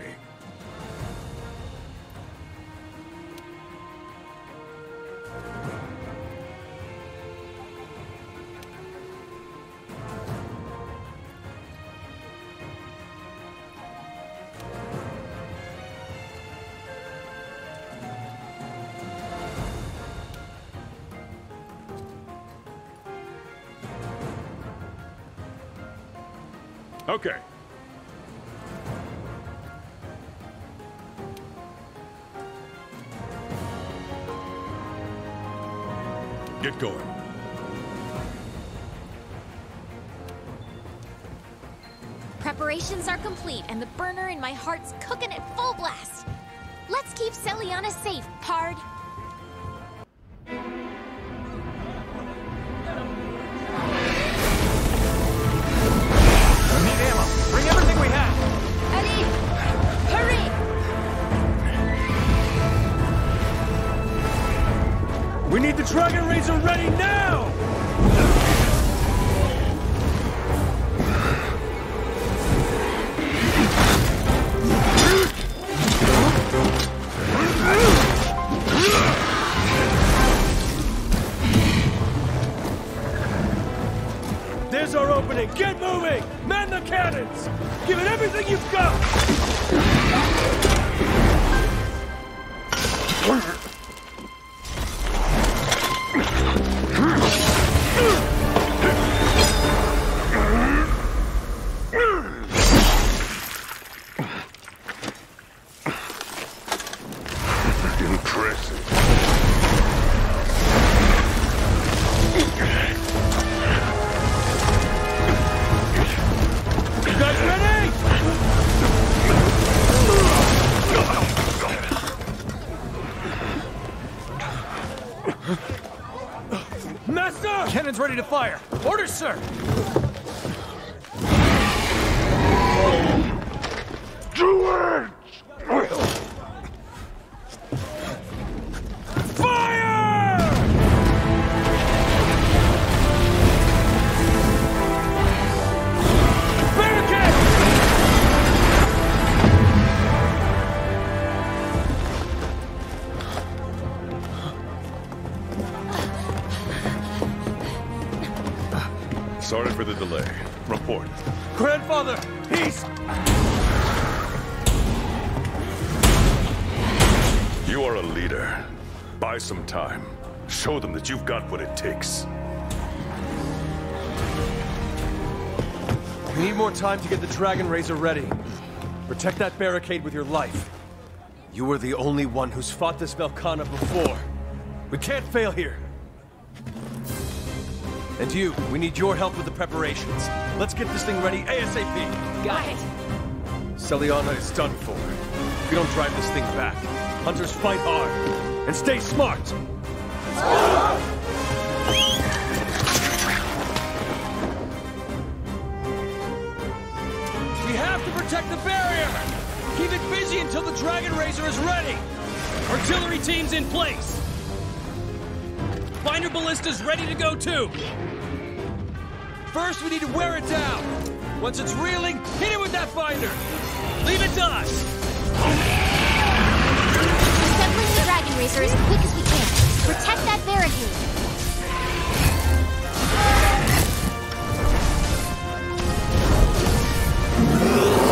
Preparations are complete, and the burner in my heart's cooking at full blast. Let's keep Seliana safe, Pard. We need ammo. Bring everything we have. Eddie! Hurry! We need the Dragon Razor ready now! Cannons! Give it everything you've more time to get the Dragon Razor ready. Protect that barricade with your life. You were the only one who's fought this Velkhana before. We can't fail here. And you, we need your help with the preparations. Let's get this thing ready ASAP. Got it. Seliana is done for. If we don't drive this thing back, hunters fight hard. And stay smart! Dragon Razor is ready! Artillery team's in place! Binder Ballista's ready to go too! First, we need to wear it down! Once it's reeling, hit it with that binder. Leave it to us! Assembling the Dragon Racer as quick as we can! Protect that barricade! Ugh!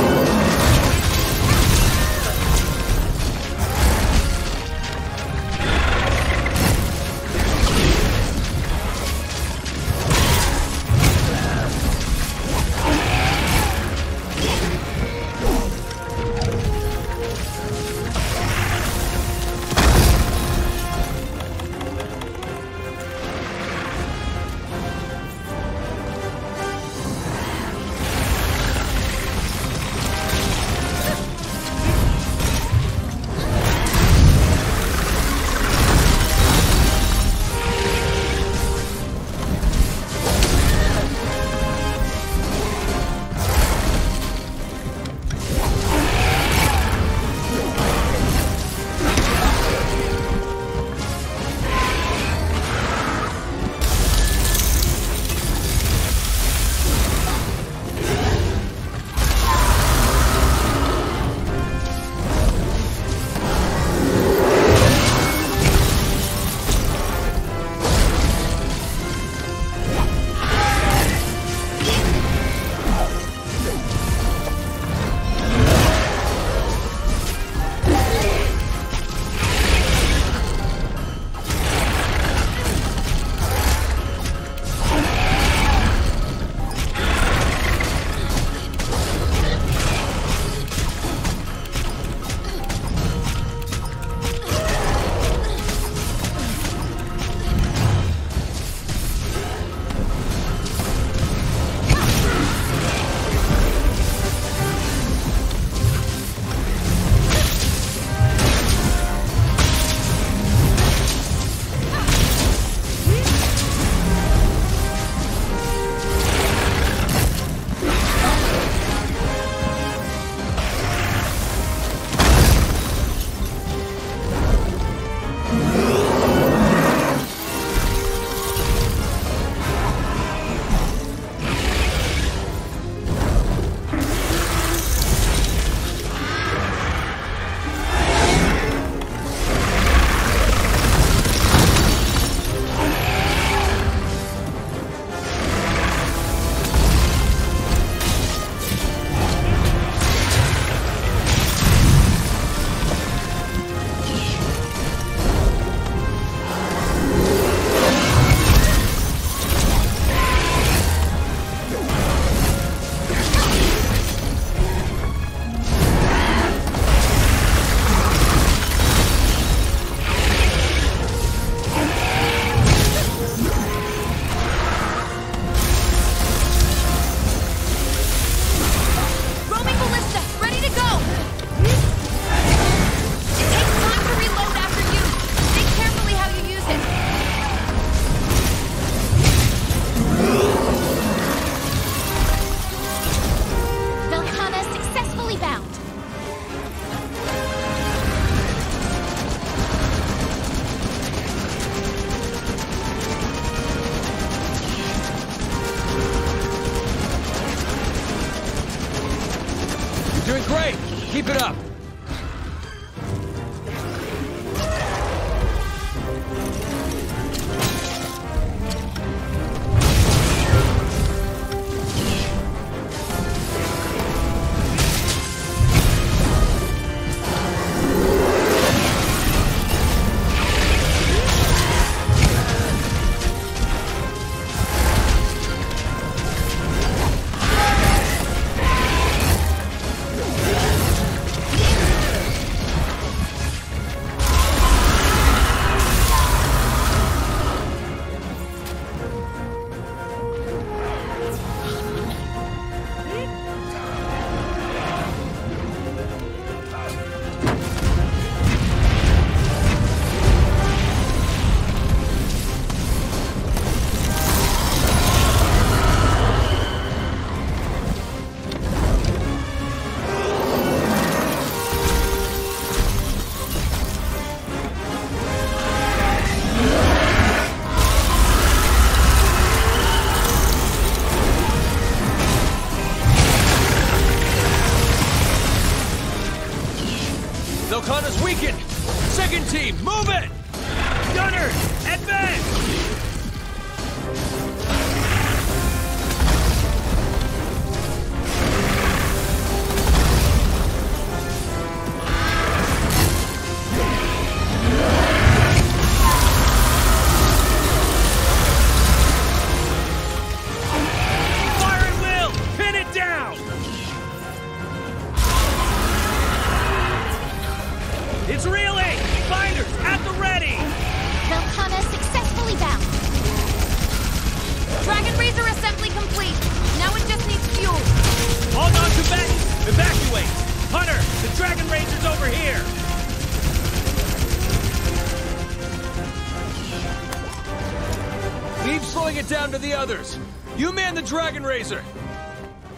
You man the Dragon Razor!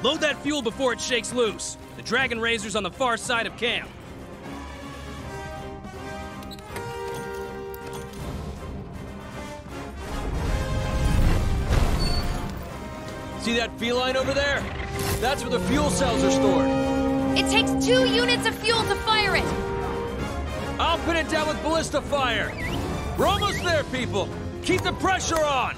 Load that fuel before it shakes loose. The Dragon Razor's on the far side of camp. See that feline over there? That's where the fuel cells are stored. It takes two units of fuel to fire it. I'll pin it down with ballista fire. We're almost there, people. Keep the pressure on.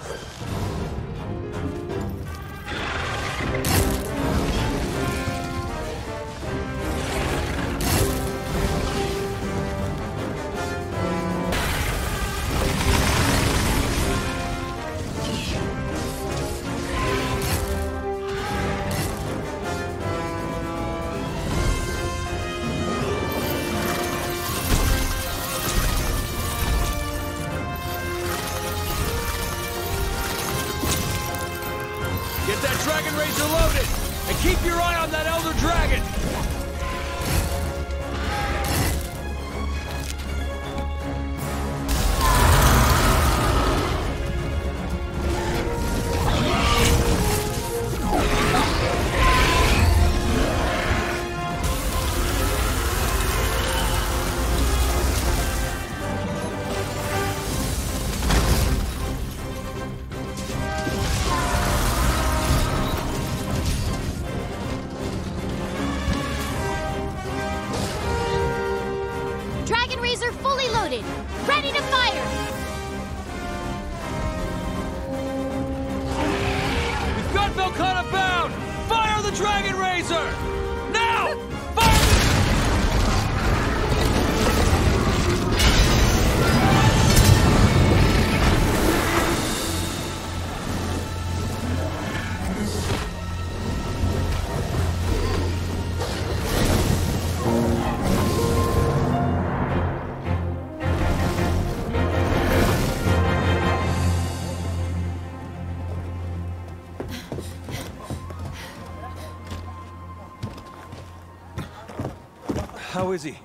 How is he?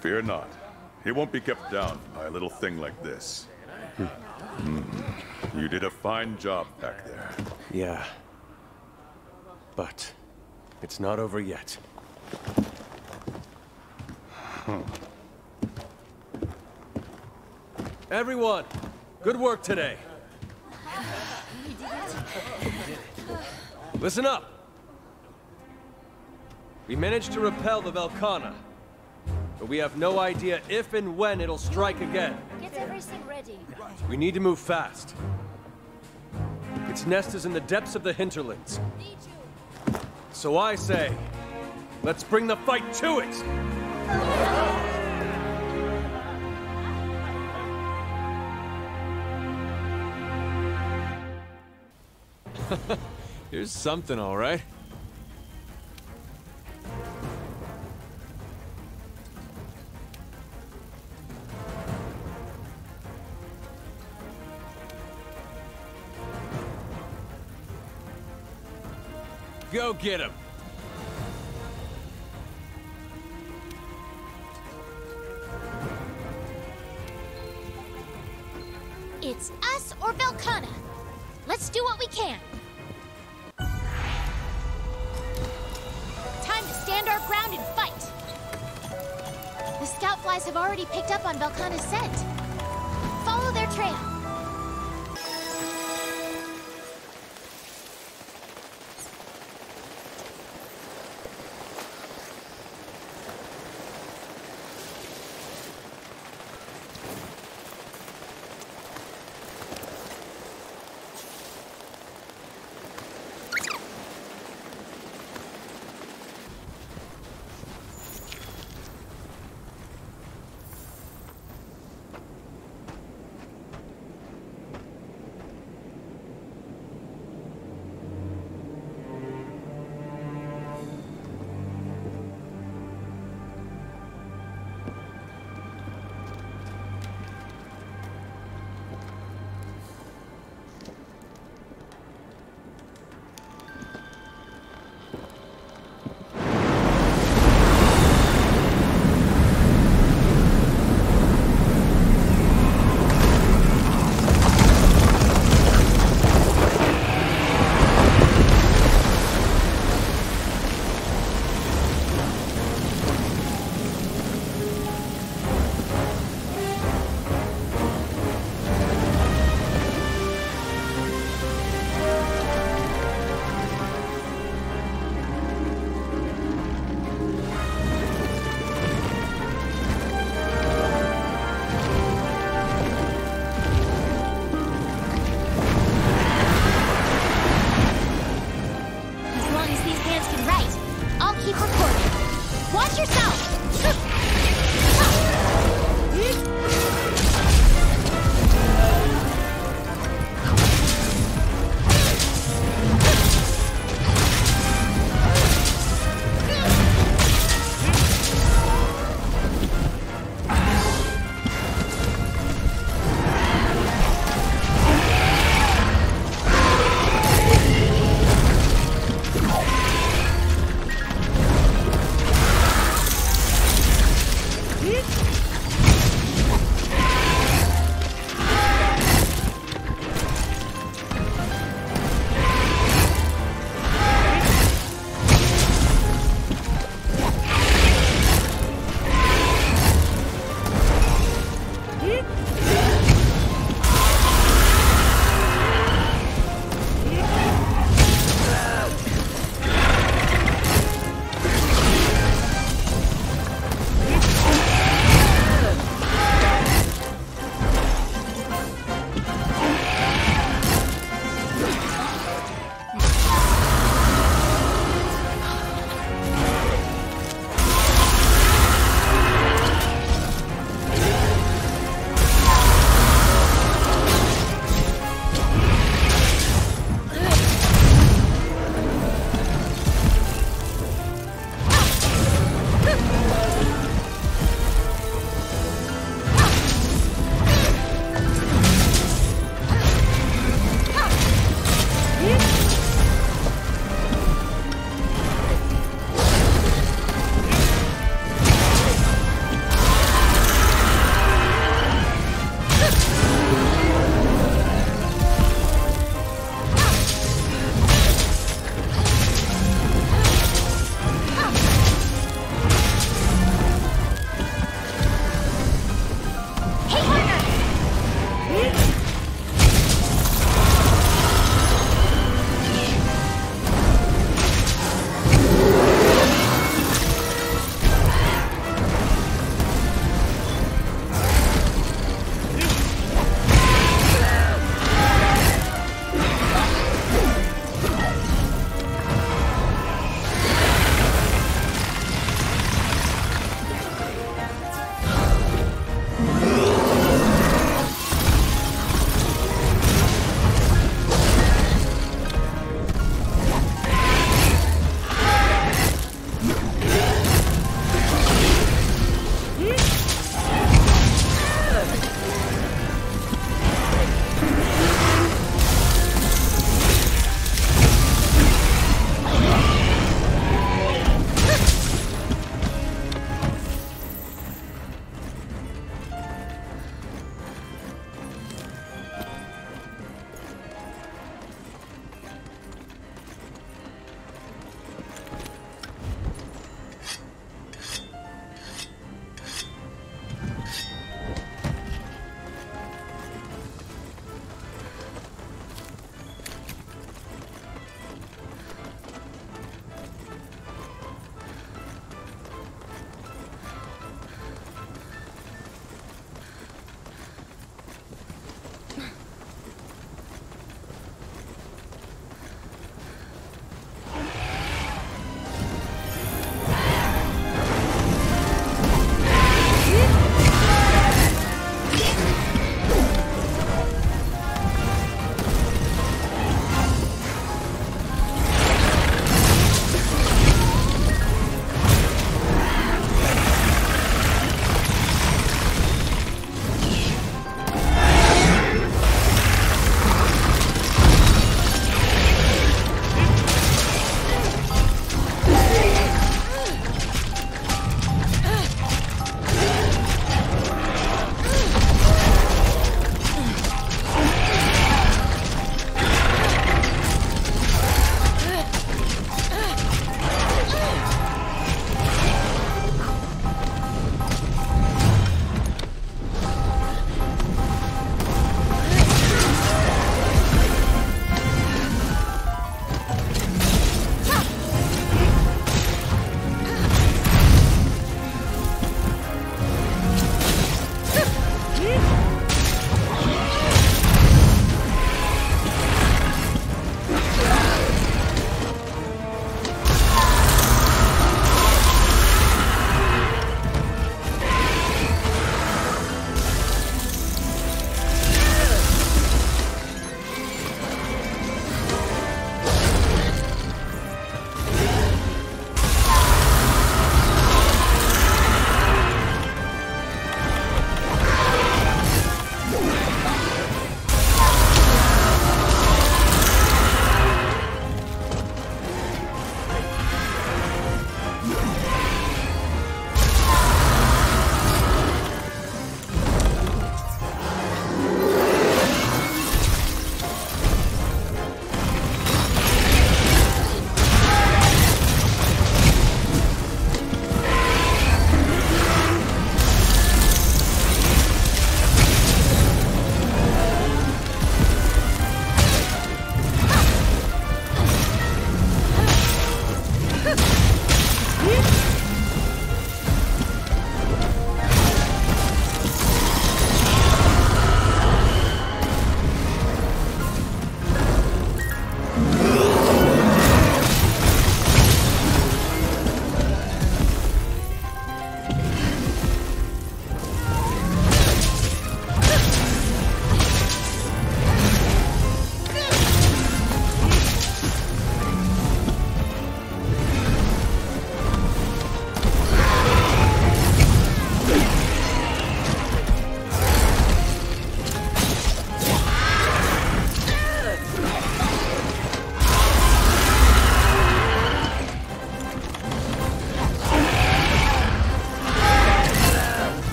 Fear not. He won't be kept down by a little thing like this. Hmm. You did a fine job back there. Yeah. But it's not over yet. Everyone, good work today. Listen up. We managed to repel the Velkhana. But we have no idea if and when it'll strike again. Get everything ready. We need to move fast. Its nest is in the depths of the hinterlands. So I say, let's bring the fight to it! Here's something, all right. Get him!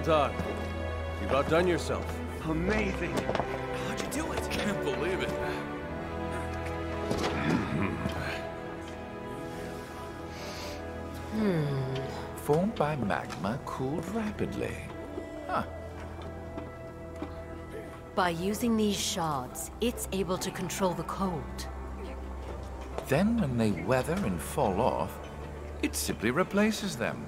Well done. You've outdone yourself. Amazing. How'd you do it? Can't believe it. Hmm. Formed by magma cooled rapidly. Huh. By using these shards, it's able to control the cold. Then when they weather and fall off, it simply replaces them.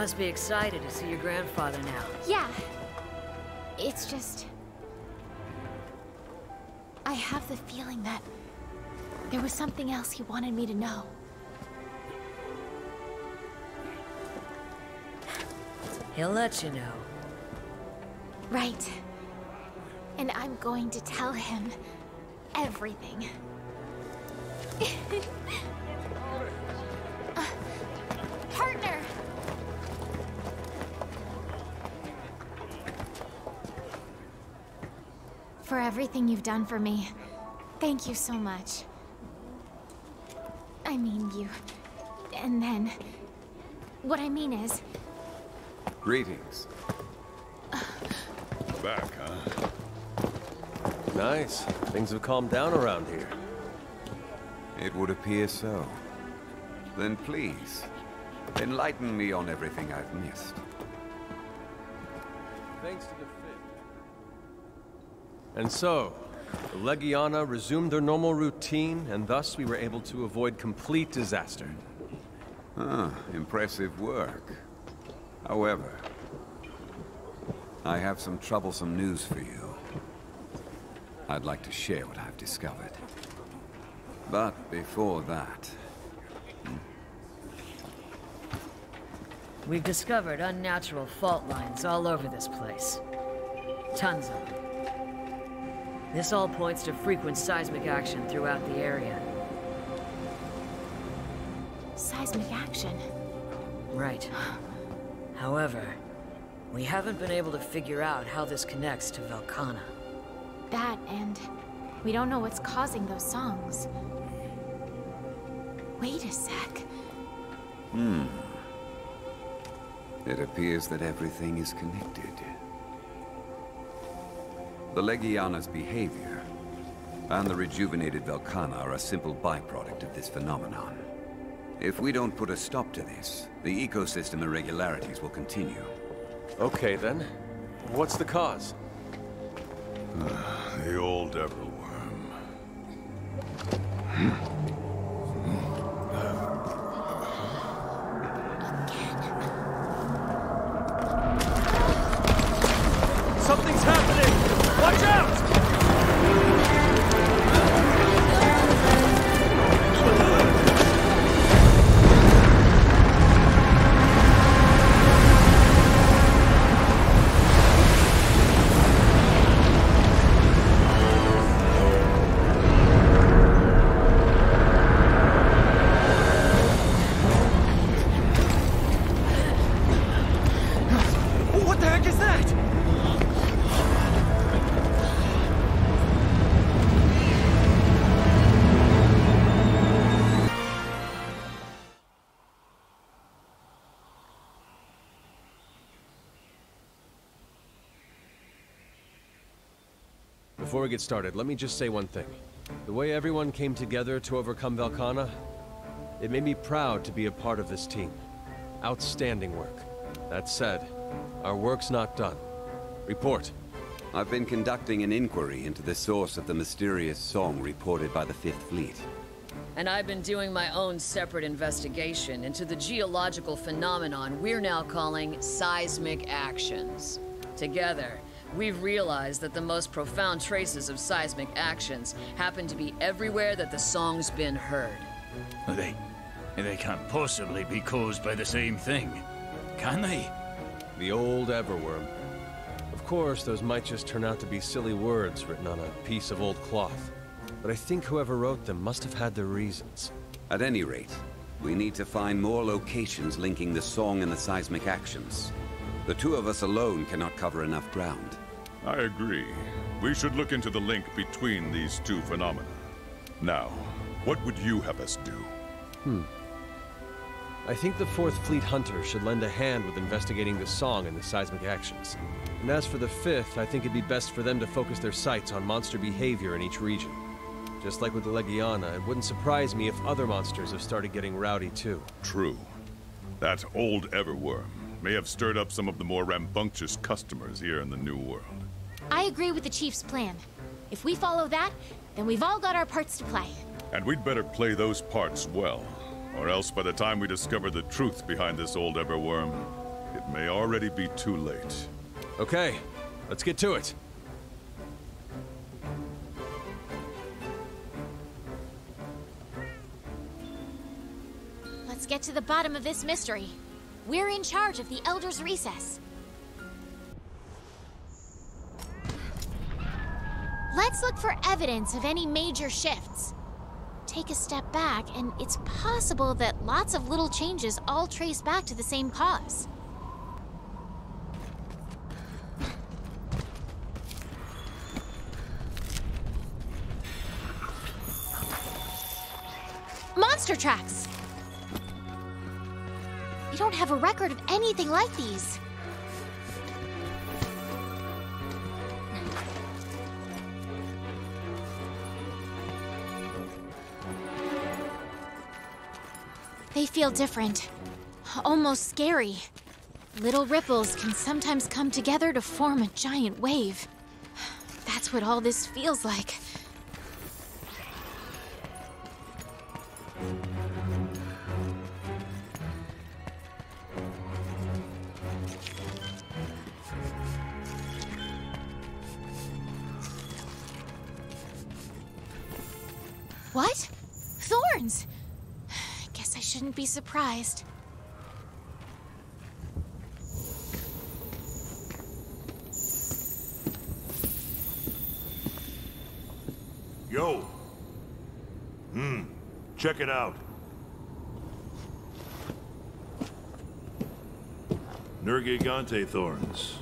Must be excited to see your grandfather now. yeah. It's just. I have the feeling that there was something else he wanted me to know. He'll let you know. Right. And I'm going to tell him everything. For everything you've done for me, thank you so much. I mean you. And then... What I mean is, Greetings. Back, huh? Nice. Things have calmed down around here. It would appear so. Then please, enlighten me on everything I've missed. Thanks to the Fit. And so, the Legiana resumed their normal routine, and thus we were able to avoid complete disaster. Ah, impressive work. However, I have some troublesome news for you. I'd like to share what I've discovered. But before that, We've discovered unnatural fault lines all over this place. Tons of them. This all points to frequent seismic action throughout the area. seismic action. Right. However, we haven't been able to figure out how this connects to Velkhana. That and we don't know what's causing those songs. Wait a sec. hmm. It appears that everything is connected. The Legiana's behavior and the rejuvenated Velkhana are a simple byproduct of this phenomenon. If we don't put a stop to this, the ecosystem irregularities will continue. Okay, then. What's the cause? the old Everwyrm. Before we get started, let me just say one thing. The way everyone came together to overcome Velkhana, it made me proud to be a part of this team. Outstanding work. That said, our work's not done. Report. I've been conducting an inquiry into the source of the mysterious song reported by the Fifth Fleet. And I've been doing my own separate investigation into the geological phenomenon we're now calling seismic actions. Together, we've realized that the most profound traces of seismic actions happen to be everywhere that the song's been heard. They... they can't possibly be caused by the same thing. Can they? The old Everwyrm. Of course, those might just turn out to be silly words written on a piece of old cloth. But I think whoever wrote them must have had their reasons. At any rate, we need to find more locations linking the song and the seismic actions. The two of us alone cannot cover enough ground. I agree. We should look into the link between these two phenomena. Now, what would you have us do? Hmm. I think the Fourth Fleet Hunter should lend a hand with investigating the song and the seismic actions. And as for the Fifth, I think it'd be best for them to focus their sights on monster behavior in each region. Just like with the Legiana, it wouldn't surprise me if other monsters have started getting rowdy too. True. That old Everwyrm may have stirred up some of the more rambunctious customers here in the New World. I agree with the Chief's plan. If we follow that, then we've all got our parts to play. And we'd better play those parts well. Or else by the time we discover the truth behind this old Everwyrm, it may already be too late. Okay, let's get to it. Let's get to the bottom of this mystery. We're in charge of the Elder's Recess. Let's look for evidence of any major shifts. Take a step back, and it's possible that lots of little changes all trace back to the same cause. Monster tracks! We don't have a record of anything like these. They feel different. Almost scary. Little ripples can sometimes come together to form a giant wave. That's what all this feels like. What? Thorns! Shouldn't be surprised. Yo. Hmm. Check it out. Nergigante thorns.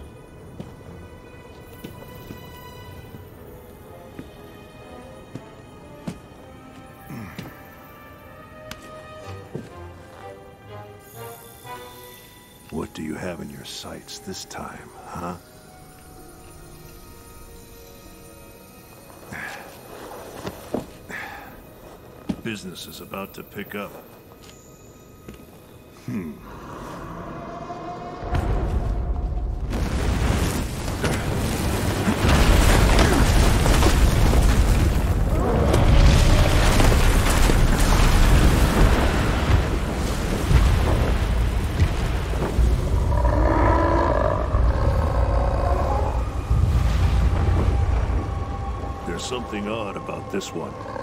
What do you have in your sights this time, huh? Business is about to pick up. Hmm. This one.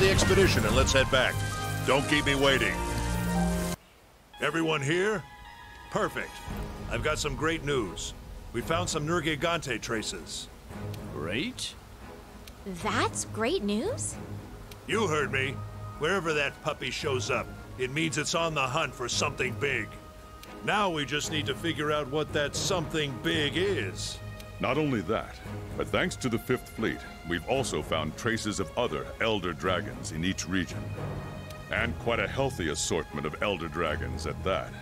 The expedition and let's head back. Don't keep me waiting. Everyone here? Perfect. I've got some great news. We found some Nergigante traces. Great? That's great news? You heard me. Wherever that puppy shows up, it means it's on the hunt for something big. Now we just need to figure out what that something big is. Not only that, but thanks to the Fifth Fleet, we've also found traces of other Elder Dragons in each region. And quite a healthy assortment of Elder Dragons at that.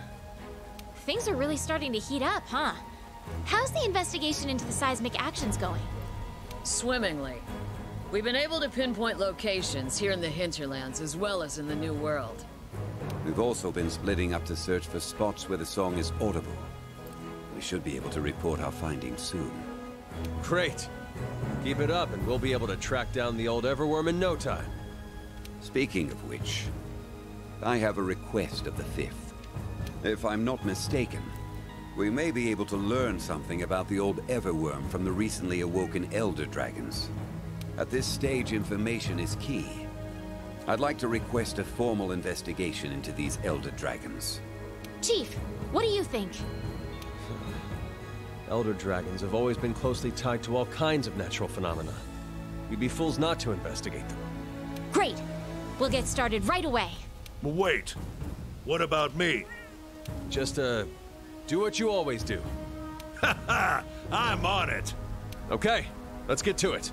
Things are really starting to heat up, huh? How's the investigation into the seismic actions going? Swimmingly. We've been able to pinpoint locations here in the hinterlands as well as in the New World. We've also been splitting up to search for spots where the song is audible. We should be able to report our findings soon. Great. Keep it up and we'll be able to track down the old Everwyrm in no time. Speaking of which, I have a request of the Fifth. If I'm not mistaken, we may be able to learn something about the old Everwyrm from the recently awoken Elder Dragons. At this stage, information is key. I'd like to request a formal investigation into these Elder Dragons. Chief, what do you think? Elder Dragons have always been closely tied to all kinds of natural phenomena. We'd be fools not to investigate them. Great. We'll get started right away. But wait. What about me? Just, uh, do what you always do. Ha ha! I'm on it! Okay, let's get to it.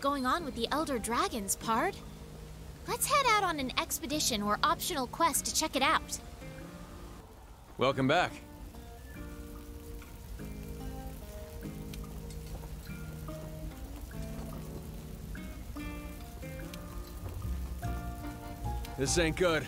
Going on with the Elder Dragons, Pard. Let's head out on an expedition or optional quest to check it out. Welcome back. This ain't good.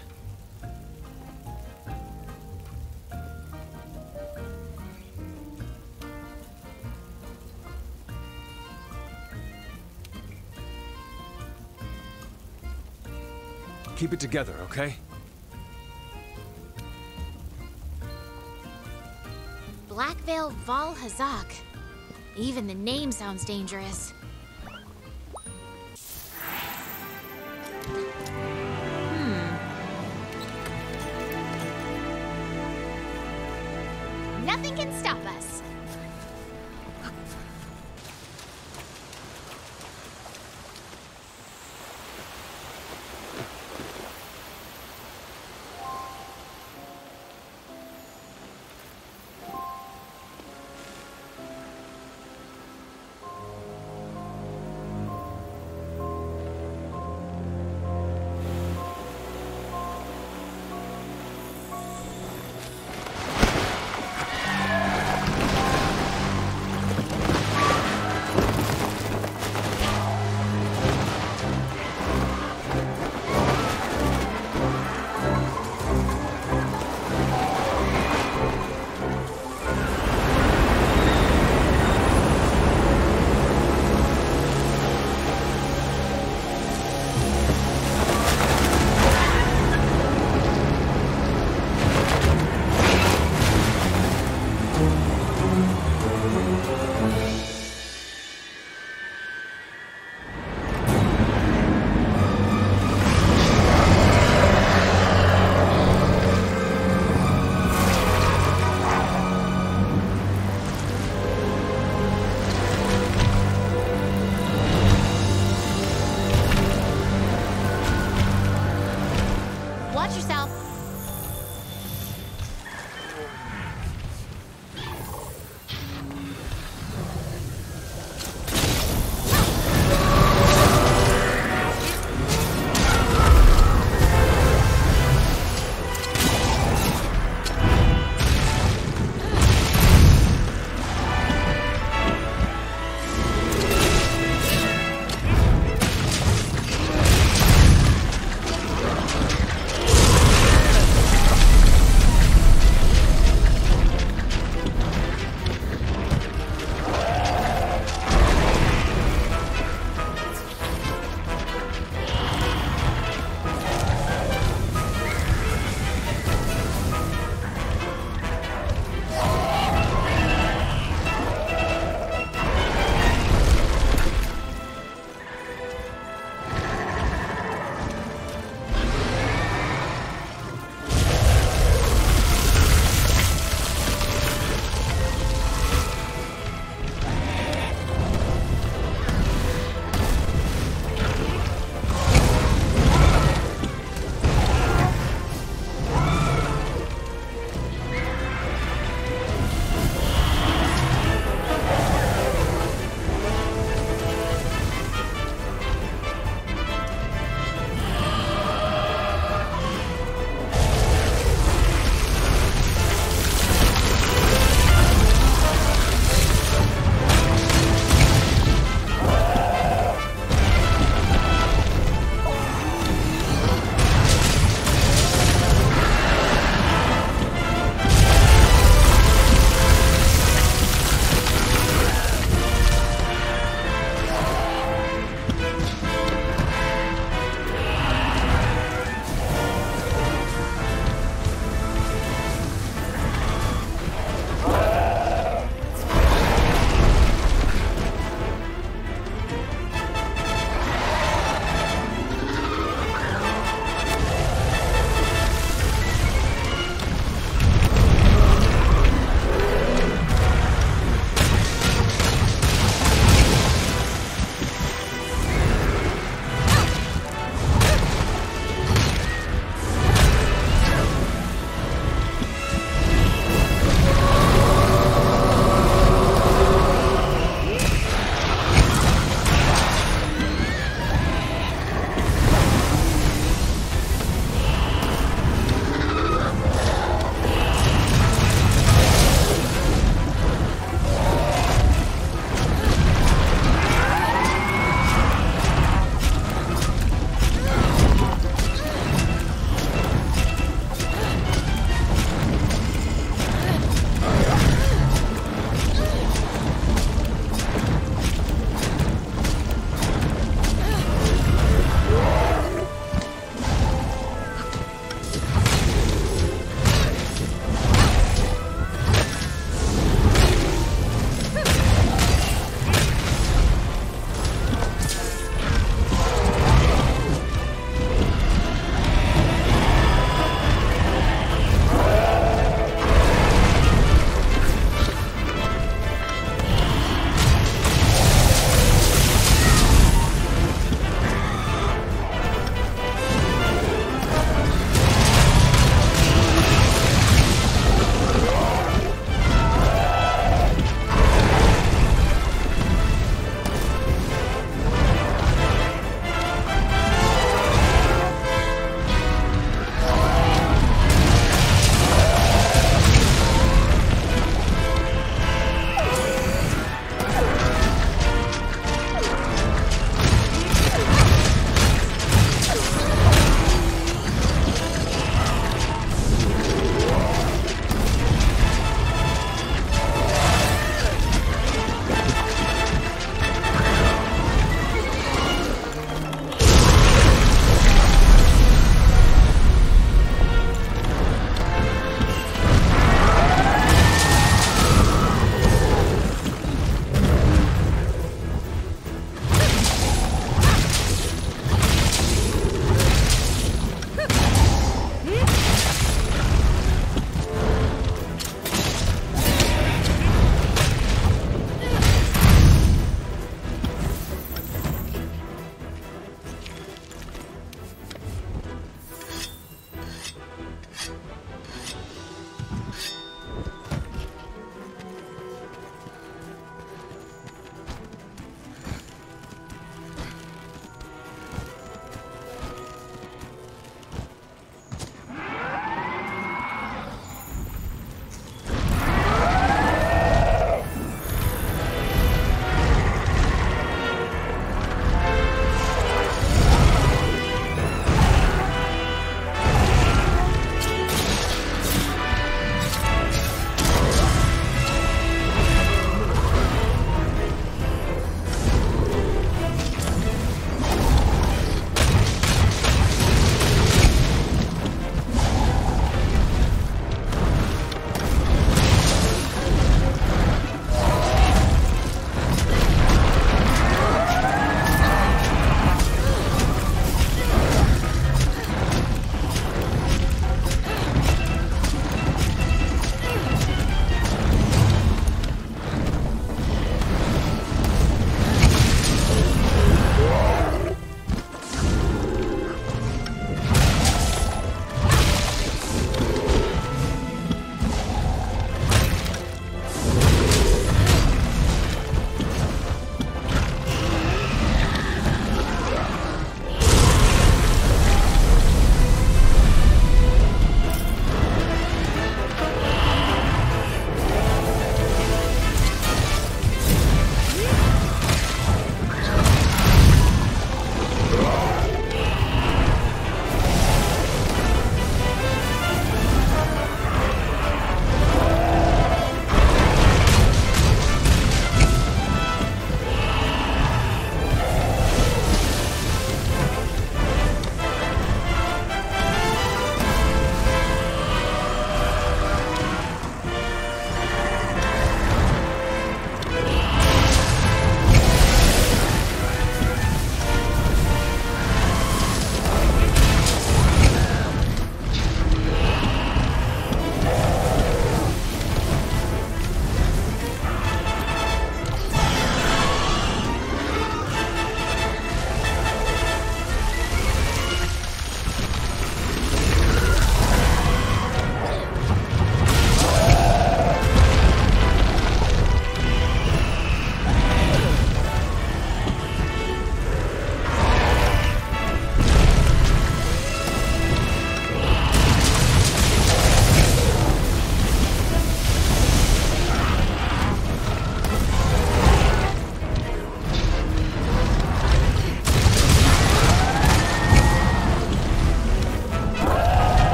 Keep it together, okay? Blackveil Val Hazak. Even the name sounds dangerous. Hmm. Nothing can stop us.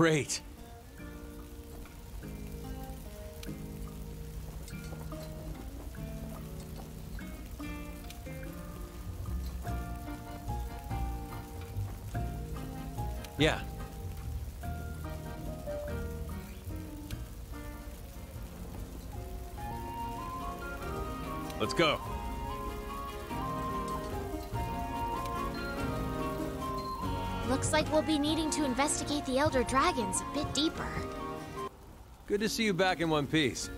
Great. Yeah. Let's go. Looks like we'll be needing investigate the Elder Dragons a bit deeper. Good to see you back in one piece.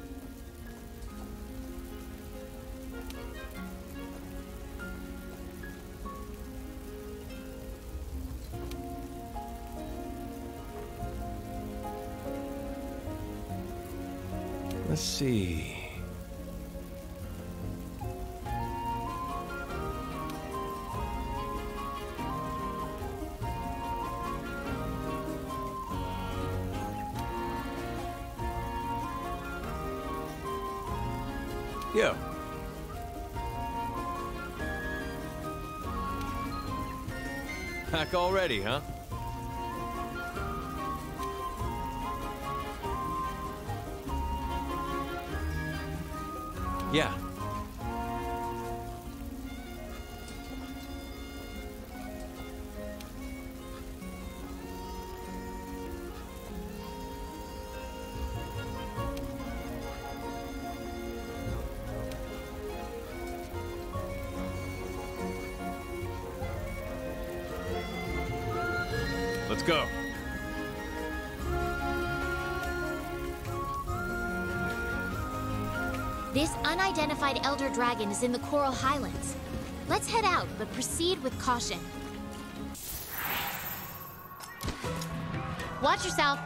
Let's see. Already, huh? Elder Dragon is in the Coral Highlands. Let's head out, but proceed with caution. Watch yourself.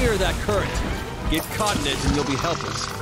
Clear that current. Get caught in it and you'll be helpless.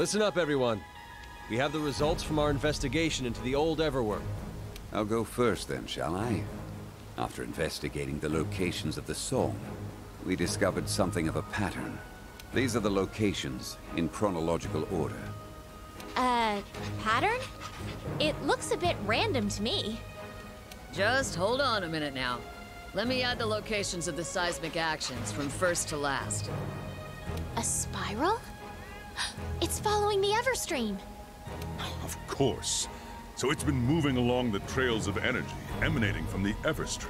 Listen up, everyone. We have the results from our investigation into the old Everwyrm. I'll go first then, shall I? After investigating the locations of the song, we discovered something of a pattern. These are the locations in chronological order. Uh, pattern? It looks a bit random to me. Just hold on a minute now. Let me add the locations of the seismic actions from first to last. Following the Everstream. Oh, of course. So it's been moving along the trails of energy emanating from the Everstream.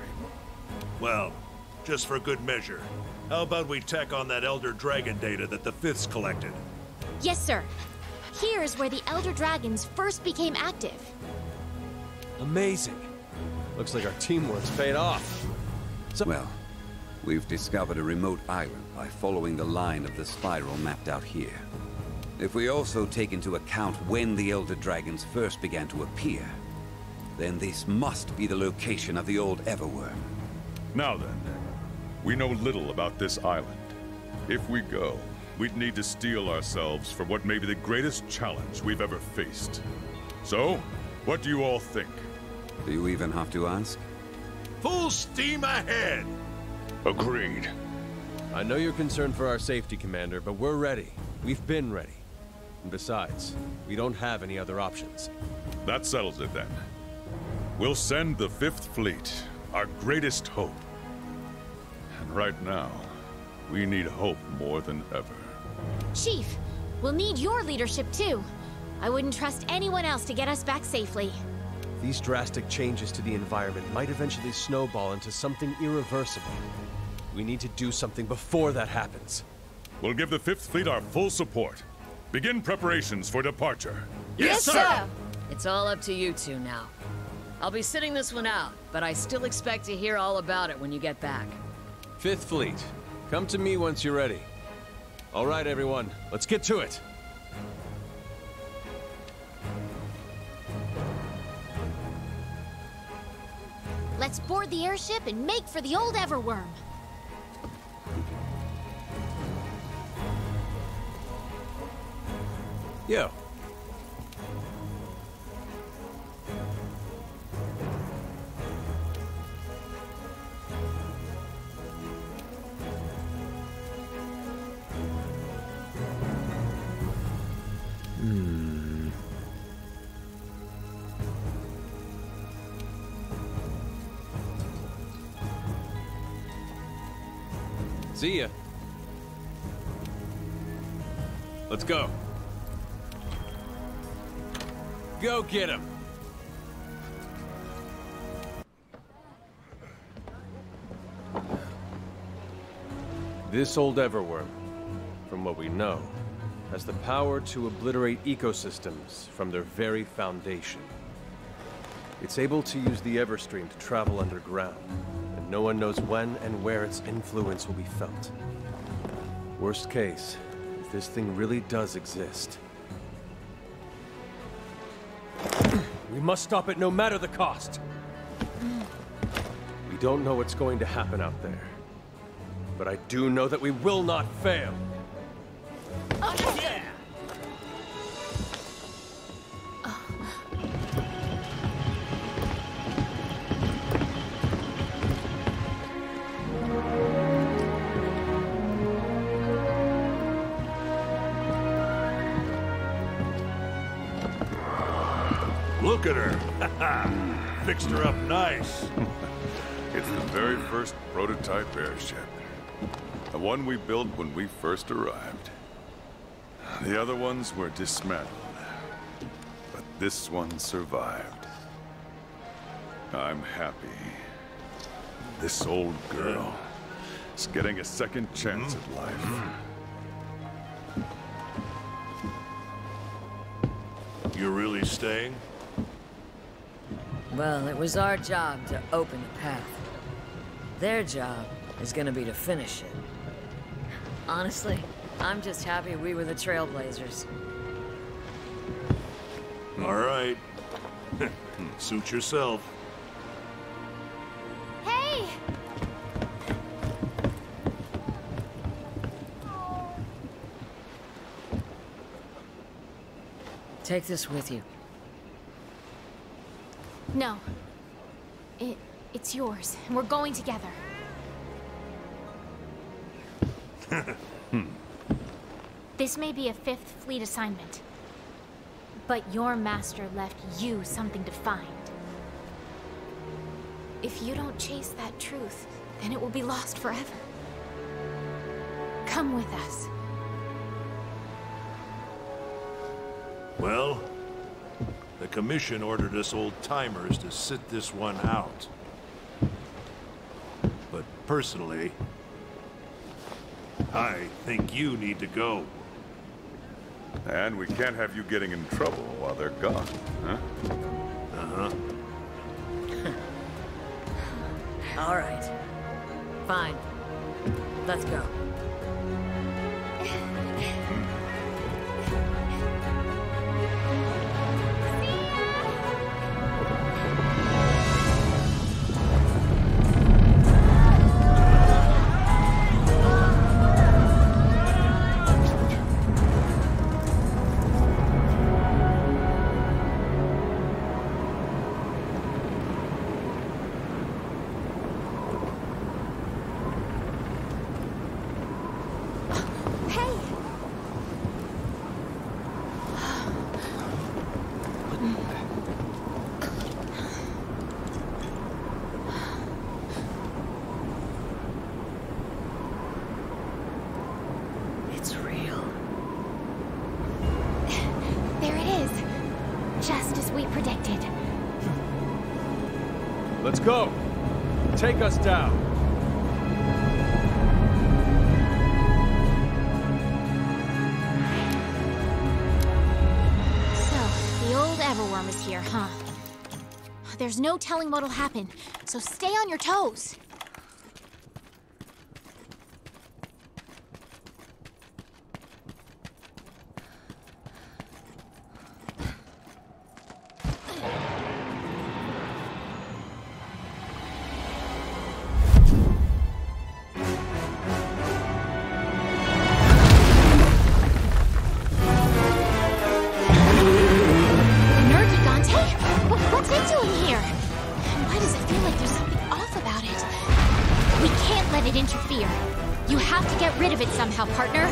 Well, just for good measure, how about we tack on that Elder Dragon data that the Fifths collected? Yes, sir. Here's where the Elder Dragons first became active. Amazing. Looks like our teamwork's paid off. So well, we've discovered a remote island by following the line of the spiral mapped out here. If we also take into account when the Elder Dragons first began to appear, then this must be the location of the old Everwyrm. Now then, we know little about this island. If we go, we'd need to steel ourselves for what may be the greatest challenge we've ever faced. So, what do you all think? Do you even have to ask? Full steam ahead! Agreed. I know you're concerned for our safety, Commander, but we're ready. We've been ready. And besides, we don't have any other options. That settles it then. We'll send the Fifth Fleet, our greatest hope. And right now, we need hope more than ever. Chief, we'll need your leadership too. I wouldn't trust anyone else to get us back safely. These drastic changes to the environment might eventually snowball into something irreversible. We need to do something before that happens. We'll give the Fifth Fleet our full support. Begin preparations for departure. Yes, yes sir! It's all up to you two now. I'll be sitting this one out, but I still expect to hear all about it when you get back. Fifth Fleet, come to me once you're ready. All right, everyone, let's get to it. Let's board the airship and make for the old Everwyrm. Yo. Hmm. See ya. Let's go. Go get him! This old Everwyrm, from what we know, has the power to obliterate ecosystems from their very foundation. It's able to use the Everstream to travel underground, and no one knows when and where its influence will be felt. Worst case, if this thing really does exist, We must stop it no matter the cost. We don't know what's going to happen out there. But I do know that we will not fail. Oh, yeah! Look at her. Fixed her up nice. it's the very first prototype airship. The one we built when we first arrived. The other ones were dismantled. But this one survived. I'm happy. This old girl is getting a second chance at life. You're really staying? Well, it was our job to open the path. Their job is gonna be to finish it. Honestly, I'm just happy we were the trailblazers. All right. Suit yourself. Hey! Take this with you. No. It, it's yours, and we're going together. Hmm. This may be a Fifth Fleet assignment, but your master left you something to find. If you don't chase that truth, then it will be lost forever. Come with us. Well, the Commission ordered us old-timers to sit this one out. But personally, I think you need to go. And we can't have you getting in trouble while they're gone, huh? Uh-huh. All right. Fine. Let's go. There's no telling what'll happen, so stay on your toes. We can't let it interfere. You have to get rid of it somehow, partner.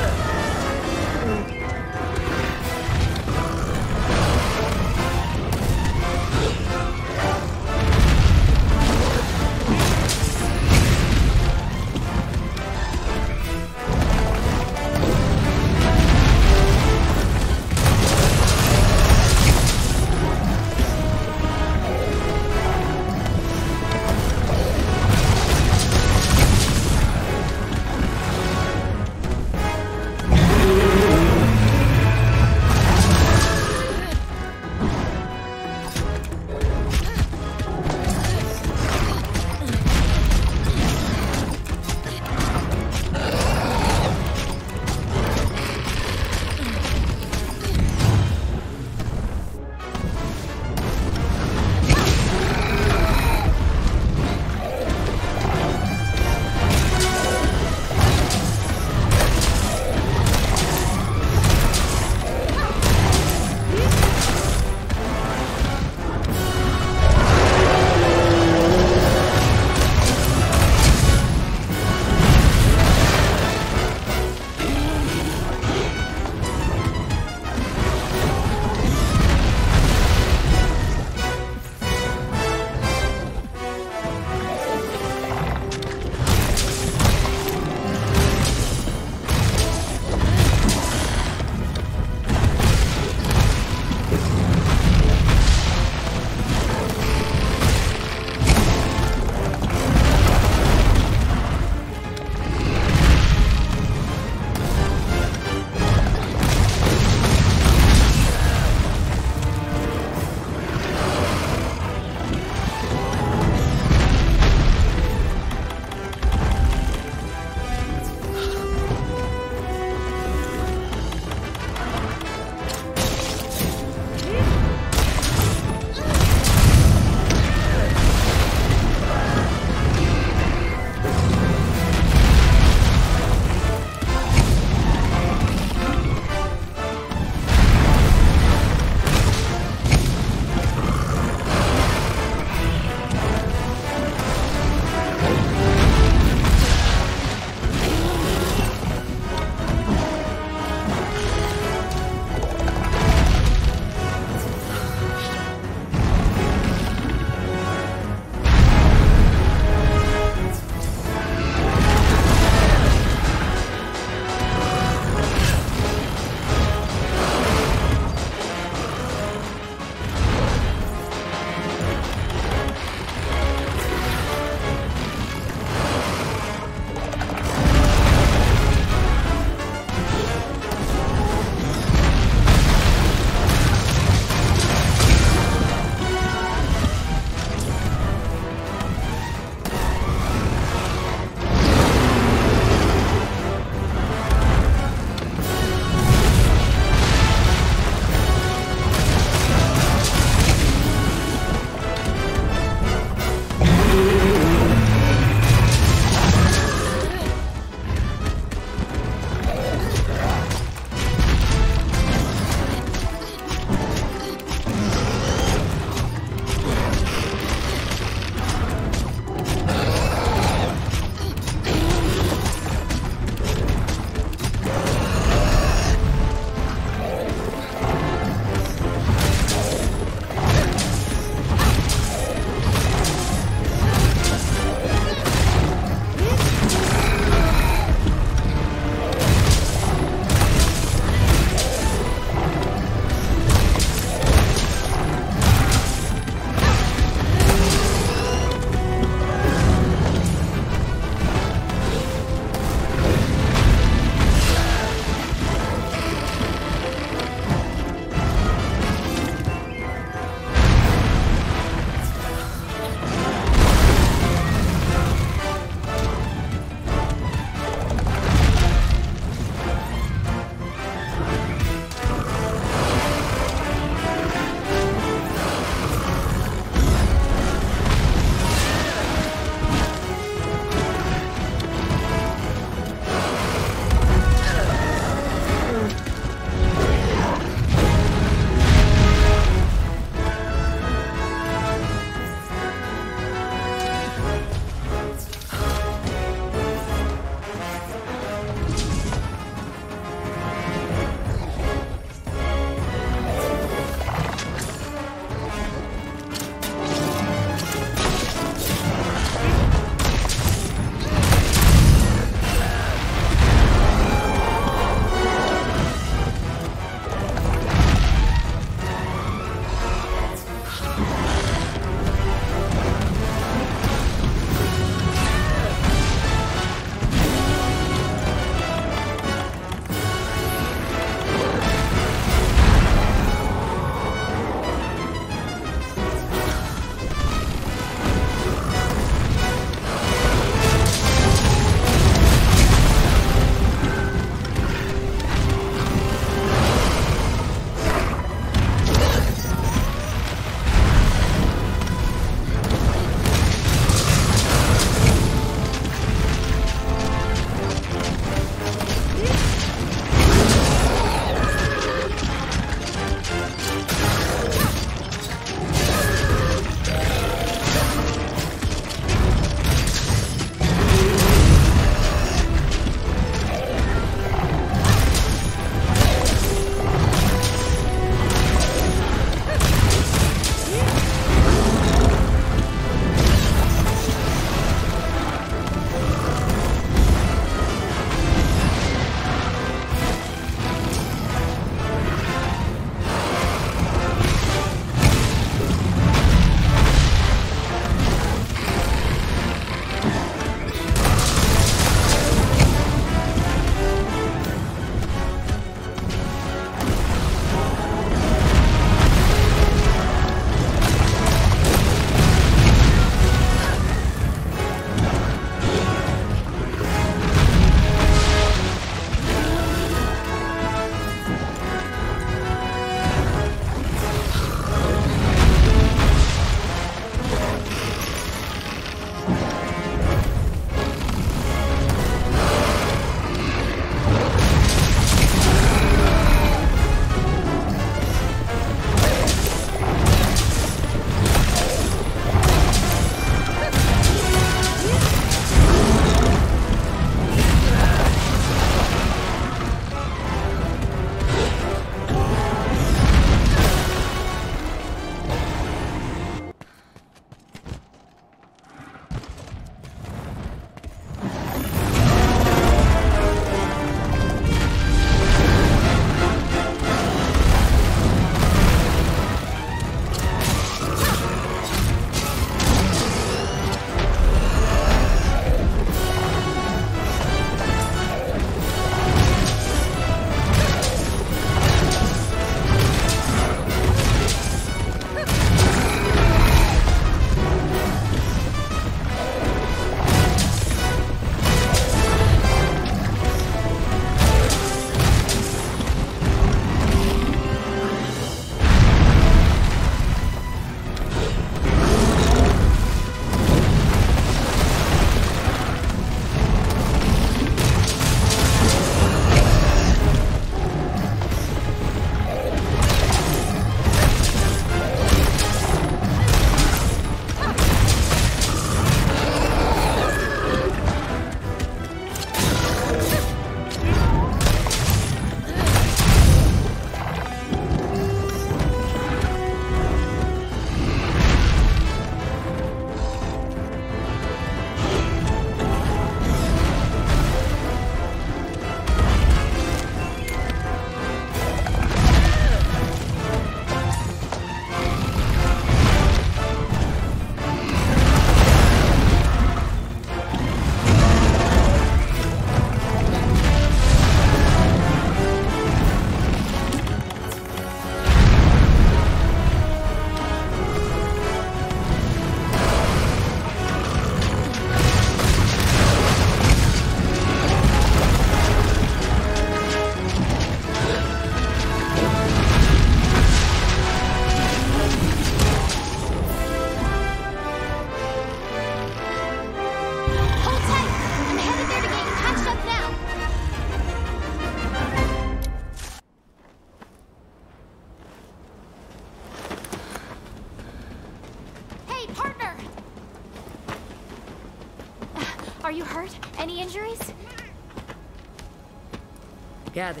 Gather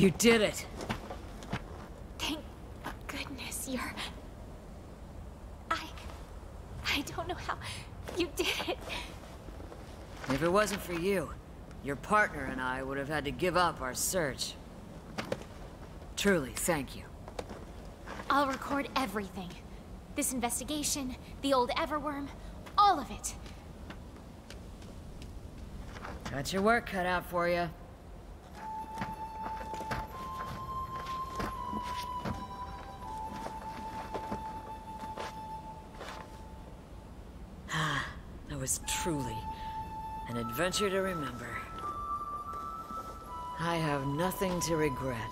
You did it! Thank goodness you're... I... I don't know how you did it. If it wasn't for you, your partner and I would have had to give up our search. Truly, thank you. I'll record everything. This investigation, the old Everwyrm, all of it. Got your work cut out for you. Was truly an adventure to remember. I have nothing to regret.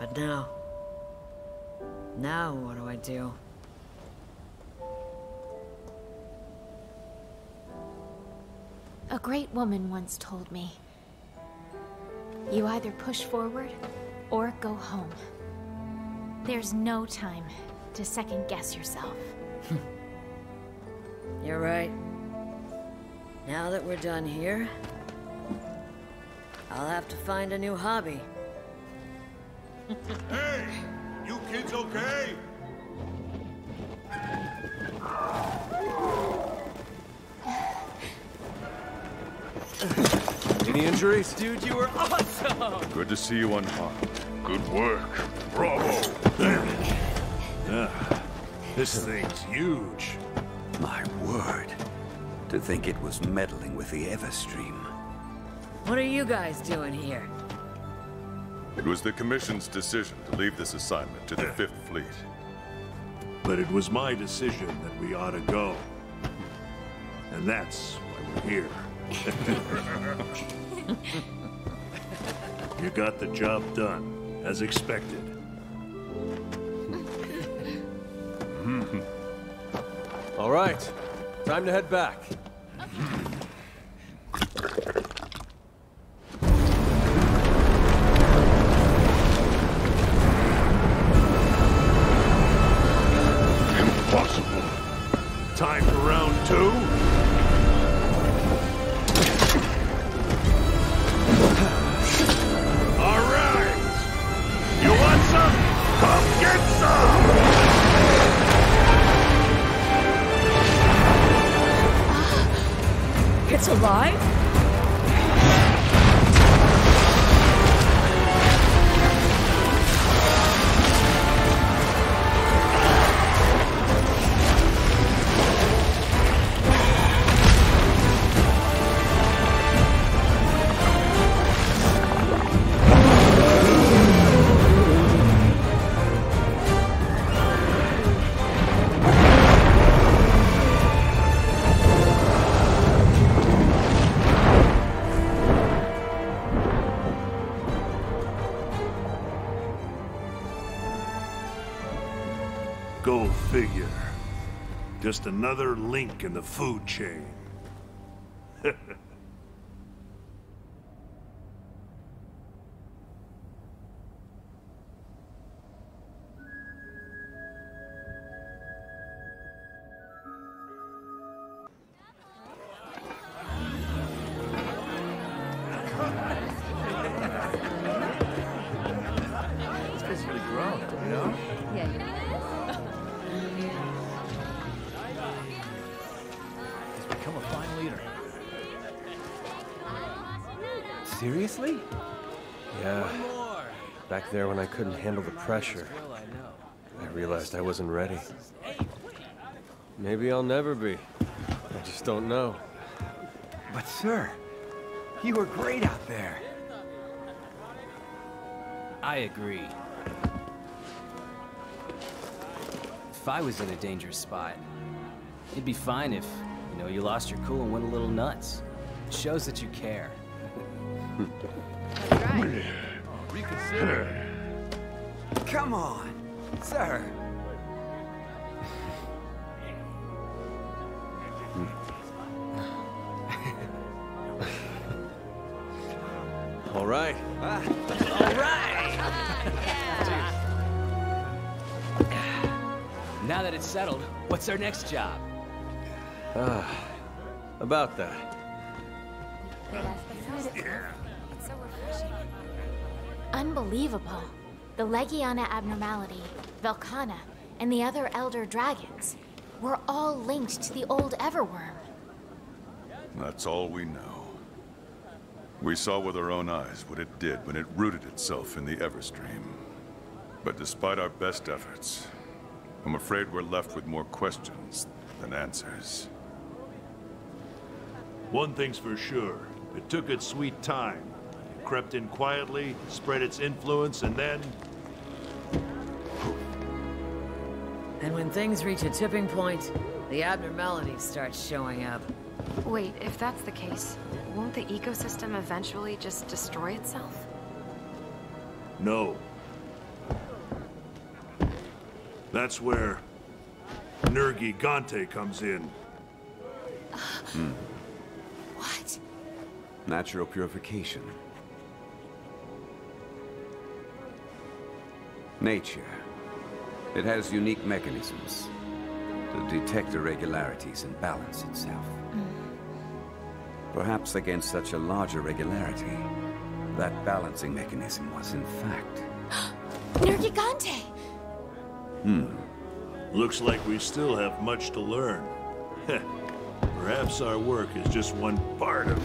But now... Now what do I do? A great woman once told me, you either push forward or go home. There's no time to second guess yourself. You're right. Now that we're done here, I'll have to find a new hobby. Hey! You kids okay? Any injuries? Dude, you were awesome! Good to see you unharmed. Good work. Bravo. Ah, this thing's huge. My word. To think it was meddling with the Everstream. What are you guys doing here? It was the Commission's decision to leave this assignment to the Fifth Fleet. But it was my decision that we ought to go. And that's why we're here. you got the job done, as expected. All right. Time to head back. Impossible. Time for round two? All right. You want some? It's alive? Just another link in the food chain. Couldn't handle the pressure. I realized I wasn't ready. Maybe I'll never be. I just don't know. But sir, you were great out there. I agree. If I was in a dangerous spot, it'd be fine if, you know, you lost your cool and went a little nuts. It shows that you care. That's right. Reconsider. Come on, sir. All right. All right! now that it's settled, what's our next job? Ah, about that. It's so refreshing. Unbelievable. The Legiana abnormality, Velkhana, and the other Elder Dragons were all linked to the old Everwyrm. That's all we know. We saw with our own eyes what it did when it rooted itself in the Everstream. But despite our best efforts, I'm afraid we're left with more questions than answers. One thing's for sure. It took its sweet time. It crept in quietly, spread its influence, and then... And when things reach a tipping point, the abnormalities start showing up. Wait, if that's the case, won't the ecosystem eventually just destroy itself? No. That's where Nergigante comes in. Hmm. What? Natural purification. Nature. It has unique mechanisms to detect irregularities and balance itself. Perhaps against such a large irregularity, that balancing mechanism was in fact... Nergigante! Hmm. Looks like we still have much to learn. Perhaps our work is just one part of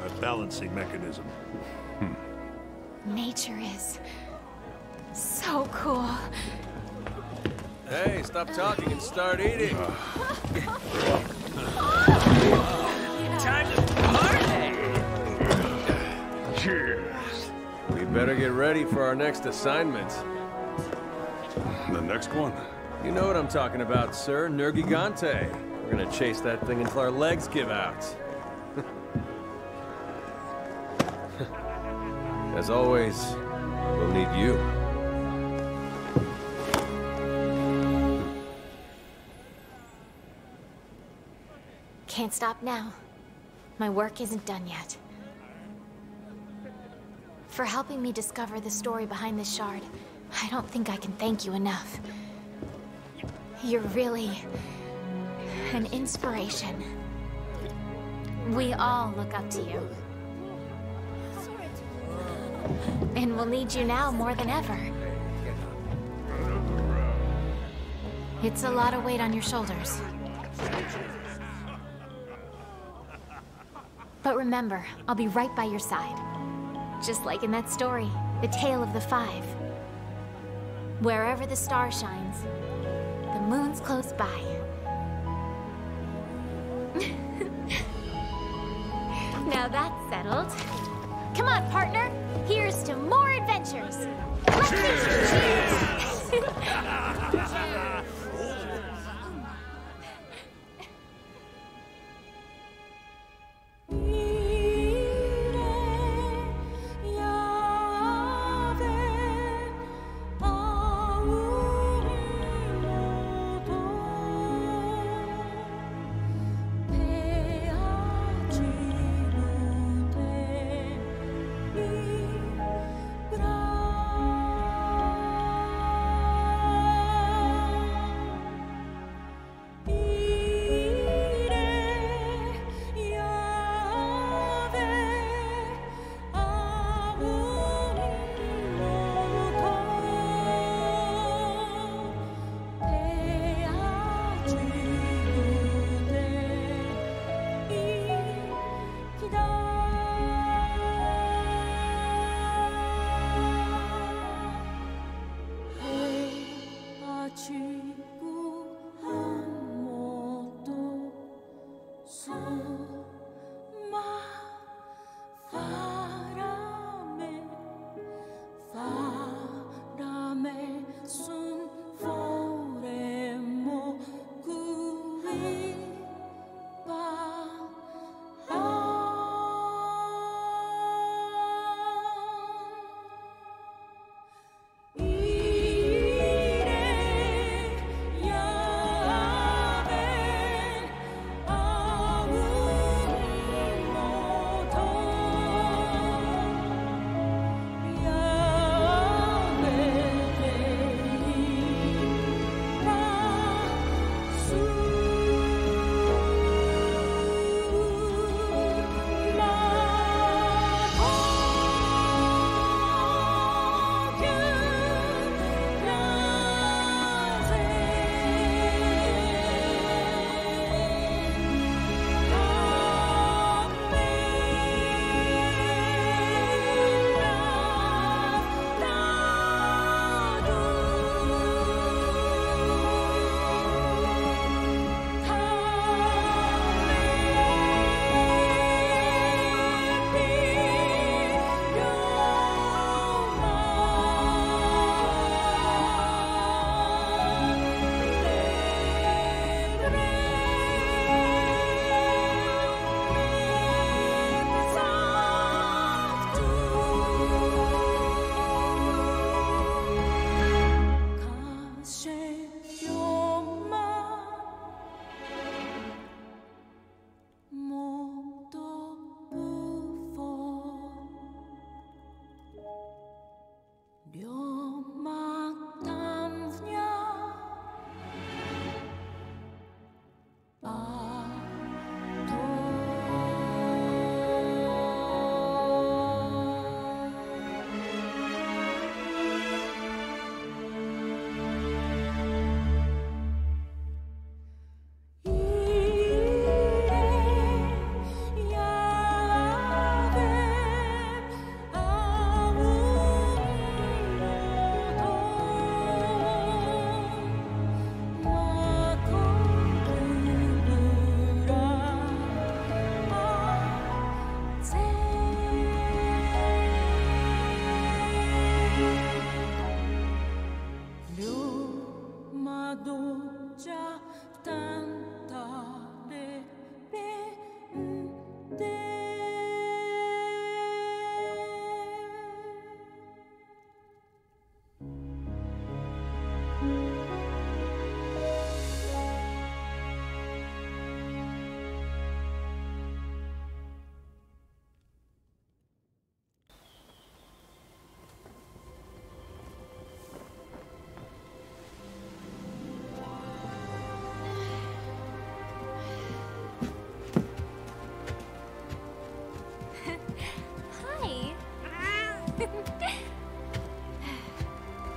our balancing mechanism. Nature is... so cool. Hey, stop talking and start eating. Time to party! Cheers. We better get ready for our next assignment. The next one? You know what I'm talking about, sir. Nergigante. We're gonna chase that thing until our legs give out. As always, we'll need you. Can't stop now. My work isn't done yet. For helping me discover the story behind this shard, I don't think I can thank you enough. You're really... an inspiration. We all look up to you. And we'll need you now more than ever. It's a lot of weight on your shoulders. But remember, I'll be right by your side. Just like in that story, The Tale of the Five. Wherever the star shines, the moon's close by. now that's settled. Come on, partner. Here's to more adventures. Let's Cheers!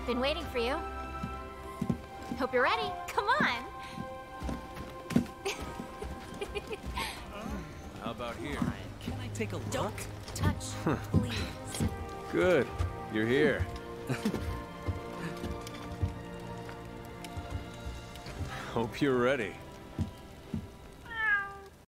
Been waiting for you. Hope you're ready. Come on. How about here? Can I take a look? Don't touch, please. Good. You're here. Hope you're ready.